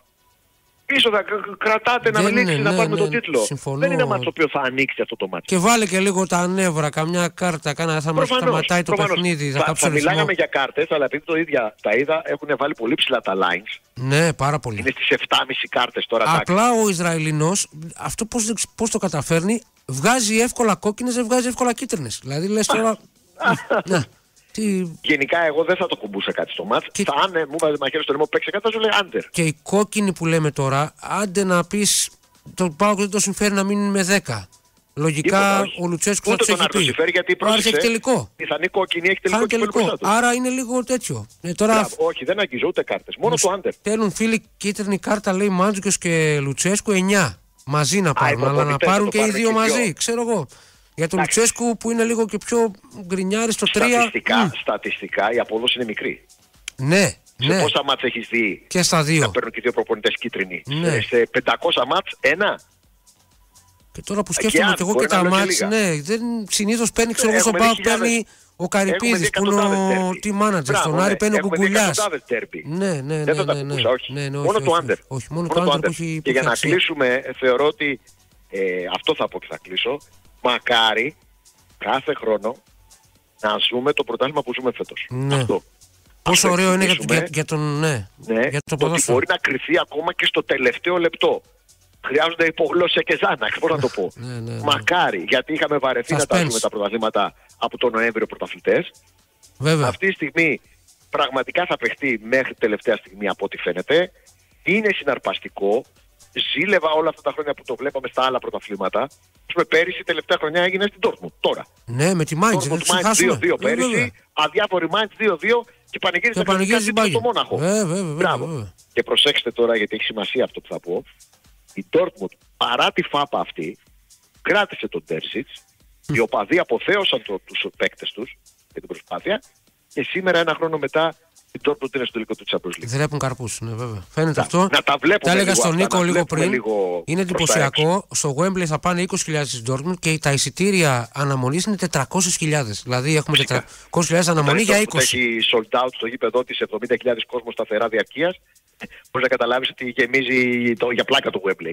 Ίσως θα κ- κρατάτε να Δεν ανοίξει είναι, να ναι, πάρουμε ναι, τον τίτλο. συμφωνώ. Δεν είναι ένα μάτς το οποίο θα ανοίξει αυτό το μάτς. Και βάλε και λίγο τα νεύρα, καμιά κάρτα, κάνα, θα μας Προφανώς, σταματάει το προφανώς. παιχνίδι, θα θα, κάψει θα ο ρυθμό. μιλάγαμε για κάρτες, αλλά επειδή το ίδια τα είδα, έχουν βάλει πολύ ψηλά τα lines. Ναι, πάρα πολύ. Είναι στις 7,5 κάρτες τώρα. εντάξει. Απλά ο Ισραηλινός, αυτό πώς πώς το καταφέρνει, βγάζει εύκολα κόκκινες, δεν βγάζει εύκολα κίτρινες. Δηλαδή λες τώρα. να, τι... Γενικά εγώ δεν θα το κουμπούσα κάτι στο μάτς. Και- Θα αν ε, μου βάζει μαχαίρι στο λαιμό παίξε κάτι θα σου λέει άντερ. Και η κόκκινη που λέμε τώρα, άντε να πεις. Το πάω δεν το συμφέρει να μείνει με 10. Λογικά Τίποτα, όχι. ο Λουτσέσκου θα Ούτε του τον έχει Άρτο πει. συμφέρει γιατί Ο Άρης πρόσεξε. έχει τελικό. Πιθανή κόκκινη έχει Θα τελικό είναι και τελικό. μπροστά τους. Άρα είναι λίγο τέτοιο. Ε, τώρα Μπράβο, όχι, δεν αγγίζω ούτε κάρτες. Μόνο το άντερ. Στέλνουν φίλοι κίτρινη κάρτα, λέει Μάντζουκιο και Λουτσέσκου 9. Μαζί να πάρουν, αλλά να προπονητές θα πάρουν το και οι πάρουν δύο και οι δυο. μαζί, ξέρω εγώ. Για τον Εντάξει. Λουτσέσκου που είναι λίγο και πιο γκρινιάρη στο 3. Στατιστικά, στατιστικά η απόδοση είναι μικρή. Ναι, Σε ναι. πόσα μάτς έχεις δει Και στα να δύο. παίρνουν και δύο προπονητές κίτρινοι; Ναι. Σε- Σε 500 μάτς, ένα. Και τώρα που Και σκέφτομαι αν, και εγώ μπορεί και να τα λέω και μάτς, λίγα. ναι, δεν συνήθως παίρνει, ξέρω εγώ, στον Έχουμε Πάο δει χιλιάδες. παίρνει ο Έχουμε Καρυπίδη δει που είναι εκατοντάδες ο derby. team manager. Μπράβο, Στον ναι. Άρη παίρνει ο Έχουμε δει Κουκουλιά. εκατοντάδες derby. Ναι, ναι, ναι. Δεν θα τα ναι, ναι. κουμπούσα, όχι. Ναι, ναι, μόνο όχι, το όχι, άντερ. Όχι, μόνο το άντερ που έχει. Και που για έχει να αξία. κλείσουμε, ε, θεωρώ ότι ε, αυτό θα πω και θα κλείσω. Μακάρι κάθε χρόνο να ζούμε το πρωτάθλημα που ζούμε φέτος. Ναι. Αυτό. Πόσο Ας το ωραίο είναι για, εκτιμήσουμε. για, για τον. Ναι, Ναι, για το ότι ποδόσφαιρο. μπορεί να κρυθεί ακόμα και στο τελευταίο λεπτό. Χρειάζονται υπογλώσσια και ζάναξ, πώς να το πω. Ναι, ναι, ναι. Μακάρι, γιατί είχαμε βαρεθεί να τα Suspense. ζούμε τα πρωταθλήματα από τον Νοέμβριο πρωταθλητές. Βέβαια. Αυτή τη στιγμή πραγματικά θα παιχτεί μέχρι τελευταία στιγμή από ό,τι φαίνεται. Είναι συναρπαστικό. Ζήλευα όλα αυτά τα χρόνια που το βλέπαμε στα άλλα πρωταθλήματα. Ας πούμε, πέρυσι, τελευταία χρονιά έγινε στην Dortmund. Τώρα. Ναι, με τη Μάιντζ. Dortmund Δεν του Mainz χάσουμε. 2-2 Ε, βέβαια. πέρυσι. Αδιάφορη Mainz 2-2 και πανηγύρισε Και πανηγύρισε κανονικά την στο Bayern. Μόναχο. Ε, βέβαια, βέβαια, Μπράβο. βέβαια. Και προσέξτε τώρα γιατί έχει σημασία αυτό που θα πω. Η Dortmund παρά τη φάπα αυτή κράτησε τον Τέρσιτς. Οι οπαδοί αποθέωσαν το, τους παίκτες τους για την προσπάθεια και σήμερα ένα χρόνο μετά η Dortmund είναι στο τελικό του Champions League. Δρέπουν καρπούς, ναι, βέβαια. Φαίνεται Να- αυτό. να τα βλέπουμε Τα έλεγα λίγο στον αυτά, Νίκο να λίγο βλέπουμε πριν. λίγο είναι προς τα εντυπωσιακό. Στο Wembley θα πάνε 20.000 στη Dortmund και τα εισιτήρια αναμονής είναι 400.000. Δηλαδή έχουμε Φυσικά. 400.000 αναμονή Όταν για η Dortmund 20. Έχει sold out στο γήπεδο της 70.000 κόσμος σταθερά διαρκείας Μπορείς να καταλάβεις ότι γεμίζει το, για πλάκα το Wembley.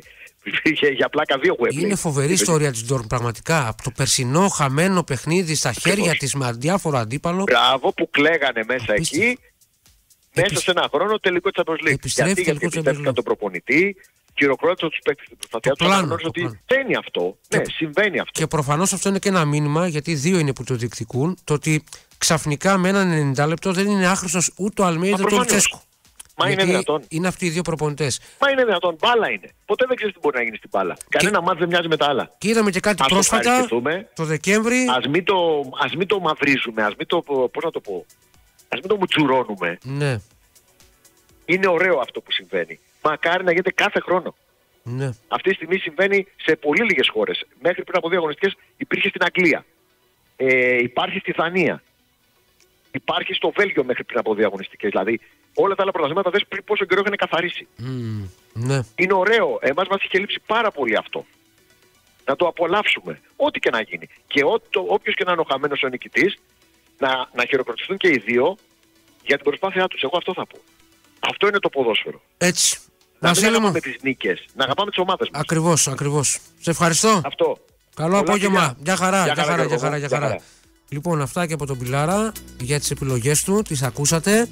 για, για πλάκα δύο Wembley. Είναι φοβερή ιστορία της Ντόρκ πραγματικά. Από το περσινό χαμένο παιχνίδι στα χέρια της με διάφορο αντίπαλο. Μπράβο που κλαίγανε μέσα Απίστευτο. εκεί. Μέσα Επισ- σε ένα χρόνο τελικό Champions League. Επιστρέφει γιατί, γιατί τελικό Champions εμπιστεύτηκαν League. τον προπονητή, χειροκρότησαν τους παίκτες στην προσπαθία Το τους. πλάνο, αναγνώρισαν το ότι πλάνο. συμβαίνει αυτό. Ναι, συμβαίνει αυτό. Και προφανώς αυτό είναι και ένα μήνυμα, γιατί δύο είναι που το διεκδικούν, το ότι ξαφνικά με έναν 90 λεπτό δεν είναι άχρηστος ούτε ο Αλμέιδα ούτε ο προφανώς. Λουτσέσκου. Μα είναι Γιατί δυνατόν. Είναι αυτοί οι δύο προπονητές. Μα είναι δυνατόν. Μπάλα είναι. Ποτέ δεν ξέρεις τι μπορεί να γίνει στην μπάλα. Κανένα μάτς δεν μοιάζει με τα άλλα. Και είδαμε και κάτι Ας το πρόσφατα ευχαριστηθούμε. το Δεκέμβρη. Α μην, το, ας μην το μαυρίζουμε, ας μην το. Πώς να το πω; Α μην το μουτσουρώνουμε. Ναι, Είναι ωραίο αυτό που συμβαίνει. Μακάρι να γίνεται κάθε χρόνο. ναι. Αυτή τη στιγμή συμβαίνει σε πολύ λίγες χώρες. Μέχρι πριν από δύο αγωνιστικές υπήρχε στην Αγγλία. Ε, υπάρχει στη Δανία. Υπάρχει στο Βέλγιο μέχρι πριν από δύο αγωνιστικές. Δηλαδή όλα τα άλλα πρωταθλήματα δες πριν πόσο καιρό είχαν καθαρίσει. Μμμ, ναι. Είναι ωραίο. Εμάς μας είχε λείψει πάρα πολύ αυτό. Να το απολαύσουμε. Ό,τι και να γίνει. Και όποιος και να είναι ο χαμένος ο νικητής, να, να χειροκροτηθούν και οι δύο για την προσπάθειά τους. Εγώ αυτό θα πω. Αυτό είναι το ποδόσφαιρο. Έτσι. Να μην Βασίλη μου, αγαπάμε τις νίκες, να αγαπάμε τις ομάδες μας. ακριβώς, ακριβώς. Σε ευχαριστώ. Αυτό. Καλό Πολλά απόγευμα. φιλιά. Γεια χαρά, Γεια γεια χαρά, χαρά, Γιώργο γεια χαρά, μου. γεια Γεια χαρά. χαρά. Λοιπόν, αυτά και από τον Πιλάρα για τις επιλογές του. Τις ακούσατε.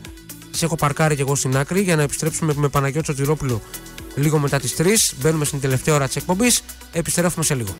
Τις έχω παρκάρει και εγώ στην άκρη για να επιστρέψουμε με Παναγιώτη Σωτηρόπουλο λίγο μετά τις 3. Μπαίνουμε στην τελευταία ώρα της εκπομπής. Επιστρέφουμε σε λίγο.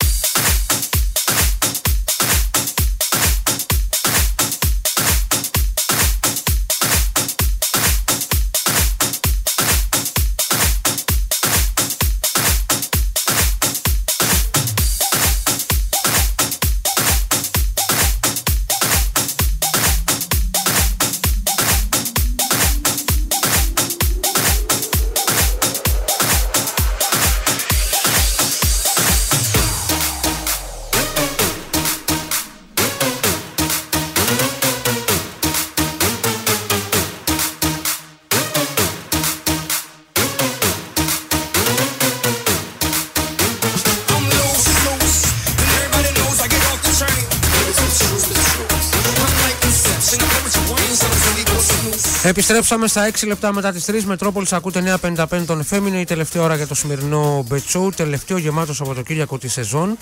Επιστρέψαμε στα 6 λεπτά μετά τις 3. Μετρόπολης ακούτε 9.55 τον FM. Είναι η τελευταία ώρα για το σημερινό Bet Show. Τελευταίο γεμάτο Σαββατοκύριακο της σεζόν.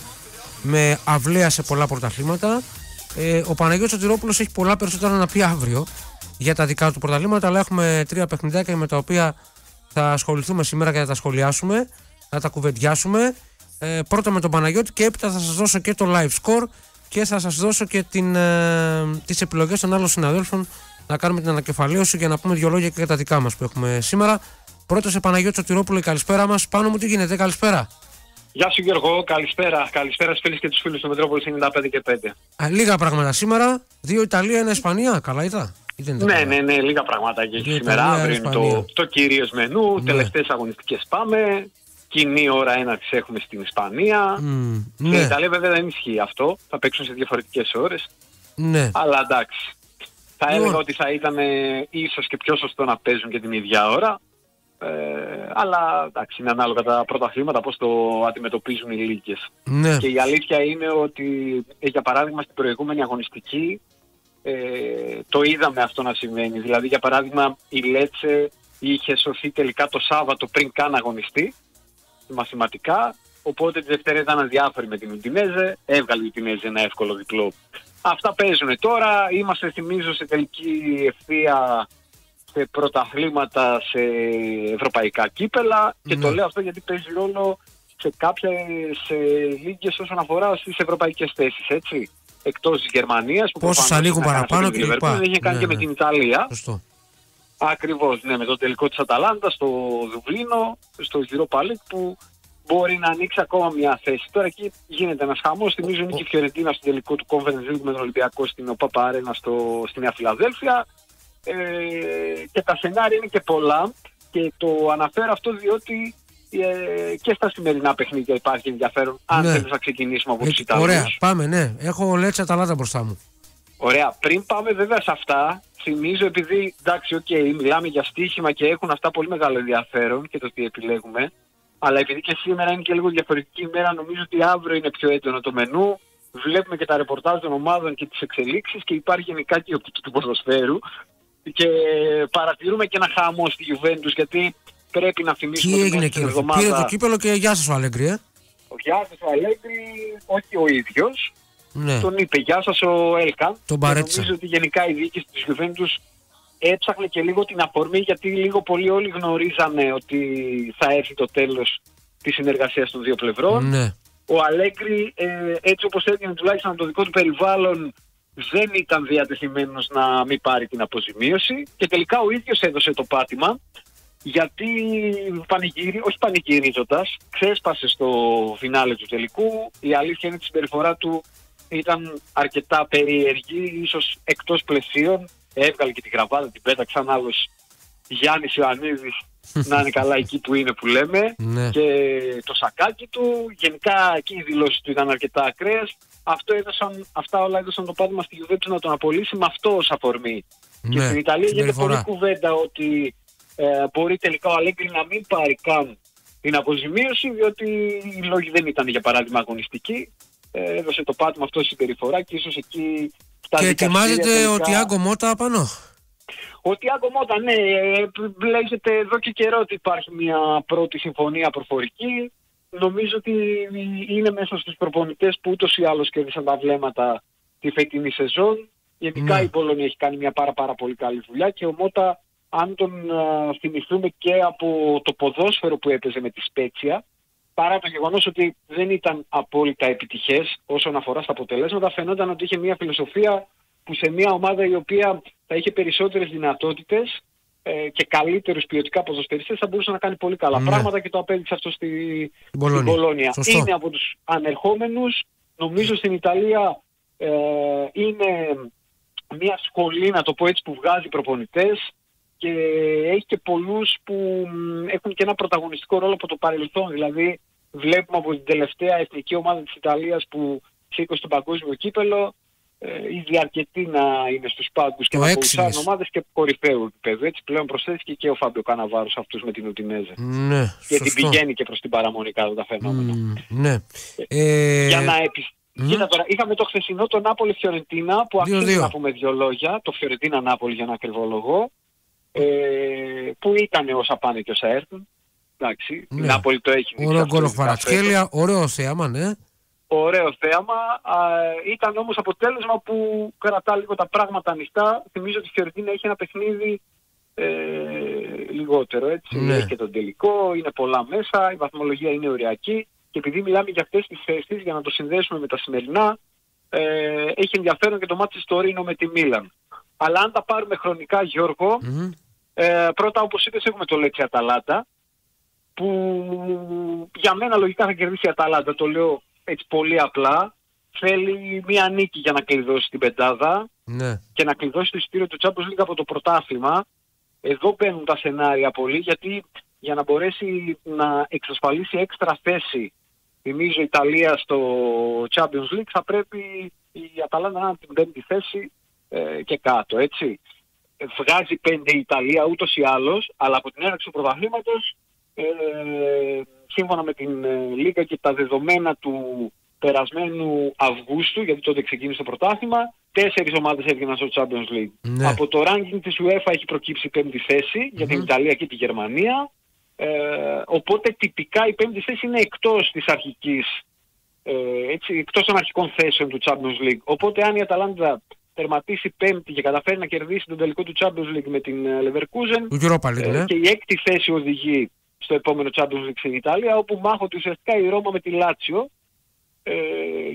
Με αυλαία σε πολλά πρωταθλήματα. Ε, ο Παναγιώτης Σωτηρόπουλος έχει πολλά περισσότερα να πει αύριο για τα δικά του πρωταθλήματα. Αλλά έχουμε τρία παιχνιδάκια με τα οποία θα ασχοληθούμε σήμερα και θα τα σχολιάσουμε. Θα τα κουβεντιάσουμε. Ε, πρώτα με τον Παναγιώτη και έπειτα θα σας δώσω και το live score και θα σας δώσω και την, ε, τις επιλογές των άλλων συναδέλφων να κάνουμε την ανακεφαλαίωση και να πούμε δυο λόγια και για τα δικά μας που έχουμε σήμερα. Πρώτος σε Παναγιώτη Σωτηρόπουλο, η καλησπέρα μας. Πάνω μου τι γίνεται, καλησπέρα. Γεια σου Γιώργο, καλησπέρα. Καλησπέρα στους φίλους και τους φίλους του Μετρόπολης 95 και 5. Α, λίγα πράγματα σήμερα. Δύο Ιταλία, ένα Ισπανία. Καλά ήταν; Ή δεν ήταν Ναι, καλά; ναι, ναι, λίγα πραγματάκια έχει Δύο σήμερα. Ιταλία, Αύριο είναι Ισπανία. το, το κυρίως μενού. Ναι. Τελευταίες αγωνιστικές πάμε. Κοινή ώρα έναρξης έχουμε στην Ισπανία. Μμ, Στην ναι, Ιταλία βέβαια δεν ισχύει αυτό. Θα παίξουν σε διαφορετικές ώρες. ναι. Αλλά εντάξει. Θα Λοιπόν. έλεγα ότι θα ήταν ε, ίσως και πιο σωστό να παίζουν και την ίδια ώρα. Ε, αλλά εντάξει, είναι ανάλογα τα πρωταθλήματα πώς το αντιμετωπίζουν οι λίγες. ναι. Και η αλήθεια είναι ότι, ε, για παράδειγμα, στην προηγούμενη αγωνιστική ε, το είδαμε αυτό να συμβαίνει. Δηλαδή, για παράδειγμα, η Λέτσε είχε σωθεί τελικά το Σάββατο πριν καν αγωνιστεί, μαθηματικά. Οπότε τη Δευτέρα ήταν αδιάφορη με την Ουντινέζε. Έβγαλε η Ουντινέζε ένα εύκολο διπλό. Αυτά παίζουν τώρα. Είμαστε, θυμίζω, σε τελική ευθεία σε πρωταθλήματα, σε ευρωπαϊκά κύπελα. Και Ναι. το λέω αυτό γιατί παίζει ρόλο σε κάποιες ε, λίγες όσον αφορά στις ευρωπαϊκές θέσεις, έτσι. Εκτός της Γερμανίας που Πόσους προφανώς ανοίγουν είχαν κάνει παραπάνω αυτή την και λοιπά. Liverpool, Είχε κάνει Ναι, και με ναι. την Ιταλία. Σωστό. Ακριβώς, ναι, με το τελικό της Αταλάντα στο Δουβλίνο, στο Europa League που μπορεί να ανοίξει ακόμα μια θέση. Τώρα εκεί γίνεται ένας χαμός. Θυμίζω είναι και η Φιωρεντίνα στο τελικό του Conference League με τον Ολυμπιακό στην ΟΠΑΠΑ Αρένα στο, στη Νέα Φιλαδέλφια. Ε, και τα σενάρια είναι και πολλά και το αναφέρω αυτό διότι ε, και στα σημερινά παιχνίδια υπάρχει ενδιαφέρον αν Ναι. θέλεις να ξεκινήσουμε από τους Έτσι, Ιταλούς. ωραία, πάμε, ναι. Έχω Λέτσε Αταλάντα μπροστά μου. Ωραία. Πριν πάμε βέβαια σε αυτά, θυμίζω επειδή εντάξει, οκ, μιλάμε για στοίχημα και έχουν αυτά πολύ μεγάλο ενδιαφέρον και το τι επιλέγουμε. Αλλά επειδή και σήμερα είναι και λίγο διαφορετική ημέρα, νομίζω ότι αύριο είναι πιο έντονο το μενού. Βλέπουμε και τα ρεπορτάζ των ομάδων και τις εξελίξεις και υπάρχει γενικά και η οπτική του ποδοσφαίρου. και παρατηρούμε και ένα χαμό στη Juventus γιατί πρέπει να θυμίσουμε Τι ότι έγινε μέσα στην κύριε. εβδομάδα Πήρε το κύπελο και γεια σας ο Αλέγκρι, ε. ο Γιάννης ο Αλέγκρι, όχι ο ίδιος, Ναι. τον είπε γεια σας ο Έλκαν. Τον Και παρέτησε. Νομίζω ότι γενικά η διοίκηση της Juventus έψαχνε και λίγο την αφορμή γιατί λίγο πολύ όλοι γνωρίζαμε ότι θα έρθει το τέλος της συνεργασίας των δύο πλευρών. Ναι. Ο Αλέγκρι, ε, έτσι όπως έγινε τουλάχιστον από το δικό του περιβάλλον, δεν ήταν διατεθειμένος να μην πάρει την αποζημίωση και τελικά ο ίδιος έδωσε το πάτημα γιατί πανηγύρι, όχι πανηγυρίζοντας, ξέσπασε στο φινάλε του τελικού. Η αλήθεια είναι ότι η συμπεριφορά του ήταν αρκετά περίεργη, ίσως εκτός πλαισίων. Έβγαλε και την γραβάτα, την πέταξε σαν άλλος Γιάννης Ιωαννίδης να είναι καλά εκεί που είναι που λέμε Ναι. και το σακάκι του. Γενικά εκεί οι δηλώσεις του ήταν αρκετά ακραίες. Αυτό έδωσαν, αυτά όλα έδωσαν το πάτημα στη Juventus να τον απολύσει με αυτό ως αφορμή. Και Ναι, στην Ιταλία γίνεται πολύ συμπεριφορά. κουβέντα ότι ε, μπορεί τελικά ο Αλέγκρι να μην πάρει καν την αποζημίωση, διότι οι λόγοι δεν ήταν για παράδειγμα αγωνιστικοί. Ε, έδωσε το πάτημα αυτό στη συμπεριφορά και ίσως εκεί στα Και δικαστήρια ετοιμάζεται τελικά- ο Τιάγκο Μότα απάνω; ο Τιάγκο Μότα, ναι, ε, λέγεται εδώ και καιρό ότι υπάρχει μια πρώτη συμφωνία προφορική. Νομίζω ότι είναι μέσα στους προπονητές που ούτως ή άλλως κέρδισαν τα βλέμματα τη φετινή σεζόν. Γενικά Ναι. η Πολωνία έχει κάνει μια πάρα, πάρα πολύ καλή δουλειά και ο Μότα, αν τον α, θυμηθούμε και από το ποδόσφαιρο που έπαιζε με τη Σπέτσια, παρά το γεγονός ότι δεν ήταν απόλυτα επιτυχές όσον αφορά στα αποτελέσματα, φαινόταν ότι είχε μια φιλοσοφία που σε μια ομάδα η οποία θα είχε περισσότερες δυνατότητες ε, και καλύτερους ποιοτικά ποδοσφαιριστές θα μπορούσε να κάνει πολύ καλά Ναι. πράγματα και το απέδειξε αυτό στη, στην Πολωνία. Πολωνία. Σωστό. Είναι από τους ανερχόμενους, νομίζω στην Ιταλία ε, είναι μια σχολή, να το πω έτσι, που βγάζει προπονητές και έχει και πολλούς που μ, έχουν και ένα πρωταγωνιστικό ρόλο από το παρελθόν. Δηλαδή βλέπουμε από την τελευταία εθνική ομάδα της Ιταλίας που σήκωσε το παγκόσμιο κύπελο ε, ήδη αρκετοί να είναι στους πάγκους και Το να έξι κολλησάρουν λες. ομάδες και κορυφαίου επίπεδου. Έτσι πλέον προσθέθηκε και ο Φάμπιο Καναβάρος σε αυτούς με την Ουντινέζε. Ναι, Και την σωστό. πηγαίνει και προς την παραμονή κάτω τα φαινόμενα. Μμ, Ναι. Ε, Για να επι... μμ. Κοίτα τώρα, είχαμε το χθεσινό το Νάπολη Φιωρεντίνα που Δύο-δύο. αξίζει να πούμε δύο λόγια. Το Φιωρεντίνα Νάπολη για να ακριβολογώ. Ε, που ήταν όσα πάνε και όσα έρθουν. Εντάξει, η Ναι. Νάπολη το έχει δείξει Ωραίο αυτό γκολ ο ειδικά φέτος. Κβαρατσχέλια, ωραίο θέαμα, ναι. Ωραίο θέαμα. Α, ήταν όμως αποτέλεσμα που κρατά λίγο τα πράγματα ανοιχτά. Θυμίζω ότι η Φιωρεντίνα έχει ένα παιχνίδι ε, λιγότερο έτσι. Ναι. Έχει και τον τελικό, είναι πολλά μέσα, η βαθμολογία είναι ωριακή και επειδή μιλάμε για αυτές τις θέσεις, για να το συνδέσουμε με τα σημερινά, ε, έχει ενδιαφέρον και το μάτι της Τωρίνο με τη Μίλαν. Αλλά αν τα πάρουμε χρονικά Γιώργο, Μμ. ε, πρώτα όπως είπες έχουμε το Λέτσι Αταλάτα που για μένα λογικά θα κερδίσει η Αταλάτα, το λέω έτσι πολύ απλά. Θέλει μία νίκη για να κλειδώσει την πεντάδα Ναι. και να κλειδώσει το εισιτήριο του Champions League από το πρωτάθλημα. Εδώ μπαίνουν τα σενάρια πολύ γιατί για να μπορέσει να εξασφαλίσει έξτρα θέση θυμίζω η Ιταλία στο Champions League θα πρέπει η Αταλάντα να είναι την πέμπτη θέση ε, και κάτω έτσι. Ε, Βγάζει πέντε η Ιταλία ούτως ή άλλως αλλά από την έναρξη του πρωταθλήματος ε, σύμφωνα με την ε, Λίγα και τα δεδομένα του περασμένου Αυγούστου, γιατί τότε ξεκίνησε το πρωτάθλημα, τέσσερις ομάδες έβγαιναν στο Champions League. Ναι. Από το ranking της UEFA έχει προκύψει η πέμπτη θέση για την Ιταλία και τη Γερμανία. Ε, οπότε τυπικά η πέμπτη θέση είναι εκτός της αρχικής, ε, έτσι, εκτός των αρχικών θέσεων του Champions League. Οπότε αν η Αταλάντα τερματίσει πέμπτη και καταφέρει να κερδίσει τον τελικό του Champions League με την ε, Leverkusen, Του Europa League, ε, ναι. και η έκτη θέση οδηγεί στο επόμενο Champions League στην Ιταλία, όπου μάχονται ουσιαστικά η Ρώμα με τη Λάτσιο ε,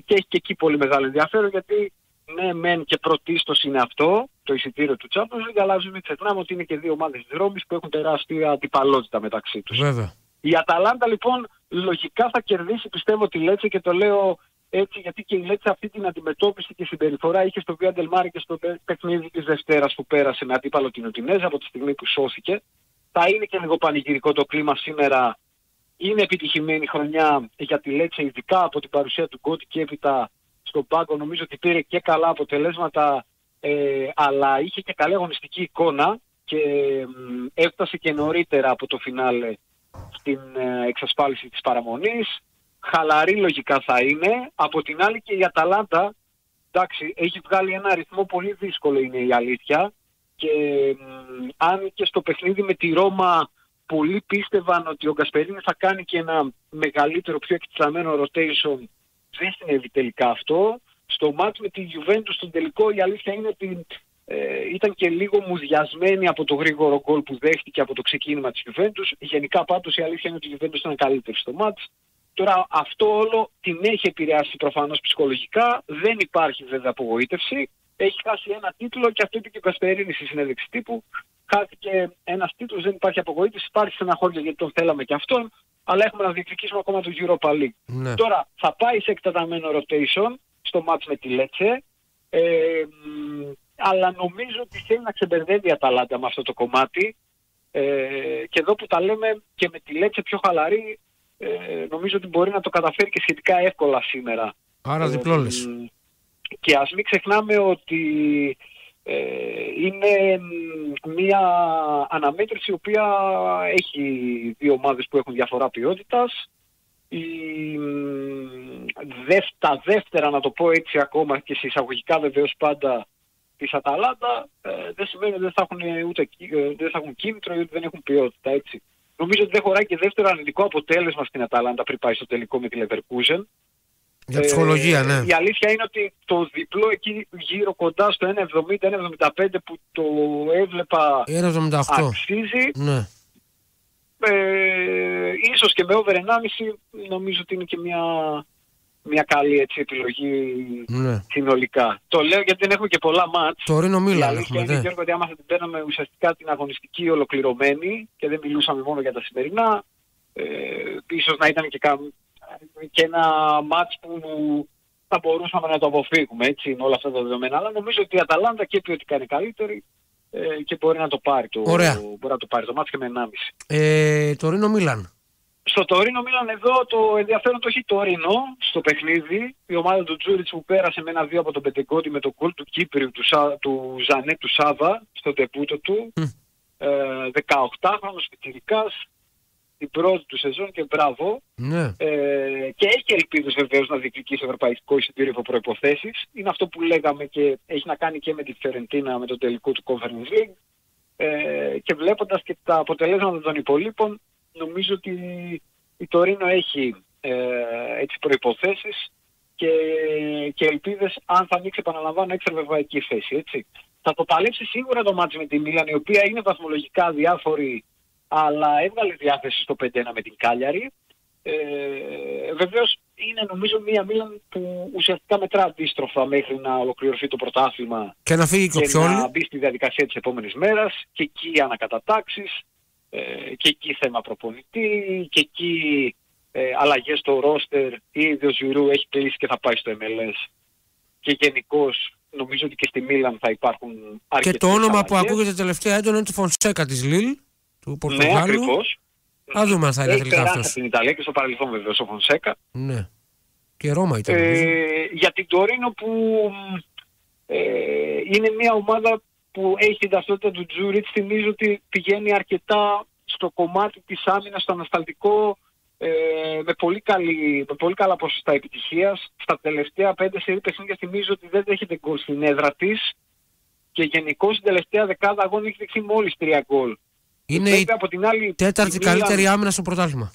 και έχει και εκεί πολύ μεγάλο ενδιαφέρον γιατί ναι μεν και πρωτίστως είναι αυτό το εισιτήριο του Champions League αλλά μην ξεχνάμε ότι είναι και δύο ομάδες της Ρώμης που έχουν τεράστια αντιπαλότητα μεταξύ τους. Βέβαια. Η Αταλάντα λοιπόν λογικά θα κερδίσει πιστεύω τη Λέτσε και το λέω έτσι γιατί και η Λέτσε αυτή την αντιμετώπιση και συμπεριφορά είχε στο Βία Ντελμάρη και στο παι- παιχνίδι της Δευτέρας που πέρασε με αντίπαλο την Οτινέζα από τη στιγμή που σώθηκε. Θα είναι και λίγο πανηγυρικό το κλίμα σήμερα. Είναι επιτυχημένη χρονιά για τη Λέτσε ειδικά από την παρουσία του Γκότι και έπειτα στον πάγκο. Νομίζω ότι πήρε και καλά αποτελέσματα ε, αλλά είχε και καλή αγωνιστική εικόνα και μ, έφτασε και νωρίτερα από το φινάλε στην ε, εξασφάλιση της παραμονής. Χαλαρή λογικά θα είναι. Από την άλλη και η Αταλάντα, εντάξει, έχει βγάλει ένα αριθμό πολύ δύσκολο είναι η αλήθεια. και μ, αν και στο παιχνίδι με τη Ρώμα πολλοί πίστευαν ότι ο Γκασπερίνη θα κάνει και ένα μεγαλύτερο, πιο εκτιθαμένο rotation, δεν συνέβη τελικά αυτό. Στο μάτς με τη Juventus στον τελικό η αλήθεια είναι ότι ε, ήταν και λίγο μουδιασμένη από το γρήγορο γκολ που δέχτηκε από το ξεκίνημα της Juventus. Γενικά πάντως η αλήθεια είναι ότι η Juventus ήταν καλύτερη στο μάτς. Τώρα αυτό όλο την έχει επηρεάσει προφανώς ψυχολογικά. Δεν υπάρχει βέβαια απογοήτευση. Έχει χάσει ένα τίτλο και αυτό είπε και ο Κασπερίνη στη συνέντευξη τύπου. Χάθηκε ένας τίτλος, δεν υπάρχει απογοήτευση. Υπάρχει στεναχώρια γιατί τον θέλαμε και αυτόν. Αλλά έχουμε να διεκδικήσουμε ακόμα το Europa League. Ναι. Τώρα θα πάει σε εκτεταμένο rotation στο match με τη Λέτσε. Ε, μ, αλλά νομίζω ότι θέλει να ξεμπερδεύει η Αταλάντα με αυτό το κομμάτι. Ε, και εδώ που τα λέμε και με τη Λέτσε πιο χαλαρή, ε, νομίζω ότι μπορεί να το καταφέρει και σχετικά εύκολα σήμερα. Άρα διπλό λες. μ, Και ας μην ξεχνάμε ότι ε, είναι μ, μια αναμέτρηση η οποία έχει δύο ομάδες που έχουν διαφορά ποιότητας. Η, μ, δευ- τα δεύτερα, να το πω έτσι ακόμα και σε εισαγωγικά βεβαίως πάντα της Αταλάντα, ε, δεν σημαίνει ότι δεν θα έχουν, ούτε, κύ- ε, δεν θα έχουν κίνητρο ή ότι δεν έχουν ποιότητα. Έτσι. Νομίζω ότι δεν χωράει και δεύτερο αρνητικό αποτέλεσμα στην Αταλάντα πριν πάει στο τελικό με τη Leverkusen. Για ψυχολογία, ναι. Ε, Η αλήθεια είναι ότι το διπλό εκεί γύρω κοντά στο 1,70-1,75 που το έβλεπα 1,78. αξίζει. Ναι. Ε, ίσως και με over 1,5 νομίζω ότι είναι και μια, μια καλή έτσι, επιλογή Ναι. συνολικά. Το λέω γιατί δεν έχουμε και πολλά μάτς. Το Ρήνο Η Μίλαν αλήθεια έχουμε, είναι, ναι. Γιώργο, ότι άμα θα την παίρναμε ουσιαστικά την αγωνιστική ολοκληρωμένη και δεν μιλούσαμε μόνο για τα σημερινά, ε, ίσως να ήταν και, κα- και ένα μάτς που θα μπορούσαμε να το αποφύγουμε, έτσι είναι όλα αυτά τα δεδομένα. Αλλά νομίζω ότι η Αταλάντα και ποιοτικά είναι καλύτερη ε, και μπορεί να το πάρει το, Ωραία. μπορεί να το, πάρει το μάτς και με 1,5. Ε, το Ρήνο Μίλαν. Στο Τωρίνο Μίλαν εδώ το ενδιαφέρον το έχει το Ρήνο στο παιχνίδι. Η ομάδα του Τζούριτς που πέρασε με ένα-δύο από τον Πεντεγκότη με τον γκολ του Κύπριου του, Σα, του Ζανέ του Σάβα στο τεπούτο του. Ε, 18χρονος πιτσιρικάς, την πρώτη του σεζόν και μπράβο. Ναι. Ε, και έχει ελπίδες βεβαίως να διεκδικήσει ευρωπαϊκό εισιτήριο από προϋποθέσεις. Είναι αυτό που λέγαμε και έχει να κάνει και με τη Φιωρεντίνα με το τελικό του Conference League. Ε, και βλέποντας και τα αποτελέσματα των υπολείπων, νομίζω ότι η Τωρίνο έχει ε, έτσι προϋποθέσεις και, και ελπίδες αν θα ανοίξει επαναλαμβάνω έξω ευρωπαϊκή θέση. Έτσι. Θα το παλέψει σίγουρα το μάτι με τη Μίλαν η οποία είναι βαθμολογικά διάφορη αλλά έβγαλε διάθεση στο 5-1 με την Κάλιαρη. Ε, βεβαίως είναι νομίζω μία Μίλαν που ουσιαστικά μετρά αντίστροφα μέχρι να ολοκληρωθεί το πρωτάθλημα Και να φύγει και ο και Πιόλη. να μπει στη διαδικασία της επόμενης μέρας και εκεί ανακατατάξεις ε, και εκεί θέμα προπονητή και εκεί ε, αλλαγές στο ρόστερ ήδη ο Ζιουρού έχει κλείσει και θα πάει στο MLS και γενικώς νομίζω ότι και στη Μίλαν θα υπάρχουν Και αρκετές το όνομα που αλλαγές. ακούγεται τελευταία έντονα είναι του Φονσέκα της Λίλ, του Ναι, Πορτογάλου. ακριβώς. Θα δούμε αν θα είναι Έχει τελικά περάσει αυτός. από την Ιταλία και στο παρελθόν βεβαίως ο Φονσέκα. Ναι. Και Ρώμα ήταν. νομίζω. Ε, για την Τωρίνο που ε, είναι μια ομάδα που έχει την ταυτότητα του Τζούριτς θυμίζω ότι πηγαίνει αρκετά στο κομμάτι της άμυνας, στο ανασταλτικό ε, με, πολύ καλή, με πολύ καλά ποσοστά επιτυχίας. Στα τελευταία πέντε σερί παιχνίδια θυμίζω ότι δεν δέχεται γκολ στην έδρα της και γενικώς στην τελευταία δεκάδα αγώνων έχει δεχθεί μόλις τρία γκολ. Είναι Βέβαια, η από την άλλη, τέταρτη η Μίλαν- καλύτερη άμυνα στο πρωτάθλημα.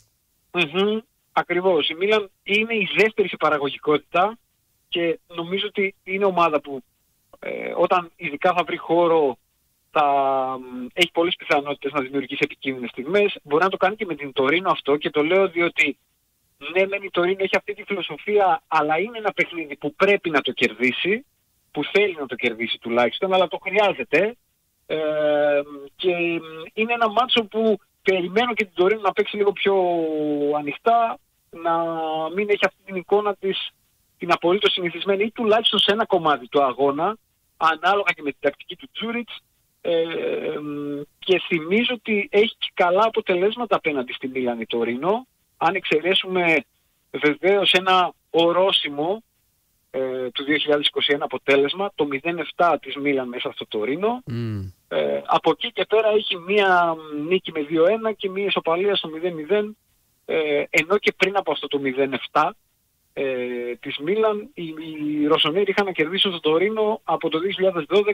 Μμμ, Ακριβώς. Η Μίλαν είναι η δεύτερη σε παραγωγικότητα και νομίζω ότι είναι ομάδα που ε, όταν ειδικά θα βρει χώρο θα μ, έχει πολλές πιθανότητες να δημιουργήσει επικίνδυνες στιγμές. Μπορεί να το κάνει και με την Τωρίνο αυτό και το λέω διότι ναι μεν η Τωρίνο έχει αυτή τη φιλοσοφία αλλά είναι ένα παιχνίδι που πρέπει να το κερδίσει που θέλει να το κερδίσει τουλάχιστον αλλά το χρειάζεται ε, και μ, είναι ένα μάτσο που περιμένω και την Τωρίνο να παίξει λίγο πιο ανοιχτά, να μην έχει αυτή την εικόνα της την απολύτως συνηθισμένη ή τουλάχιστον σε ένα κομμάτι του αγώνα, ανάλογα και με την τακτική του Τζούριτς ε, μ, και θυμίζω ότι έχει και καλά αποτελέσματα απέναντι στη Μίλαν η Τωρίνο, αν εξαιρέσουμε βεβαίως ένα ορόσημο ε, του 2021 αποτέλεσμα, το 0-7 της Μίλαν μέσα στο Τωρίνο. Μμ. Ε, από εκεί και πέρα έχει μία νίκη με 2-1 και μία ισοπαλία στο 0-0 ε, ενώ και πριν από αυτό το 0-7 ε, της Μίλαν οι, οι Ρωσονέροι είχαν να κερδίσουν στο Τωρίνο από το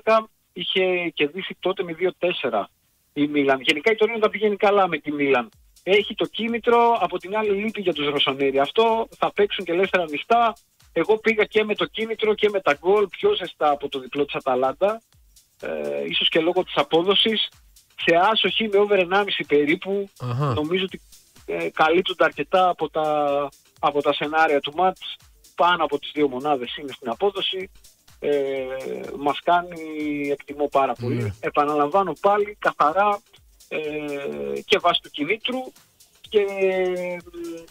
2012 είχε κερδίσει τότε με 2-4 η Μίλαν. Γενικά η Τωρίνο τα πηγαίνει καλά με τη Μίλαν. Έχει το κίνητρο, από την άλλη λείπει για τους Ρωσονέρι. Αυτό θα παίξουν και ελεύθερα μιστά. Εγώ πήγα και με το κίνητρο και με τα γκολ πιο ζεστά από το διπλό της Αταλάντα. Ε, ίσως και λόγω της απόδοσης. Σε άσοχη με over 1,5 περίπου. Αχα. Νομίζω ότι ε, καλύπτονται αρκετά από τα, από τα σενάρια του μάτς. Πάνω από τις δύο μονάδες είναι στην απόδοση. Ε, μας κάνει εκτιμώ πάρα πολύ. Ναι. Επαναλαμβάνω πάλι καθαρά ε, και βάσει του κινήτρου και ε,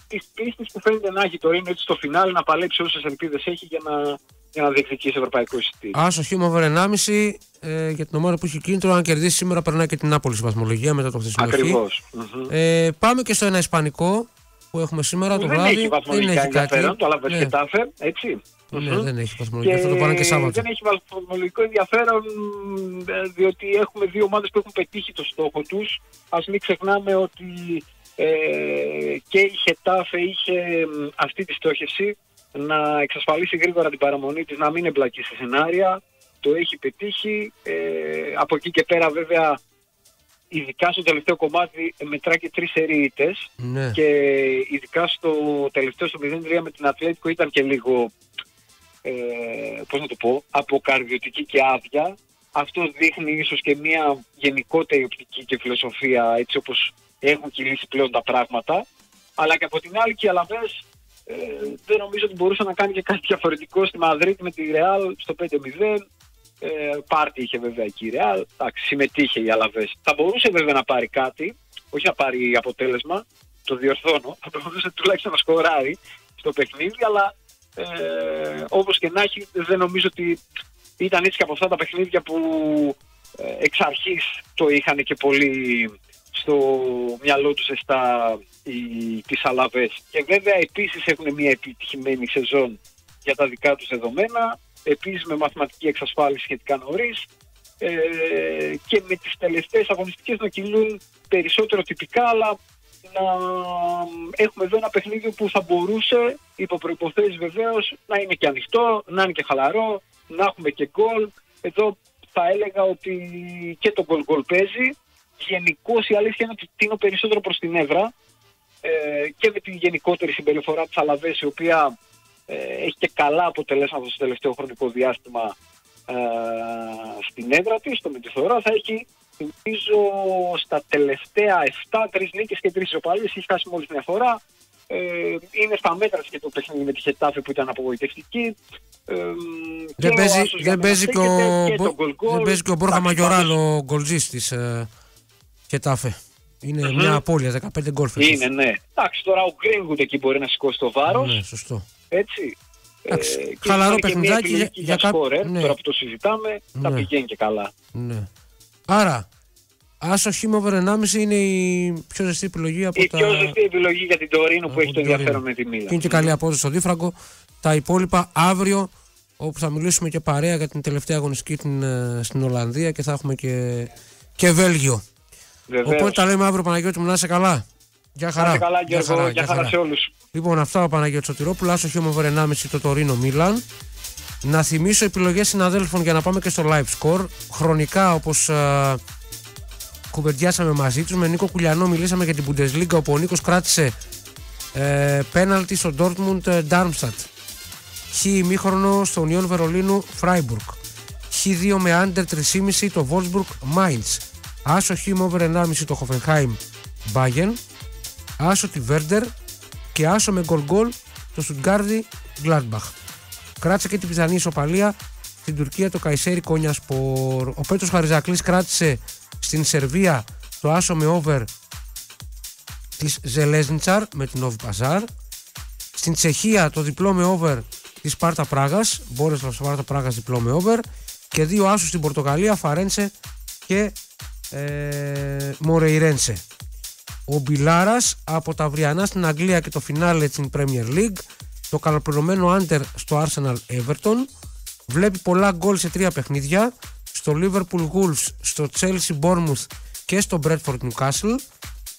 της πίστης που φαίνεται να έχει το είναι έτσι στο φινάλ να παλέψει όσες ελπίδες έχει για να, για να διεκδικήσει ευρωπαϊκό εισιτήριο. Άσο χ over 1,5 ε, για την ομάδα που έχει κίνητρο. Αν κερδίσει σήμερα, περνάει και την Νάπολης στη βαθμολογία μετά το χθεσινό χ. Ακριβώς. Μμμ. Ε, πάμε και στο ένα Ισπανικό που έχουμε σήμερα Που το δεν βράδυ. έχει βαθμολογικά ενδιαφέρον, το Αλαβές Ναι. και Τάφε, έτσι. Ναι, Μμμ. δεν έχει βαθμολογία. Αυτό το πάνε και Σάββατο. δεν έχει βαθμολογικό ενδιαφέρον ε, διότι έχουμε δύο ομάδες που έχουν πετύχει το στόχο τους. Ας μην ξεχνάμε ότι ε, και η Χετάφε είχε μ, αυτή τη στόχευση να εξασφαλίσει γρήγορα την παραμονή της, να μην εμπλακεί σε σενάρια. Το έχει πετύχει. Ε, από εκεί και πέρα βέβαια ειδικά στο τελευταίο κομμάτι μετρά και τρεις ερείτες Ναι. και ειδικά στο τελευταίο στο 0-3 με την Ατλέτικο ήταν και λίγο ε, πώς να το πω, αποκαρδιωτική και άδεια. Αυτό δείχνει ίσως και μια γενικότερη οπτική και φιλοσοφία έτσι όπως έχουν κυλήσει πλέον τα πράγματα. Αλλά και από την άλλη και οι Αλαβές ε, δεν νομίζω ότι μπορούσε να κάνει και κάτι διαφορετικό στη Μαδρίτη με τη Ρεάλ στο 5-0. Ε, πάρτι είχε βέβαια εκεί η Ρεάλ. Εντάξει, συμμετείχε η Αλαβές. Θα μπορούσε βέβαια να πάρει κάτι, όχι να πάρει αποτέλεσμα, το διορθώνω. Θα μπορούσε τουλάχιστον να σκοράρει στο παιχνίδι, αλλά ε, όπως και να έχει δεν νομίζω ότι ήταν έτσι και από αυτά τα παιχνίδια που ε, εξ αρχής το είχαν και πολύ στο μυαλό τους στα οι, τις Αλαβές. Και βέβαια επίσης έχουν μια επιτυχημένη σεζόν για τα δικά τους δεδομένα, επίσης με μαθηματική εξασφάλιση σχετικά νωρίς ε, και με τις τελευταίες αγωνιστικές να κυλούν περισσότερο τυπικά, αλλά να έχουμε εδώ ένα παιχνίδι που θα μπορούσε, υπό προϋποθέσεις βεβαίως, να είναι και ανοιχτό, να είναι και χαλαρό, να έχουμε και γκολ. Εδώ θα έλεγα ότι και το γκολ γκολ παίζει. Γενικώς η αλήθεια είναι ότι τίνω περισσότερο προς την έδρα ε, και με την γενικότερη συμπεριφορά της Αλαβές, η οποία ε, έχει και καλά αποτελέσματα στο τελευταίο χρονικό διάστημα ε, στην έδρα της, στο Μεντιθωρά θα έχει Νομίζω στα τελευταία 7, 3 νίκες και 3 ισοπαλίες έχει χάσει μόλις μια φορά. Ε, είναι στα μέτρα της και το παιχνίδι με τη Χετάφη που ήταν απογοητευτική. Ε, Δεν και ο παίζει, Άσος για δεν μένα παίζει και στέκεται ο, και Μπο- το γκολ γκολ. δεν παίζει και ο Μπόρχα Εντάξει, Μαγιοράλ, πάντως ο γκολτζής της ε, Χετάφε. Είναι μια απώλεια, 15 γκολ φέτος. Είναι, ναι. Εντάξει, τώρα ο Γκρίνγκουτ εκεί μπορεί να σηκώσει το βάρος. Ναι, σωστό. Έτσι. Εντάξει, Ε, και χαλαρό είναι και μια παιχνιδάκι για- επιλογή για για κά- σκορ, ε. ναι. Τώρα που το συζητάμε, θα Ναι. πηγαίνει και καλά. Ναι. Άρα, άσο χ over 1,5 είναι η πιο ζεστή επιλογή από Η τα... πιο ζεστή επιλογή για την Τωρίνο που από έχει το την Τωρίνο. ενδιαφέρον με τη Μίλαν. Και είναι και καλή απόδοση στο Δίφραγκο. Τα υπόλοιπα αύριο, όπου θα μιλήσουμε και παρέα για την τελευταία αγωνιστική την, ε, στην Ολλανδία και θα έχουμε και, και Βέλγιο. Βεβαίως. Οπότε τα λέμε αύριο Παναγιώτη μου να είσαι καλά. Γεια χαρά. Να είστε καλά, Γεια Γιώργο. χαρά, Γεια γεια χαρά χαρά. σε όλους. Λοιπόν, αυτά ο Παναγιώτης Σωτηρόπουλο. Άσο χιόμο over 1,5 το Τωρίνο Μίλαν. Να θυμίσω επιλογές συναδέλφων για να πάμε και στο live score. Χρονικά, όπως κουβεντιάσαμε μαζί τους, με Νίκο Κουλιανό μιλήσαμε για την Bundesliga, όπου ο Νίκος κράτησε ε, πέναλτι στο Dortmund ε, Darmstadt. Χ ημίχρονο στο Union Βερολίνου Freiburg. Χ2 με under 3,5 το Wolfsburg Mainz. Άσο χ με over 1,5 το Hoffenheim Bayern. Άσο τη Werder και άσο με γκολ γκολ το Stuttgart Gladbach. Κράτησε και την πιθανή ισοπαλία στην Τουρκία το Καϊσέρι Κόνια Σπορ. Ο Πέτρος Χαριζακλής κράτησε στην Σερβία το άσο με over της Ζελέσνιτσαρ με την Νόβι Παζάρ. Στην Τσεχία το διπλό με over της Σπάρτα Πράγας, Μπόρεσλαβ Σπάρτα Πράγας διπλό με over και δύο άσους στην Πορτογαλία, Φαρέντσε και ε, Μορεϊρένσε. Ο Μπιλάρας από τα Αυριανά στην Αγγλία και το φινάλε στην Premier League. Το καλοπληρωμένο Άντερ στο Arsenal Everton. Βλέπει πολλά γκολ σε τρία παιχνίδια. Στο Liverpool Wolves, στο Chelsea Bournemouth και στο Bradford Newcastle.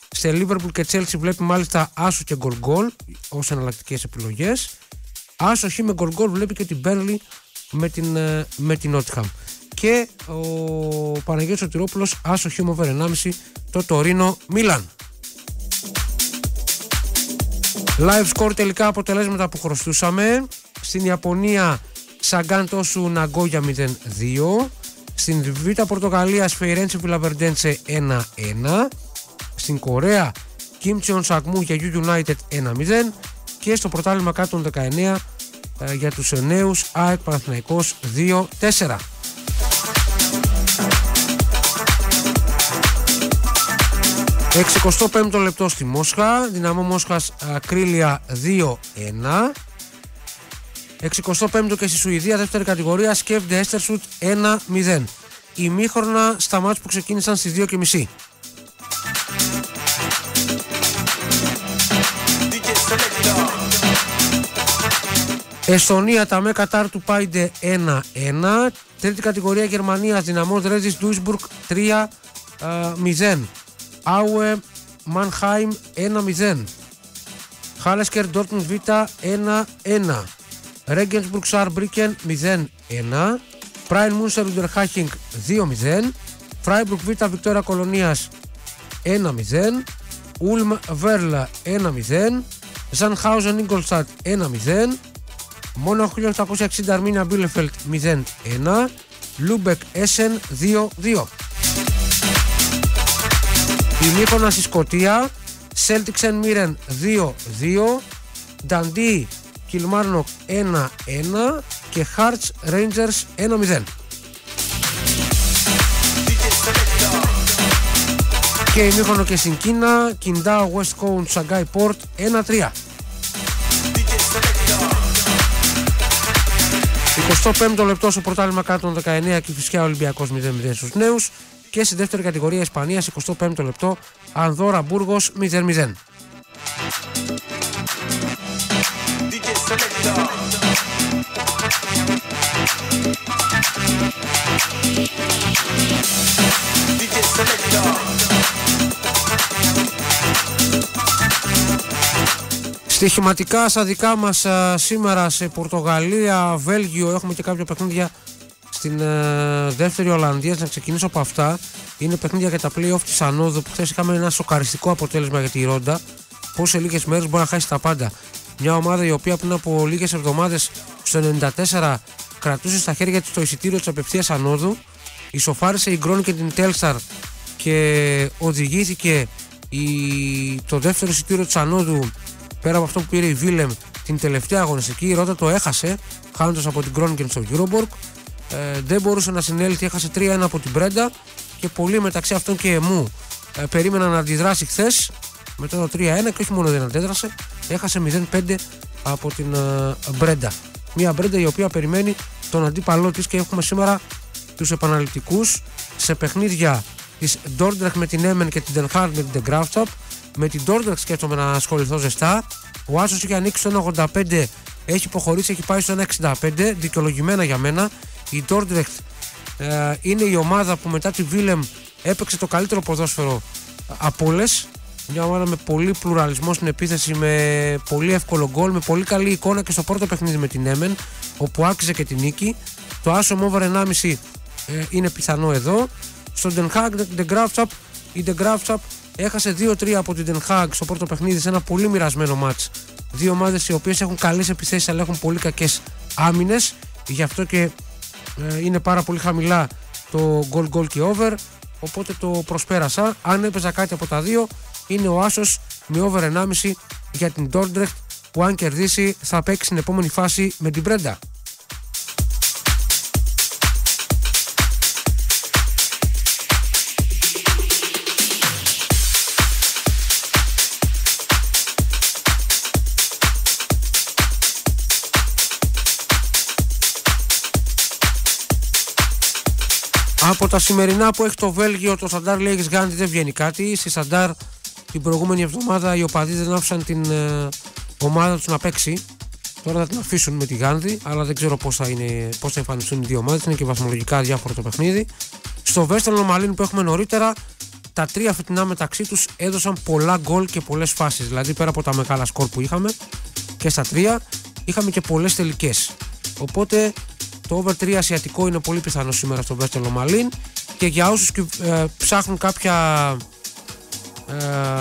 Σε Liverpool και Chelsea βλέπει μάλιστα άσο και γκολ γκολ ως εναλλακτικές επιλογές. Άσο χ με γκολ γκολ βλέπει και την Burnley με την, ε, με την Nottingham. και ο Παναγιώτης Σωτηρόπουλος άσο χιούμ over 1,5 το Τωρίνο Μίλαν. Live score τελικά αποτελέσματα που χρωστούσαμε. Στην Ιαπωνία Σαγκάν Τόσου Ναγκόγια 0-2. Στην Β' Πορτογαλίας Σφεϊρέντσε Βιλαβερντέντσε 1-1. Στην Κορέα Κίμτσιον Σακμού για U United 1-0. Και στο πρωτάλημα κάτω των 19 ε, για τους νέους ΑΕΚ Παναθηναϊκός 2-4. 65ο λεπτό στη Μόσχα, δυναμό Μόσχας Ακρίλια 2-1. 65ο και στη Σουηδία, δεύτερη κατηγορία, σκέφτε Έστερσουτ 1-0. Ημίχρονα στα μάτς που ξεκίνησαν στις 2.30. Εστονία, τα με Κατάρ του Πάιντε 1-1. Τρίτη κατηγορία Γερμανία, δυναμό Ρέζι Ντούισμπουργκ 3-0. Άουε Μανχάιμ 1-0. Χάλεσκερ Ντόρτμουντ Β 1-1. Ρέγγενσμπουργκ Σαρμπρίκεν 0-1. Πράιν Μούνσερ Ουντερχάχινγκ 2-0. Φράιμπουργκ Β Βικτόρια Κολονίας 1-0. Ούλμ Βέρλα 1-0. Ζανχάουζεν Ίγκολστατ 1-0. Μόνο 1860 Αρμίνια Μπίλεφελτ 0-1. Λούμπεκ Έσεν 2-2. Ημίχρονα στη Σκωτία, Celtics Μίρεν 2-2, Νταντί Κιλμάρνοκ 1-1 και Hearts Rangers 1-0. Και ημίχρονο και στην Κίνα, Κιντάο West Coast Shanghai Port 1-3. 25ο λεπτό στο πρωτάλημα κάτω των 19 και φυσικά Ολυμπιακός 0-0 στους νέους και στη δεύτερη κατηγορία Ισπανίας 25ο λεπτό Ανδόρα Μπούργος 0-0. Στοιχηματικά στα δικά μας α, σήμερα σε Πορτογαλία, Βέλγιο έχουμε και κάποια παιχνίδια στην ε, δεύτερη Ολλανδία. Να ξεκινήσω από αυτά. Είναι παιχνίδια για τα playoff της Ανόδου που χθες είχαμε ένα σοκαριστικό αποτέλεσμα για τη Ρόντα. Πώς σε λίγες μέρες μπορεί να χάσει τα πάντα. Μια ομάδα η οποία πριν από λίγες εβδομάδες στο 94 κρατούσε στα χέρια της το εισιτήριο της απευθείας Ανόδου. Ισοφάρισε η Γκρόν και την Τέλσταρ και οδηγήθηκε η... το δεύτερο εισιτήριο της Ανόδου πέρα από αυτό που πήρε η Βίλεμ την τελευταία αγωνιστική. Η Ρόντα το έχασε χάνοντας από την Γκρόνικεν στο Euroborg ε, δεν μπορούσε να συνέλθει, έχασε 3-1 από την Μπρέντα και πολλοί μεταξύ αυτών και εμού ε, περίμεναν να αντιδράσει χθες μετά το 3-1 και όχι μόνο δεν αντέδρασε, έχασε 0-5 από την ε, Μπρέντα. Μια Μπρέντα η οποία περιμένει τον αντίπαλό της και έχουμε σήμερα τους επαναληπτικούς σε παιχνίδια της Ντόρντρεχ με την Έμεν και την Ντενχάρντ με την Ντεγκράφτσαπ. Με την Ντόρντρεχ σκέφτομαι να ασχοληθώ ζεστά. Ο Άσος είχε ανοίξει στο 1,85, έχει υποχωρήσει, έχει πάει στο 1,65, δικαιολογημένα για μένα. Η Ντόρντρεχτ ε, είναι η ομάδα που μετά τη Βίλεμ έπαιξε το καλύτερο ποδόσφαιρο από όλες. Μια ομάδα με πολύ πλουραλισμό στην επίθεση, με πολύ εύκολο γκολ, με πολύ καλή εικόνα και στο πρώτο παιχνίδι με την Έμεν, όπου άξιζε και την νίκη. Το Άσο over 1,5 ε, είναι πιθανό εδώ. Στο Den Haag, The Graafschap, η The Graafschap έχασε 2-3 από την Den Haag στο πρώτο παιχνίδι σε ένα πολύ μοιρασμένο μάτς. Δύο ομάδες οι οποίες έχουν καλές επιθέσεις αλλά έχουν πολύ κακές άμυνες. Γι' αυτό και ε, είναι πάρα πολύ χαμηλά το goal goal και over οπότε το προσπέρασα. Αν έπαιζα κάτι από τα δύο είναι ο Άσος με over 1,5 για την Dordrecht που αν κερδίσει θα παίξει την επόμενη φάση με την Πρέντα Από τα σημερινά που έχει το Βέλγιο, το Σαντάρ Λέγis Γκάντι δεν βγαίνει κάτι. Στη Σαντάρ την προηγούμενη εβδομάδα οι οπαδοί δεν άφησαν την ε, ομάδα τους να παίξει. Τώρα θα την αφήσουν με τη Γάνδη, αλλά δεν ξέρω πώς θα, είναι, πώς θα εμφανιστούν οι δύο ομάδες. Είναι και βαθμολογικά διάφορο το παιχνίδι. Στο Βέστελνο Μαλίν που έχουμε νωρίτερα, τα τρία φετινά μεταξύ τους έδωσαν πολλά γκολ και πολλές φάσεις. Δηλαδή πέρα από τα μεγάλα σκορ που είχαμε και στα τρία, είχαμε και πολλές τελικές. Οπότε Το over 3 ασιατικό είναι πολύ πιθανό σήμερα στο Βέστελο Μαλίν. Και για όσους ε, ψάχνουν κάποια ε,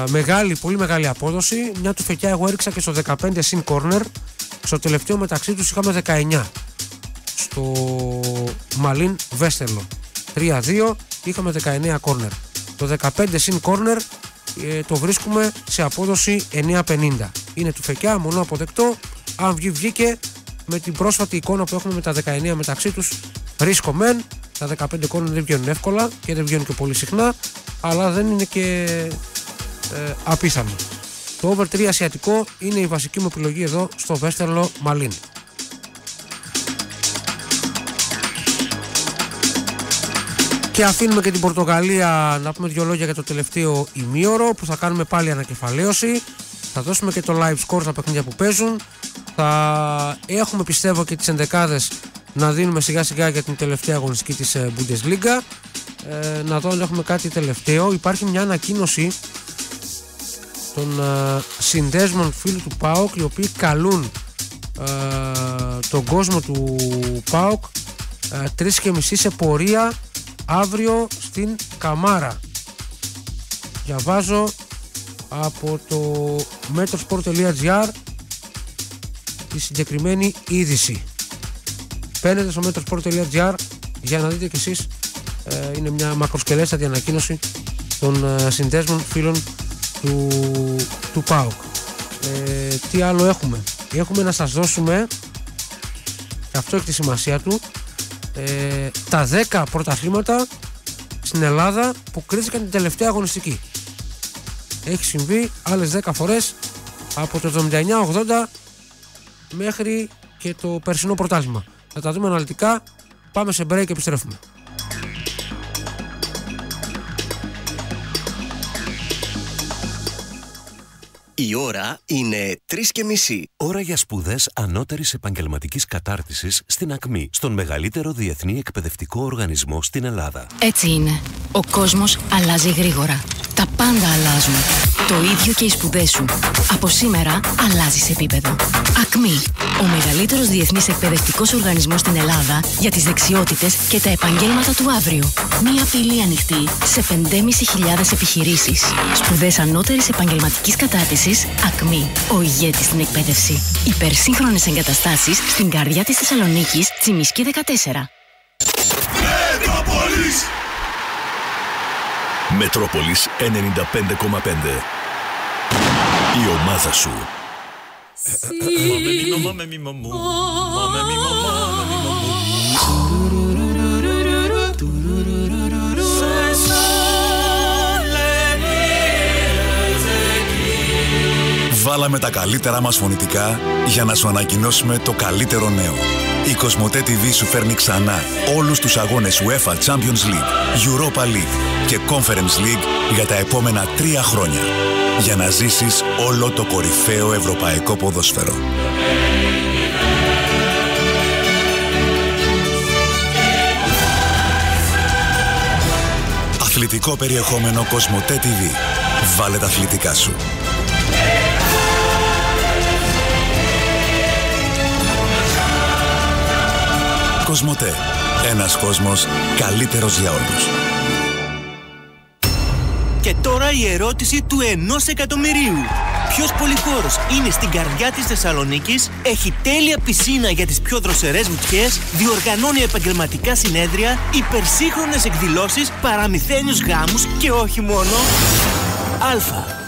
μεγάλη, πολύ μεγάλη απόδοση, μια του φεκιά εγώ έριξα και στο 15 συν corner. Στο τελευταίο μεταξύ τους είχαμε 19 στο Μαλίν Βέστελο. 3-2 είχαμε 19 corner. Το 15 συν corner ε, το βρίσκουμε σε απόδοση 9,50. Είναι του φεκιά, μονό αποδεκτό. Αν βγει, βγήκε με την πρόσφατη εικόνα που έχουμε με τα 19 μεταξύ τους ρίσκο μεν. Τα 15 corner δεν βγαίνουν εύκολα και δεν βγαίνουν και πολύ συχνά, αλλά δεν είναι και ε, απίθανο. Το over 3 ασιατικό είναι η βασική μου επιλογή εδώ στο Βέστερλο Μαλίν. Και αφήνουμε και την Πορτογαλία να πούμε δύο λόγια για το τελευταίο ημίωρο που θα κάνουμε πάλι ανακεφαλαίωση. Θα δώσουμε και το live score στα παιχνίδια που παίζουν. Θα έχουμε πιστεύω και τις ενδεκάδες να δίνουμε σιγά σιγά για την τελευταία αγωνιστική της ε, Bundesliga. Ε, να δω αν έχουμε κάτι τελευταίο. Υπάρχει μια ανακοίνωση των ε, συνδέσμων φίλου του ΠΑΟΚ οι οποίοι καλούν ε, τον κόσμο του ΠΑΟΚ ε, 3.30 σε πορεία αύριο στην Καμάρα. Διαβάζω από το metrosport.gr τη συγκεκριμένη είδηση. Παίρνετε στο metrosport.gr για να δείτε κι εσείς ε, είναι μια μακροσκελέστατη ανακοίνωση των ε, συνδέσμων φίλων του, του ΠΑΟΚ. Ε, τι άλλο έχουμε; Έχουμε να σας δώσουμε και αυτό έχει τη σημασία του ε, τα 10 πρωταθλήματα στην Ελλάδα που κρίθηκαν την τελευταία αγωνιστική. Έχει συμβεί άλλες 10 φορές από το 79-80 μέχρι και το περσινό πρωτάθλημα. Θα τα δούμε αναλυτικά. Πάμε σε break και επιστρέφουμε. Η ώρα είναι 3 και μισή. Ώρα για σπουδές ανώτερης επαγγελματικής κατάρτισης στην ΑΚΜΗ, στον μεγαλύτερο διεθνή εκπαιδευτικό οργανισμό στην Ελλάδα. Έτσι είναι. Ο κόσμος αλλάζει γρήγορα. Τα πάντα αλλάζουν. Το ίδιο και οι σπουδές σου. Από σήμερα αλλάζεις επίπεδο. ΑΚΜΗ. Ο μεγαλύτερος διεθνής εκπαιδευτικός οργανισμός στην Ελλάδα για τις δεξιότητες και τα επαγγέλματα του αύριο. Μία πύλη ανοιχτή σε 5.500 επιχειρήσεις. Σπουδές ανώτερης επαγγελματικής κατάρτισης ΑΚΜΗ. Ο ηγέτης στην εκπαίδευση. Υπερσύγχρονες εγκαταστάσεις στην καρδιά της Θεσσαλονίκης, Τσιμισκή 14. Μετρόπολης Μετρόπολης 95,5 Η ομάδα σου Βάλαμε τα καλύτερα μας φωνητικά για να σου ανακοινώσουμε το καλύτερο νέο. Η Κοσμοτέ TV σου φέρνει ξανά όλους τους αγώνες UEFA Champions League, Europa League και Conference League για τα επόμενα τρία χρόνια. Για να ζήσεις όλο το κορυφαίο ευρωπαϊκό ποδόσφαιρο. Αθλητικό περιεχόμενο Κοσμοτέ TV. Βάλε τα αθλητικά σου. Κοσμοτέ. Ένας κόσμος καλύτερος για όλους. Και τώρα η ερώτηση του ενός εκατομμυρίου. Ποιος πολυχώρος είναι στην καρδιά της Θεσσαλονίκης, έχει τέλεια πισίνα για τις πιο δροσερές βουτιές, διοργανώνει επαγγελματικά συνέδρια, υπερσύγχρονες εκδηλώσεις, παραμυθένιους γάμους και όχι μόνο. Α.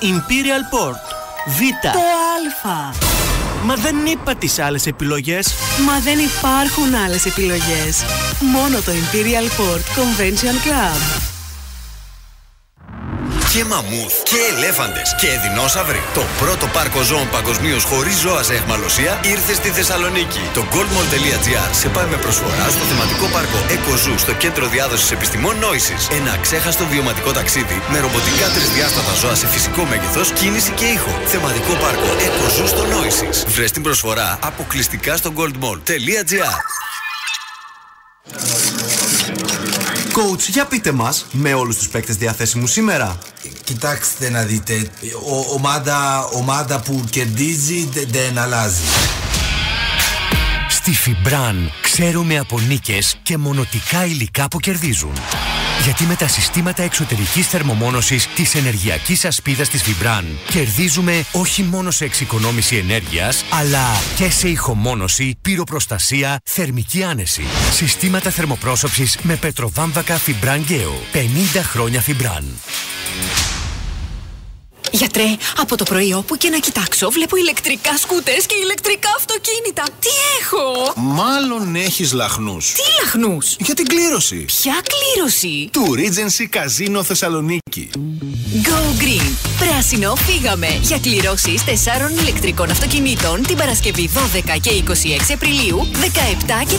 Imperial Port. Β. Το Α. Μα δεν είπα τις άλλες επιλογές. Μα δεν υπάρχουν άλλες επιλογές. Μόνο το Imperial Port Convention Club. Και μαμούθ και ελέφαντες και δεινόσαυροι. Το πρώτο πάρκο ζώων παγκοσμίως χωρίς ζώα σε εχμαλωσία ήρθε στη Θεσσαλονίκη. Το goldmall.gr σε πάει με προσφορά στο θεματικό πάρκο Eco Zoo στο κέντρο διάδοσης επιστημών Νόησης. Ένα ξέχαστο βιωματικό ταξίδι με ρομποτικά τρισδιάστατα ζώα σε φυσικό μέγεθος, κίνηση και ήχο. Θεματικό πάρκο Eco Zoo στο Νόησης. Βρες την προσφορά αποκλειστικά στο goldmall.gr. Coach, για πείτε μας, με όλους τους παίκτες διαθέσιμους σήμερα. Κοιτάξτε να δείτε, ο, ομάδα, ομάδα που κερδίζει δε- δεν αλλάζει. Στη Φιμπραν Ξέρουμε από νίκες και μονοτικά υλικά που κερδίζουν. Γιατί με τα συστήματα εξωτερικής θερμομόνωσης της ενεργειακής ασπίδας της Vibran κερδίζουμε όχι μόνο σε εξοικονόμηση ενέργειας, αλλά και σε ηχομόνωση, πυροπροστασία, θερμική άνεση. Συστήματα θερμοπρόσωψης με πετροβάμβακα Vibran Geo. 50 χρόνια Vibran. Γιατρέ, από το πρωί όπου και να κοιτάξω, βλέπω ηλεκτρικά σκούτερς και ηλεκτρικά αυτοκίνητα. Τι έχω! Μάλλον έχεις λαχνούς. Τι λαχνούς! Για την κλήρωση. Ποια κλήρωση! Του Regency Casino Θεσσαλονίκη. Go Green! Πράσινο φύγαμε! Για κληρώσεις 4 ηλεκτρικών αυτοκινήτων την Παρασκευή 12 και 26 Απριλίου, 17 και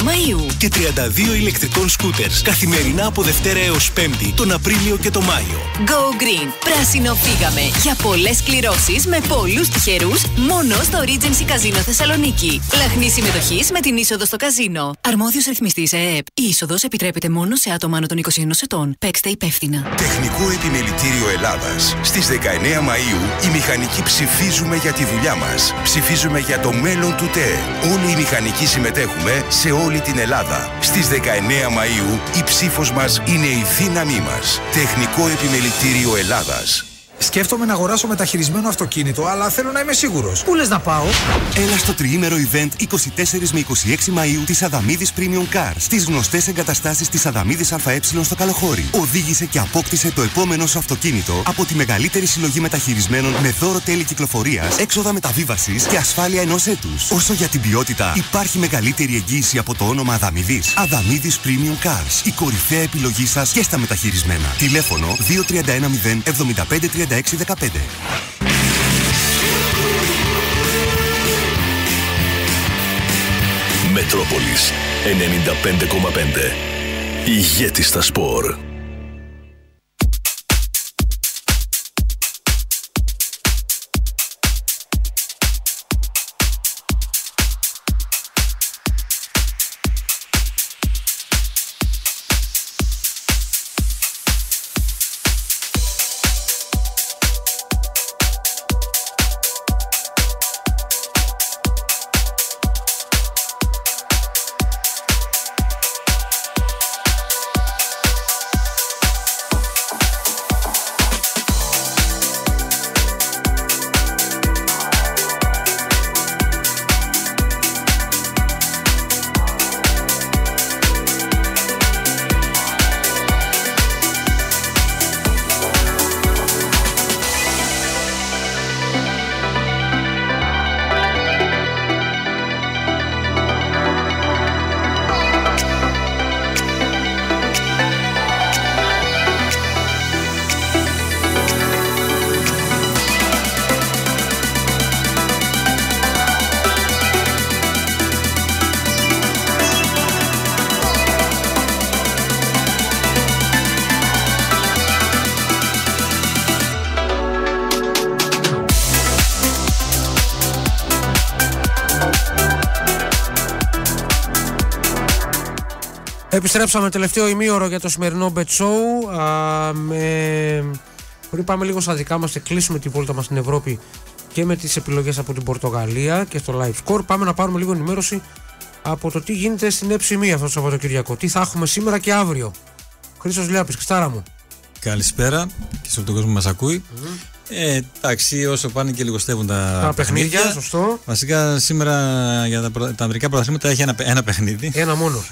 31 Μαΐου. Και 32 ηλεκτρικών σκούτερς καθημερινά από Δευτέρα έως Πέμπτη τον Απρίλιο και τον Μάιο. Go Green! Πράσινο φύγαμε! Για πολλές κληρώσεις με πολλούς τυχερούς μόνο στο Regency Casino Θεσσαλονίκη. Λαχνή συμμετοχής με την είσοδο στο καζίνο. Αρμόδιος ρυθμιστής ΕΕΠ. Η είσοδος επιτρέπεται μόνο σε άτομα άνω των 21 ετών. Παίξτε υπεύθυνα. Τεχνικό Επιμελητήριο Ελλάδας. Στις 19 Μαΐου οι μηχανικοί ψηφίζουμε για τη δουλειά μας. Ψηφίζουμε για το μέλλον του ΤΕ. Όλοι οι μηχανικοί συμμετέχουμε σε όλη την Ελλάδα. Στις 19 Μαΐου η ψήφος μας είναι η δύναμή μας. Τεχνικό Επιμελητήριο Ελλάδας. Σκέφτομαι να αγοράσω μεταχειρισμένο αυτοκίνητο, αλλά θέλω να είμαι σίγουρος. Πού λες να πάω, Έλα στο τριήμερο event 24 με 26 Μαΐου της Αδαμίδης Premium Car στις γνωστές εγκαταστάσεις της Αδαμίδης ΑΕ στο Καλοχώρι. Οδήγησε και απόκτησε το επόμενο σου αυτοκίνητο από τη μεγαλύτερη συλλογή μεταχειρισμένων με δώρο τέλη κυκλοφορίας, έξοδα μεταβίβασης και ασφάλεια ενός έτους. Όσο για την ποιότητα, υπάρχει μεγαλύτερη εγγύηση από το όνομα Αδαμιδής. Αδαμίδης Premium Cars, η κορυφαία επιλογή σας και στα μεταχειρισμένα. Τηλέφωνο 2310 75 36 15. Μετρόπολης 95,5. Ηγέτης στα σπορ. Επιστρέψαμε τελευταίο ημίωρο για το σημερινό Bet Show. Α, με... Πριν πάμε λίγο στα δικά μας και κλείσουμε την βόλτα μας στην Ευρώπη και με τις επιλογές από την Πορτογαλία και στο Live Score, πάμε να πάρουμε λίγο ενημέρωση από το τι γίνεται στην Εψημή αυτό το Σαββατοκυριακό. Τι θα έχουμε σήμερα και αύριο. Χρήστος Λιάπης, Χριστάρα μου. Καλησπέρα και σε όλο τον κόσμο που μας ακούει. Ε, εντάξει, όσο πάνε και λιγοστεύουν τα, Τα παιχνίδια, σωστό. Βασικά σήμερα για τα, προ- τα αμερικά πρωταθλήματα έχει ένα, ένα παιχνίδι. Ένα μόνο.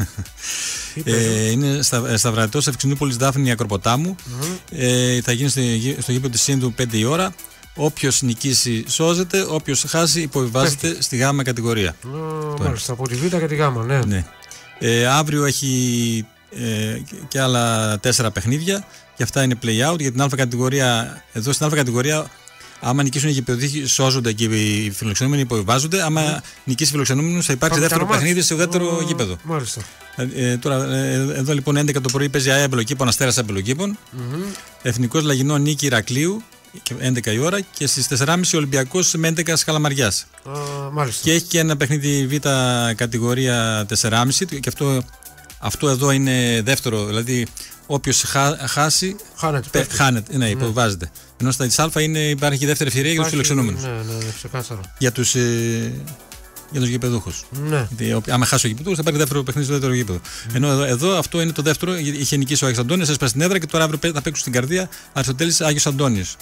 Ε, είναι στα, στα Βρετό Ευξηνούπολης Δάφνη Ακροποτάμου. Ε, θα γίνει στο, γη- στο γήπεδο της Σύνδου 5 η ώρα. Όποιος νικήσει σώζεται, όποιος χάσει υποβιβάζεται στη γάμα κατηγορία. Α, Μάλιστα, από τη Β και τη Γ, ναι. Ναι. Ε, αύριο έχει ε, και άλλα τέσσερα παιχνίδια και αυτά είναι play out για την Α κατηγορία. Εδώ στην Α κατηγορία, άμα νικήσουν οι γηπεδούχοι, σώζονται και οι φιλοξενούμενοι υποβιβάζονται. Άμα νικήσει φιλοξενούμενου, θα υπάρξει Πάμε δεύτερο κανένα παιχνίδι μάτς. στο δεύτερο Α, γήπεδο. Μάλιστα. Ε, τώρα, ε, εδώ λοιπόν 11 το πρωί παίζει ΑΕ Αμπελοκήπων, Αστέρας Αμπελοκήπων. Μμμ. Εθνικός Λαγινό Νίκη Ηρακλείου, και 11 η ώρα. Και στις 4.30 Ολυμπιακός με 11 Σκαλαμαριάς. Α, μάλιστα. Και έχει και ένα παιχνίδι Β κατηγορία 4,5 και αυτό, αυτό εδώ είναι δεύτερο. Δηλαδή, όποιος χάσει. Χάνεται. πε- πέφτει. χάνεται, ναι, Ναι. υποβάζεται. Ενώ στα της Α είναι, υπάρχει δεύτερη ευκαιρία για τους Υπάρχει- φιλοξενούμενους. Ναι, ναι, ναι, ξεκάθαρα. Για τους ε, για τους γηπεδούχους. Ναι. Γιατί άμα χάσει ο γηπεδούχος θα πάρει δεύτερο παιχνίδι στο δεύτερο γήπεδο. Ενώ εδώ, εδώ αυτό είναι το δεύτερο. Είχε νικήσει ο Άγιος Αντώνιος, έσπασε στην έδρα και τώρα αύριο θα παίξουν στην καρδία Αριστοτέλης Άγιος Αντώνιος.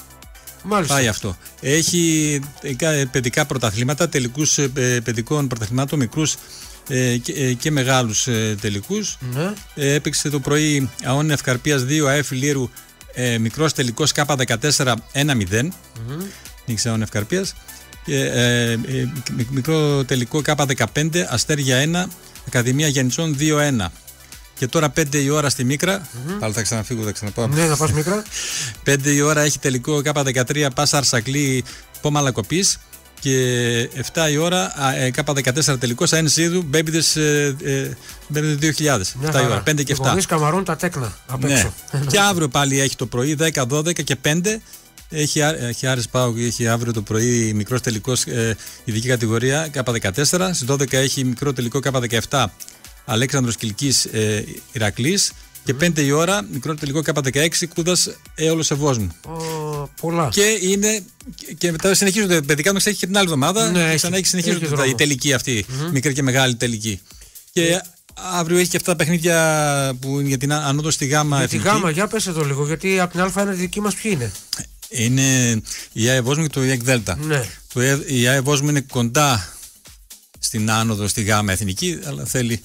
Μάλιστα. Πάει αυτό. Έχει ε, παιδικά πρωταθλήματα, τελικούς παιδικών πρωταθλημάτων, μικρούς και, ε, και μεγάλους τελικούς. Ναι. Ε, έπαιξε το πρωί Αών Ευκαρπίας 2, ΑΕ Λίρου, ε, μικρός τελικός K14 1-0. Νίκησε Αών Ευκαρπίας. Και, ε, ε, μικ- μικρό τελικό K15 Αστέρια 1, Ακαδημία Γεννητσών 2-1. Και τώρα 5 η ώρα στη Μίκρα. Πάλι θα ξαναφύγω, θα ξαναπάω. Ναι, να πας Μίκρα. 5 η ώρα έχει τελικό K13 Πάσα Αρσακλή Πόμα Λακοπή. Και 7 η ώρα α, ε, K14 τελικός Αέν Σίδου Μπέμπιδες ε, ε, Μπέμπιδες 2000. Μια 7 η χαρά. ώρα, 5 και 7. Οι γονείς καμαρούν τα τέκνα απ' Ναι. έξω. και αύριο πάλι έχει το πρωί 10, 12 και 5. Έχει, Ά- έχει Άρης Πάου και έχει αύριο το πρωί μικρός τελικός ε, ειδική κατηγορία K14. Στις 12 έχει μικρό τελικό K17 Αλέξανδρος Κιλκής ε, Ηρακλής. Και 5 η ώρα μικρό τελικό K16 Κούδας Έολο Ευόσμου. Ω, πολλά. Και είναι. Και μετά συνεχίζονται. Παιδικά μας έχει και την άλλη εβδομάδα. Ναι, και έχει. ξανά έχει συνεχίζονται Έχει τα, η δρόμο. τελική αυτή. Μικρή και μεγάλη τελική. Και αύριο έχει και αυτά τα παιχνίδια που είναι για την α- ανώδο στη γάμα Για τη εθνική. γάμα, για πες εδώ λίγο, γιατί από την Α1 η δική μας ποιοι είναι; Είναι η ΑΕ Βόσμου και το ΙΕΚ Δέλτα. Ναι. Το ΕΕ- η ΑΕ Βόσμου είναι κοντά στην άνοδο στη γάμα εθνική, αλλά θέλει,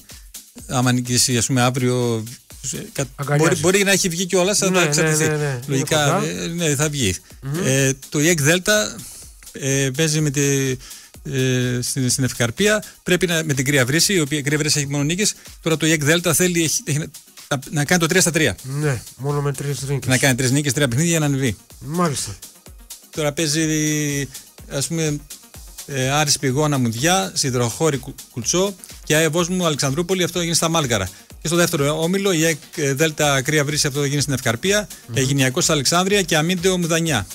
άμα νικήσει ας πούμε αύριο, ε, κα- Αγκαλιάζει. Μπορεί, μπορεί να έχει βγει κιόλας, αλλά Ναι, θα ναι, εξαρτηθεί. ναι, ναι. Είναι Λογικά κοντά. ε, ναι, θα βγει. Ε, το ΙΕΚ Δέλτα ε, παίζει με τη, ε, στην, στην Ευκαρπία. Πρέπει να, με την Κρύα Βρύση, η οποία η Κρύα Βρύση έχει μόνο νίκες. Τώρα το ΙΕΚ Δέλτα θέλει έχει, έχει να, να κάνει το 3 στα 3. Ναι, μόνο με τρεις νίκες. Να κάνει τρεις νίκες, τρία παιχνίδια για να ανεβεί. Μάλιστα. Τώρα παίζει ας πούμε ε, Άρης Πηγώνα Μουδιά, Σιδροχώρη Κου- Κουλτσό και ΑΕΒ μου Αλεξανδρούπολη, αυτό έγινε στα Μάλγαρα. Και στο δεύτερο όμιλο η ΕΚ ε, Δέλτα Κρύα Βρύση, αυτό έγινε στην Ευκαρπία, Αιγυνιακός Αλεξάνδρεια και Αμίντεο Μουδανιά.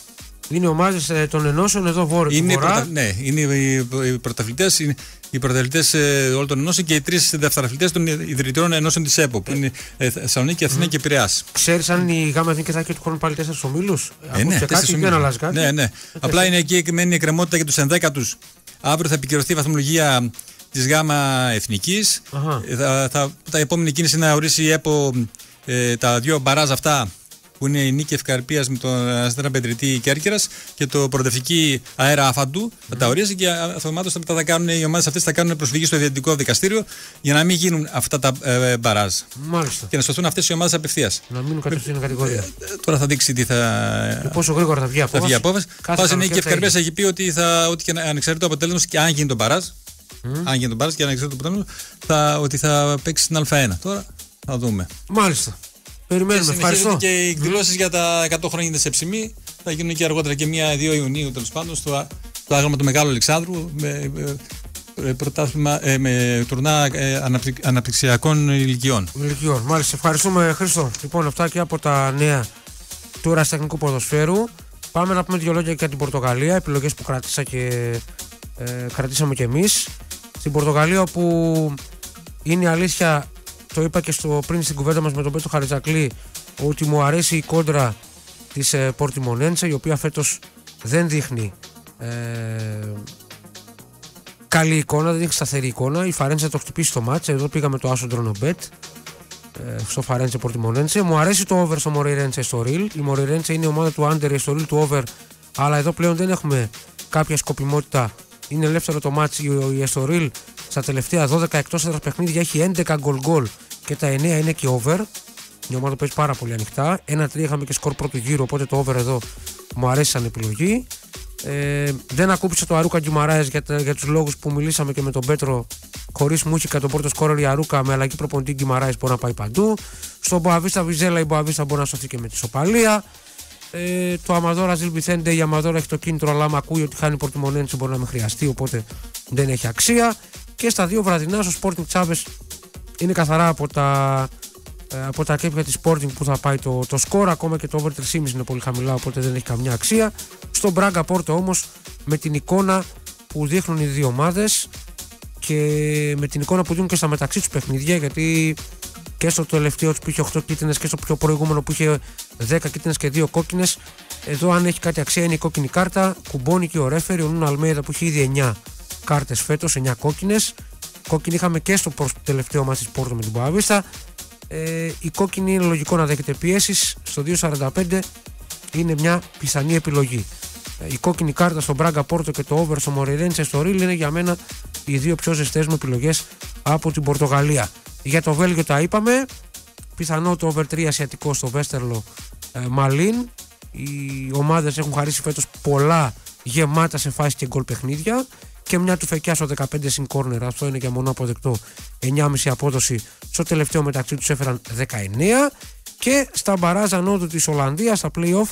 Είναι ομάδες ε, των ενώσεων εδώ βόρειο Είναι, οι του Βορρά. πρωτα... ναι, είναι οι, οι πρωταθλητές, είναι οι πρωταθλητές ε, όλων των ενώσεων και οι τρεις δευτεραθλητές των ιδρυτικών ενώσεων της ΕΠΟ, που είναι ε, Θεσσαλονίκη, Αθήνα και Πειραιάς. Ξέρεις αν η γάμα εθνική θα έχει του χρόνου πάλι τέσσερις ομίλους; Ε, Ακούστηκε ναι, κάτι, τέσσερις δεν ομίλους. αλλάζει κάτι; Ναι, ναι. Απλά είναι εκεί μένει η εκκρεμότητα για τους ενδέκατους. Αύριο θα επικυρωθεί η βαθμολογία της ΓΑΜΑ Εθνικής. Αχα. Θα, θα, τα επόμενη κίνηση είναι να ορίσει η ΕΠΟ ε, τα δύο μπαράζ αυτά που είναι η νίκη Ευκαρπίας με τον Αστέρα Πετριτή Κέρκυρα και το προοδευτική αέρα Αφαντού. Θα τα ορίσει και αυτομάτως μετά θα κάνουν οι ομάδες αυτές θα κάνουν προσφυγή στο Ιδιωτικό Δικαστήριο για να μην γίνουν αυτά τα ε, μπαράζ. Μάλιστα. Και να σωθούν αυτές οι ομάδες απευθείας. Να μείνουν κατευθείαν κατηγορία. Τώρα θα δείξει τι θα. Και πόσο γρήγορα θα βγει η Θα απόφαση. βγει η απόφαση. Κάθε Πάση είναι και η καλοκαίρι θα Ευκαρπία έχει πει ότι, θα, ότι και ανεξαρτήτω αποτέλεσμα και αν γίνει το μπαράζ, αν γίνει το μπαράζ και ανεξαρτήτω αποτέλεσμα, θα, ότι θα παίξει στην Α1. Τώρα θα δούμε. Μάλιστα. Περιμένουμε. Και συνεχίζονται Ευχαριστώ. και οι εκδηλώσεις για τα 100 χρόνια τη Εψημή. Θα γίνουν και αργότερα και 1-2 Ιουνίου τέλος πάντων στο, στο άγαλμα του Μεγάλου Αλεξάνδρου με, ε, ε, πρωτάθλημα, ε, με τουρνά ε, αναπτυ- αναπτυξιακών ηλικιών. Ηλικιών. Μάλιστα. Ευχαριστούμε, Χρήστο. Λοιπόν, αυτά και από τα νέα του Ερασιτεχνικού Ποδοσφαίρου. Πάμε να πούμε δύο λόγια για την Πορτογαλία. Επιλογές που κράτησα και ε, κρατήσαμε κι εμείς. Στην Πορτογαλία, όπου είναι η αλήθεια, το είπα και στο, πριν στην κουβέντα μας με τον Πέτρο Χαριτζακλή, ότι μου αρέσει η κόντρα της ε, Πορτιμονέντσε, η οποία φέτος δεν δείχνει ε, καλή εικόνα, δεν έχει σταθερή εικόνα. Η Φαρέντσα το χτυπήσει στο μάτς. Εδώ πήγαμε το Άσο Ντρονομπέτ ε, στο Φαρέντσε Πορτιμονέντσε. Μου αρέσει το over στο Μοριρέντσε στο Real. Η Μοριρέντσε είναι η ομάδα του Under στο Real του over. Αλλά εδώ πλέον δεν έχουμε κάποια σκοπιμότητα. Είναι ελεύθερο το μάτς. Η, η Estoril στα τελευταία 12 εκτός έδρας παιχνίδια έχει 11 γκολ γκολ και τα 9 είναι και over. Η ομάδα παίζει πάρα πολύ ανοιχτά. 1-3 είχαμε και σκορ πρώτου γύρου, οπότε το over εδώ μου αρέσει σαν επιλογή. Ε, δεν ακούπησε το Αρούκα Γκιουμαράε για, τα- για τους λόγους που μιλήσαμε και με τον Πέτρο. Χωρίς Μούχικα, τον πρώτο σκόρερ η Αρούκα με αλλαγή προπονητή Γκιουμαράε μπορεί να πάει παντού. Στον Μποαβίστα Βιζέλα η Μποαβίστα μπορεί να σωθεί και με τη Σοπαλία. Ε, το Αμαδόρα Ζιλμπιθέντε, η Αμαδόρα έχει το κίνητρο, αλλά άμα ακούει ότι χάνει Πορτιμονέντσι μπορεί να με χρειαστεί, οπότε δεν έχει αξία. Και στα δύο βραδινά στο Sporting Τσάβε είναι καθαρά από τα, ε, από τα κέπια της Sporting που θα πάει το, το σκορ. Ακόμα και το over 3,5 είναι πολύ χαμηλά, οπότε δεν έχει καμιά αξία. Στο Μπράγκα Πόρτο όμως με την εικόνα που δείχνουν οι δύο ομάδες και με την εικόνα που δίνουν και στα μεταξύ τους παιχνίδια, γιατί και στο τελευταίο του που είχε 8 κίτρινες και στο πιο προηγούμενο που είχε 10 κίτρινες και 2 κόκκινες. Εδώ, αν έχει κάτι αξία, είναι η κόκκινη κάρτα. Κουμπώνει και ο ρέφερη, ο Νούνο Αλμέιδα που έχει ήδη 9 κάρτες φέτος, 9 κόκκινες. Κόκκινη είχαμε και στο προς- τελευταίο μα της Πόρτο με την Ποαβίστα. Ε, η κόκκινη είναι λογικό να δέχεται πιέσεις. Στο 2.45 είναι μια πιθανή επιλογή. Ε, Η κόκκινη κάρτα στο Μπράγκα Πόρτο και το over στο Μορειρέντσε στο Ρίλ είναι για μένα οι δύο πιο ζεστές μου επιλογές από την Πορτογαλία. Για το Βέλγιο τα είπαμε. Πιθανό το over 3 ασιατικό στο Βέστερλο ε, Μαλίν. Οι ομάδες έχουν χαρίσει φέτος πολλά γεμάτα σε φάση και γκολ παιχνίδια. Και μια του φεκιά στο 15 συν κόρνερ. Αυτό είναι για μονό αποδεκτό. 9,5 απόδοση. Στο τελευταίο μεταξύ τους έφεραν 19. Και στα μπαράζα νότου της Ολλανδίας, στα playoff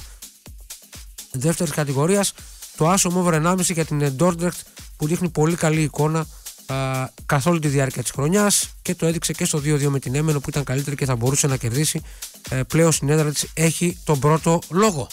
δεύτερης κατηγορίας, το Άσο over 1,5 για την Ντόρντρεκτ που δείχνει πολύ καλή εικόνα α, καθ' όλη τη διάρκεια της χρονιάς και το έδειξε και στο 2-2 με την Έμενο που ήταν καλύτερη και θα μπορούσε να κερδίσει. Ε, πλέον στην έδρα της έχει τον πρώτο λόγο.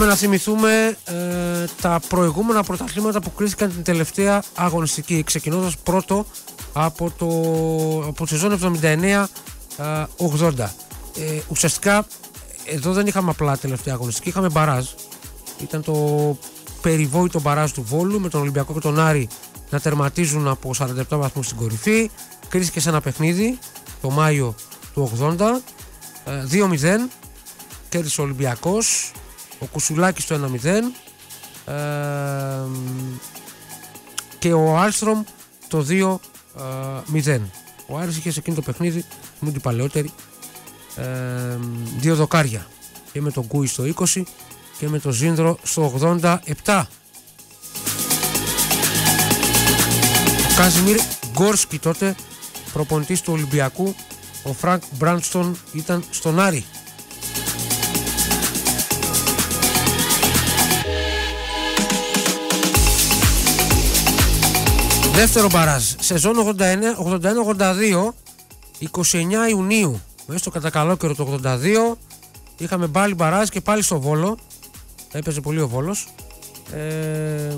Πάμε να θυμηθούμε ε, τα προηγούμενα πρωταθλήματα που κρίθηκαν την τελευταία αγωνιστική. Ξεκινώντας πρώτο από το από τη σεζόν 79-80. Ε, ουσιαστικά εδώ δεν είχαμε απλά τελευταία αγωνιστική, είχαμε μπαράζ. Ήταν το περιβόητο μπαράζ του Βόλου με τον Ολυμπιακό και τον Άρη να τερματίζουν από 47 βαθμούς στην κορυφή. Κρίθηκε σε ένα παιχνίδι το Μάιο του 80. Ε, 2-0 κέρδισε ο Ολυμπιακός ο Κουσουλάκης το 1-0 ε, και ο Άλστρομ το 2-0 ο Άρης είχε σε εκείνο το παιχνίδι μου την παλαιότερη ε, δύο δοκάρια. Και με τον Κούι στο 20 και με τον Ζίνδρο στο 87 ο Κάζιμιρ Γκόρσκι τότε προπονητής του Ολυμπιακού ο Φρανκ Μπράνστον ήταν στον Άρη Δεύτερο μπαράζ. Σεζόν 81-82, 29 Ιουνίου. Μέσα στο κατακαλόκαιρο το 82 είχαμε πάλι μπαράζ και πάλι στο Βόλο. Έπαιζε πολύ ο Βόλος. Ε,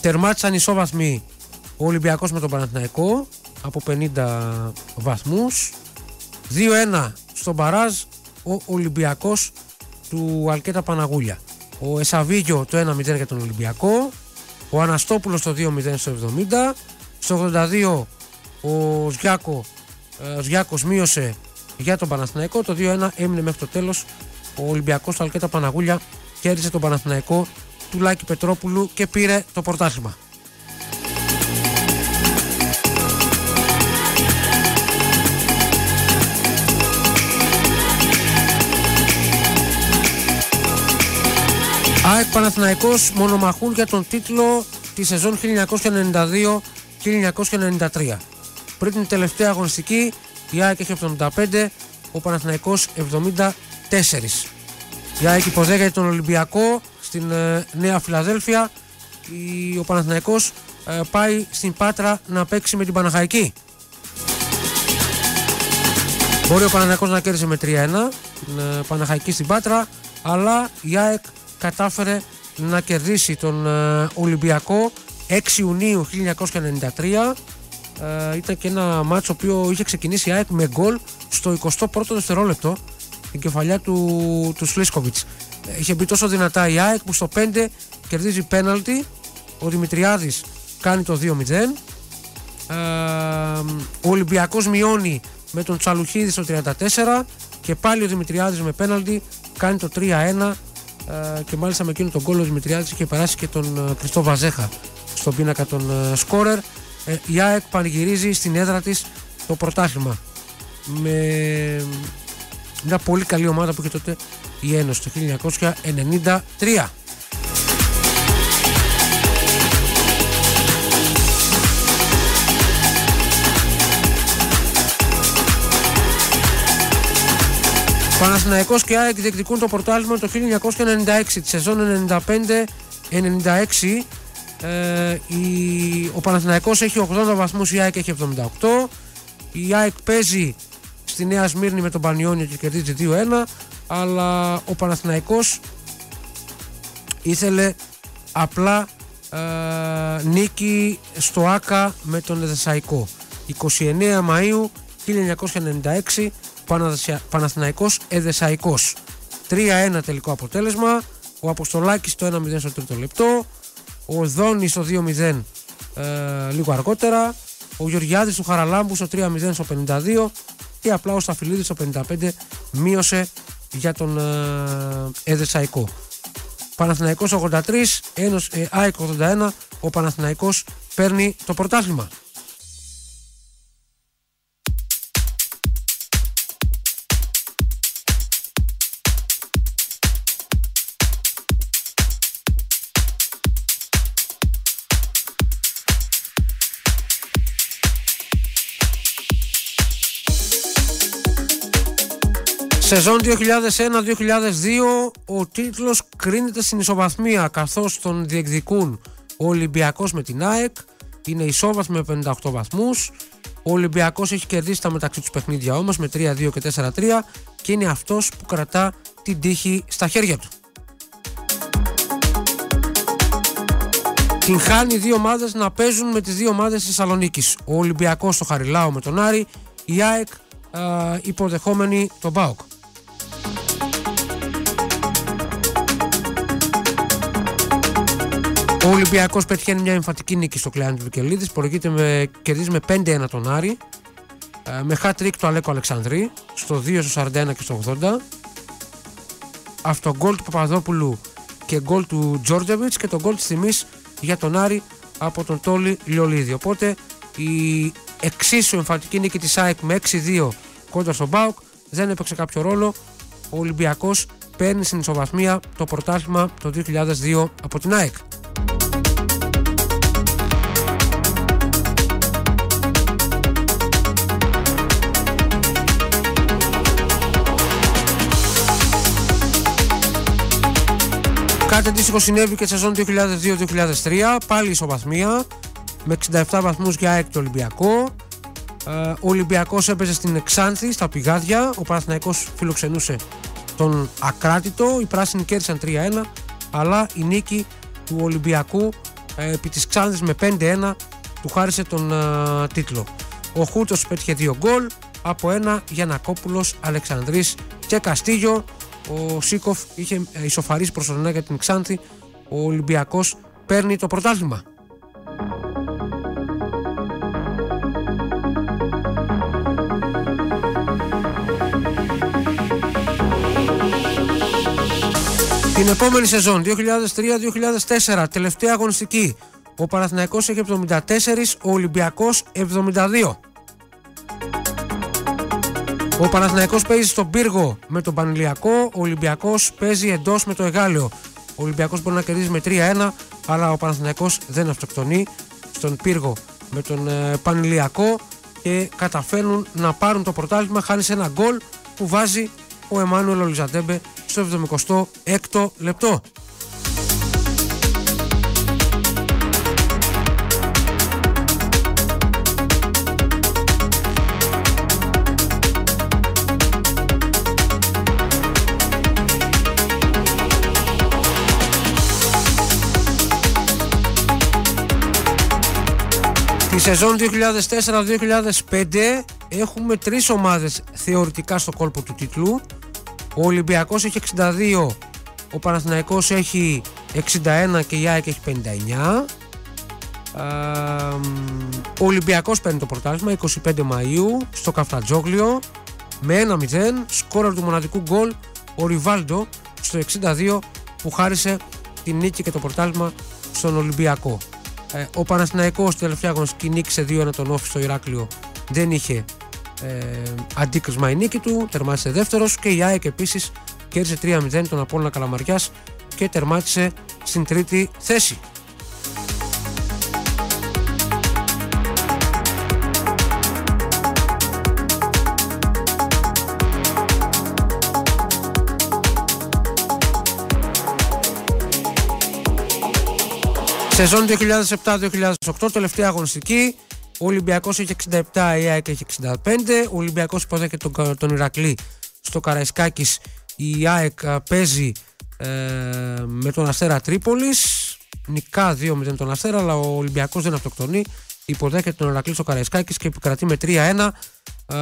τερμάτισαν ισόβαθμοι ο Ολυμπιακός με τον Παναθηναϊκό από 50 βαθμούς. 2-1 στο μπαράζ ο Ολυμπιακός του Αλκέτα Παναγούλια. Ο Εσαβίγιο το 1-0 για τον Ολυμπιακό. Ο Αναστόπουλος το 2-0 στο 70. Στο 82 ο Ζιάκο, ε, ο Ζιάκος μείωσε για τον Παναθηναϊκό. Το 2-1 έμεινε μέχρι το τέλος. Ο Ολυμπιακός του Αλκέτα Παναγούλια κέρδισε τον Παναθηναϊκό του Λάκη Πετρόπουλου και πήρε το πρωτάθλημα. ΑΕΚ Παναθηναϊκός μονομαχούν για τον τίτλο της σεζόν 1992-1993. Πριν την τελευταία αγωνιστική η ΑΕΚ έχει 75, ο Παναθηναϊκός 74. Η ΑΕΚ υποδέχεται τον Ολυμπιακό στην ε, Νέα Φιλαδέλφια. Η, ο Παναθηναϊκός ε, πάει στην Πάτρα να παίξει με την Παναχαϊκή. Μπορεί ο Παναθηναϊκός να κέρδισε με 3-1 την ε, Παναχαϊκή στην Πάτρα, αλλά η ΑΕΚ κατάφερε να κερδίσει τον ε, Ολυμπιακό 6 Ιουνίου 1993 ε, ήταν και ένα μάτσο που οποίο είχε ξεκινήσει η ΑΕΚ με γκολ στο 21ο δευτερόλεπτο την κεφαλιά του, του Σλίσκοβιτς. Ε, είχε μπει τόσο δυνατά η ΑΕΚ που στο 5 κερδίζει πέναλτι. Ο Δημητριάδης κάνει το 2-0 ε, ο Ολυμπιακός μειώνει με τον Τσαλουχίδη στο 34 και πάλι ο Δημητριάδης με πέναλτι κάνει το 3-1 ε, και μάλιστα με εκείνο τον κόλλο ο Δημητριάδης είχε περάσει και τον ε, Κριστό Βαζέχα στον πίνακα των ε, σκόρερ. Ε, η ΑΕΚ πανηγυρίζει στην έδρα της το πρωτάθλημα. Με μια πολύ καλή ομάδα που είχε τότε η Ένωση το 1993 Παναθηναϊκός και ΑΕΚ διεκδικούν το πρωτάθλημα το 1996 τη σεζόν 96. Ε, η, ο Παναθηναϊκός έχει 80 βαθμούς, η ΑΕΚ έχει 78. Η ΑΕΚ παίζει στη Νέα Σμύρνη με τον Πανιόνιο και κερδίζει 2-1. Αλλά ο Παναθηναϊκός ήθελε απλά ε, νίκη στο ΆΚΑ με τον Εδεσαϊκό. 29 Μαΐου 1996 Παναθυ- Παναθηναϊκός Εδεσαϊκός. 3-1 τελικό αποτέλεσμα. Ο Αποστολάκης το 1-0 στο τρίτο λεπτό. Ο Δόνης το 2-0 ε, λίγο αργότερα. Ο Γεωργιάδης του Χαραλάμπου στο 3-0 στο 52 και απλά ο Σταφυλίδης στο 55 μείωσε για τον ε, Εδεσαϊκό. Παναθηναϊκός 83, Ένος, ε, ΑΕΚ 81, ο Παναθηναϊκός παίρνει το πρωτάθλημα. Σεζόν 2001-2002 ο τίτλος κρίνεται στην ισοβαθμία καθώς τον διεκδικούν ο Ολυμπιακός με την ΑΕΚ είναι ισόβαθμη με 58 βαθμούς ο Ολυμπιακός έχει κερδίσει τα μεταξύ τους παιχνίδια όμως με 3-2 και 4-3 και είναι αυτός που κρατά την τύχη στα χέρια του. Την χάνει δύο ομάδες να παίζουν με τις δύο ομάδες της Θεσσαλονίκης. Ο Ολυμπιακός στο Χαριλάο με τον Άρη, η ΑΕΚ α, υποδεχόμενη τον ΠΑΟΚ. Ο Ολυμπιακός πετυχαίνει μια εμφαντική νίκη στο κλεάνι του Βικελίδης, προηγείται με, κερδίζει με 5-1 τον Άρη, ε, με hat trick του Αλέκο Αλεξανδρή, στο 2 στο 41 και στο 80. Αυτό γκολ του Παπαδόπουλου και γκολ του Τζόρτζεβιτς και το γκολ της τιμής για τον Άρη από τον Τόλι Λιολίδη. Οπότε η εξίσου εμφαντική νίκη της ΑΕΚ με 6-2 κόντρα στον ΠΑΟΚ δεν έπαιξε κάποιο ρόλο. Ο Ολυμπιακός παίρνει στην ισοβαθμία το πρωτάθλημα το 2002 από την ΑΕΚ. Κάτι αντίστοιχο συνέβη και στη σεζόν 2002-2003, πάλι ισοβαθμία, με 67 βαθμούς για ΑΕΚ το Ολυμπιακό. Ε, Ο Ολυμπιακός έπαιζε στην Εξάνθη, στα Πηγάδια, ο Παναθηναϊκός φιλοξενούσε τον Ακράτητο, οι πράσινοι κέρδισαν 3-1, αλλά η νίκη του Ολυμπιακού ε, επί της Ξάνθης με 5-1 του χάρισε τον ε, τίτλο. Ο Χούτος πέτυχε δύο γκολ, από ένα Γιανακόπουλος, Αλεξανδρής και Καστίγιο. Ο Σίκοφ είχε ε, ισοφαρίσει προσωρινά για την Ξάνθη. Ο Ολυμπιακός παίρνει το πρωτάθλημα. Την επόμενη σεζόν 2003-2004 τελευταία αγωνιστική ο Παναθηναϊκός έχει 74, ο Ολυμπιακός 72. Ο Παναθηναϊκός παίζει στον Πύργο με τον Πανηλιακό, ο Ολυμπιακός παίζει εντός με το Εγάλεο. Ο Ολυμπιακός μπορεί να κερδίζει με 3-1, αλλά ο Παναθηναϊκός δεν αυτοκτονεί στον Πύργο με τον ε, Πανηλιακό και καταφέρνουν να πάρουν το πρωτάθλημα χάρη σε ένα γκολ που βάζει ο Εμμάνουελ Ολιζαντέμπε στο 76ο λεπτό. Τη σεζόν 2004-2005 έχουμε τρεις ομάδες θεωρητικά στο κόλπο του τίτλου. Ο Ολυμπιακός έχει 62, ο Παναθηναϊκός έχει 61 και η ΑΕΚ έχει 59. Α, ο Ολυμπιακός παίρνει το πρωτάθλημα 25 Μαΐου στο Καφτατζόγλιο με 1-0 σκόρερ του μοναδικού γκολ ο Ριβάλντο στο 62 που χάρισε την νίκη και το πρωτάθλημα στον Ολυμπιακό. Ε, ο Παναθηναϊκός στη τελευταία αγωνιστική νίκησε 2-1 τον Όφη στο Ηράκλειο δεν είχε ε, αντίκρισμα η νίκη του, τερμάτισε δεύτερος και η ΑΕΚ επίσης κέρδισε 3-0 τον Απόλλωνα Καλαμαριάς και τερμάτισε στην τρίτη θέση. Σεζόν 2007-2008, τελευταία αγωνιστική. Ο Ολυμπιακός έχει 67, η ΑΕΚ έχει 65. Ο Ολυμπιακός υποδέχεται τον, τον Ηρακλή στο Καραϊσκάκης. Η ΑΕΚ α, παίζει ε, με τον Αστέρα Τρίπολης. Νικά 2-0 τον Αστέρα, αλλά ο Ολυμπιακός δεν αυτοκτονεί. Υποδέχεται τον Ηρακλή στο Καραϊσκάκης και επικρατεί με 3-1. Ε,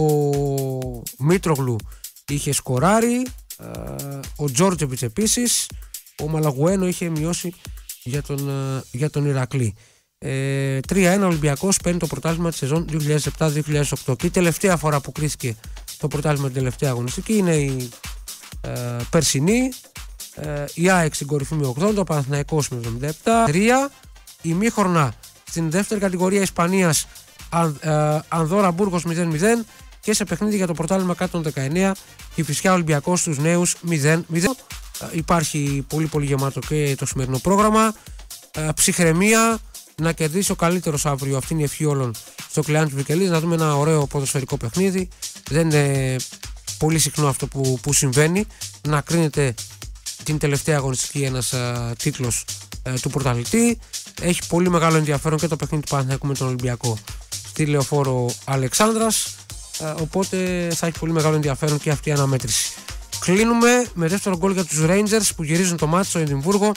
ο Μήτρογλου είχε σκοράρει. ε, ο Τζόρτζεβιτς επίσης. Ο Μαλαγουένο είχε μειώσει για τον, ε, για τον Ηρακλή. Ε, 3-1 Ολυμπιακός παίρνει το πρωτάθλημα της σεζόν 2007-2008. Και η τελευταία φορά που κρίθηκε το πρωτάθλημα την τελευταία αγωνιστική είναι η ε, περσινή. Ε, η ΑΕΚ στην κορυφή με 80, ο Παναθηναϊκός με 77. 3 η Μίχορνα στην δεύτερη κατηγορία Ισπανίας Αν, ε, Ανδόρα Μπούργος 0-0 και σε παιχνίδι για το πρωτάθλημα 119 η Φυσιά Ολυμπιακός στους νέους 0-0. Ε, Υπάρχει πολύ πολύ γεμάτο και το σημερινό πρόγραμμα. Ε, ψυχραιμία, να κερδίσει ο καλύτερος αύριο. Αυτή είναι η ευχή όλων στο Κλεάν του Βικελής. Να δούμε ένα ωραίο ποδοσφαιρικό παιχνίδι. Δεν είναι πολύ συχνό αυτό που, που συμβαίνει. Να κρίνεται την τελευταία αγωνιστική ένας τίτλος του πρωταθλητή. Έχει πολύ μεγάλο ενδιαφέρον και το παιχνίδι του Παναθηναϊκού με τον Ολυμπιακό στη λεωφόρο Αλεξάνδρας. Οπότε θα έχει πολύ μεγάλο ενδιαφέρον και αυτή η αναμέτρηση. Κλείνουμε με δεύτερο γκολ για τους Rangers που γυρίζουν το μάτι στο Εδιμβούργο.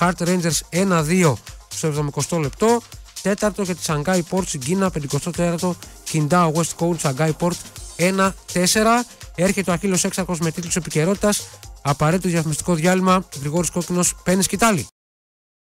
Hart Rangers 1-2 στο 70 λεπτό. Τέταρτο για τη Shanghai Port στην Κίνα, 54ο Kindao West Coast Shanghai Port 1-4. Έρχεται ο Αχίλος Έξαρχος με τίτλους επικαιρότητας. Απαραίτητο διαφημιστικό διάλειμμα. Γρηγόρης Κόκκινος παίρνεις σκητάλη.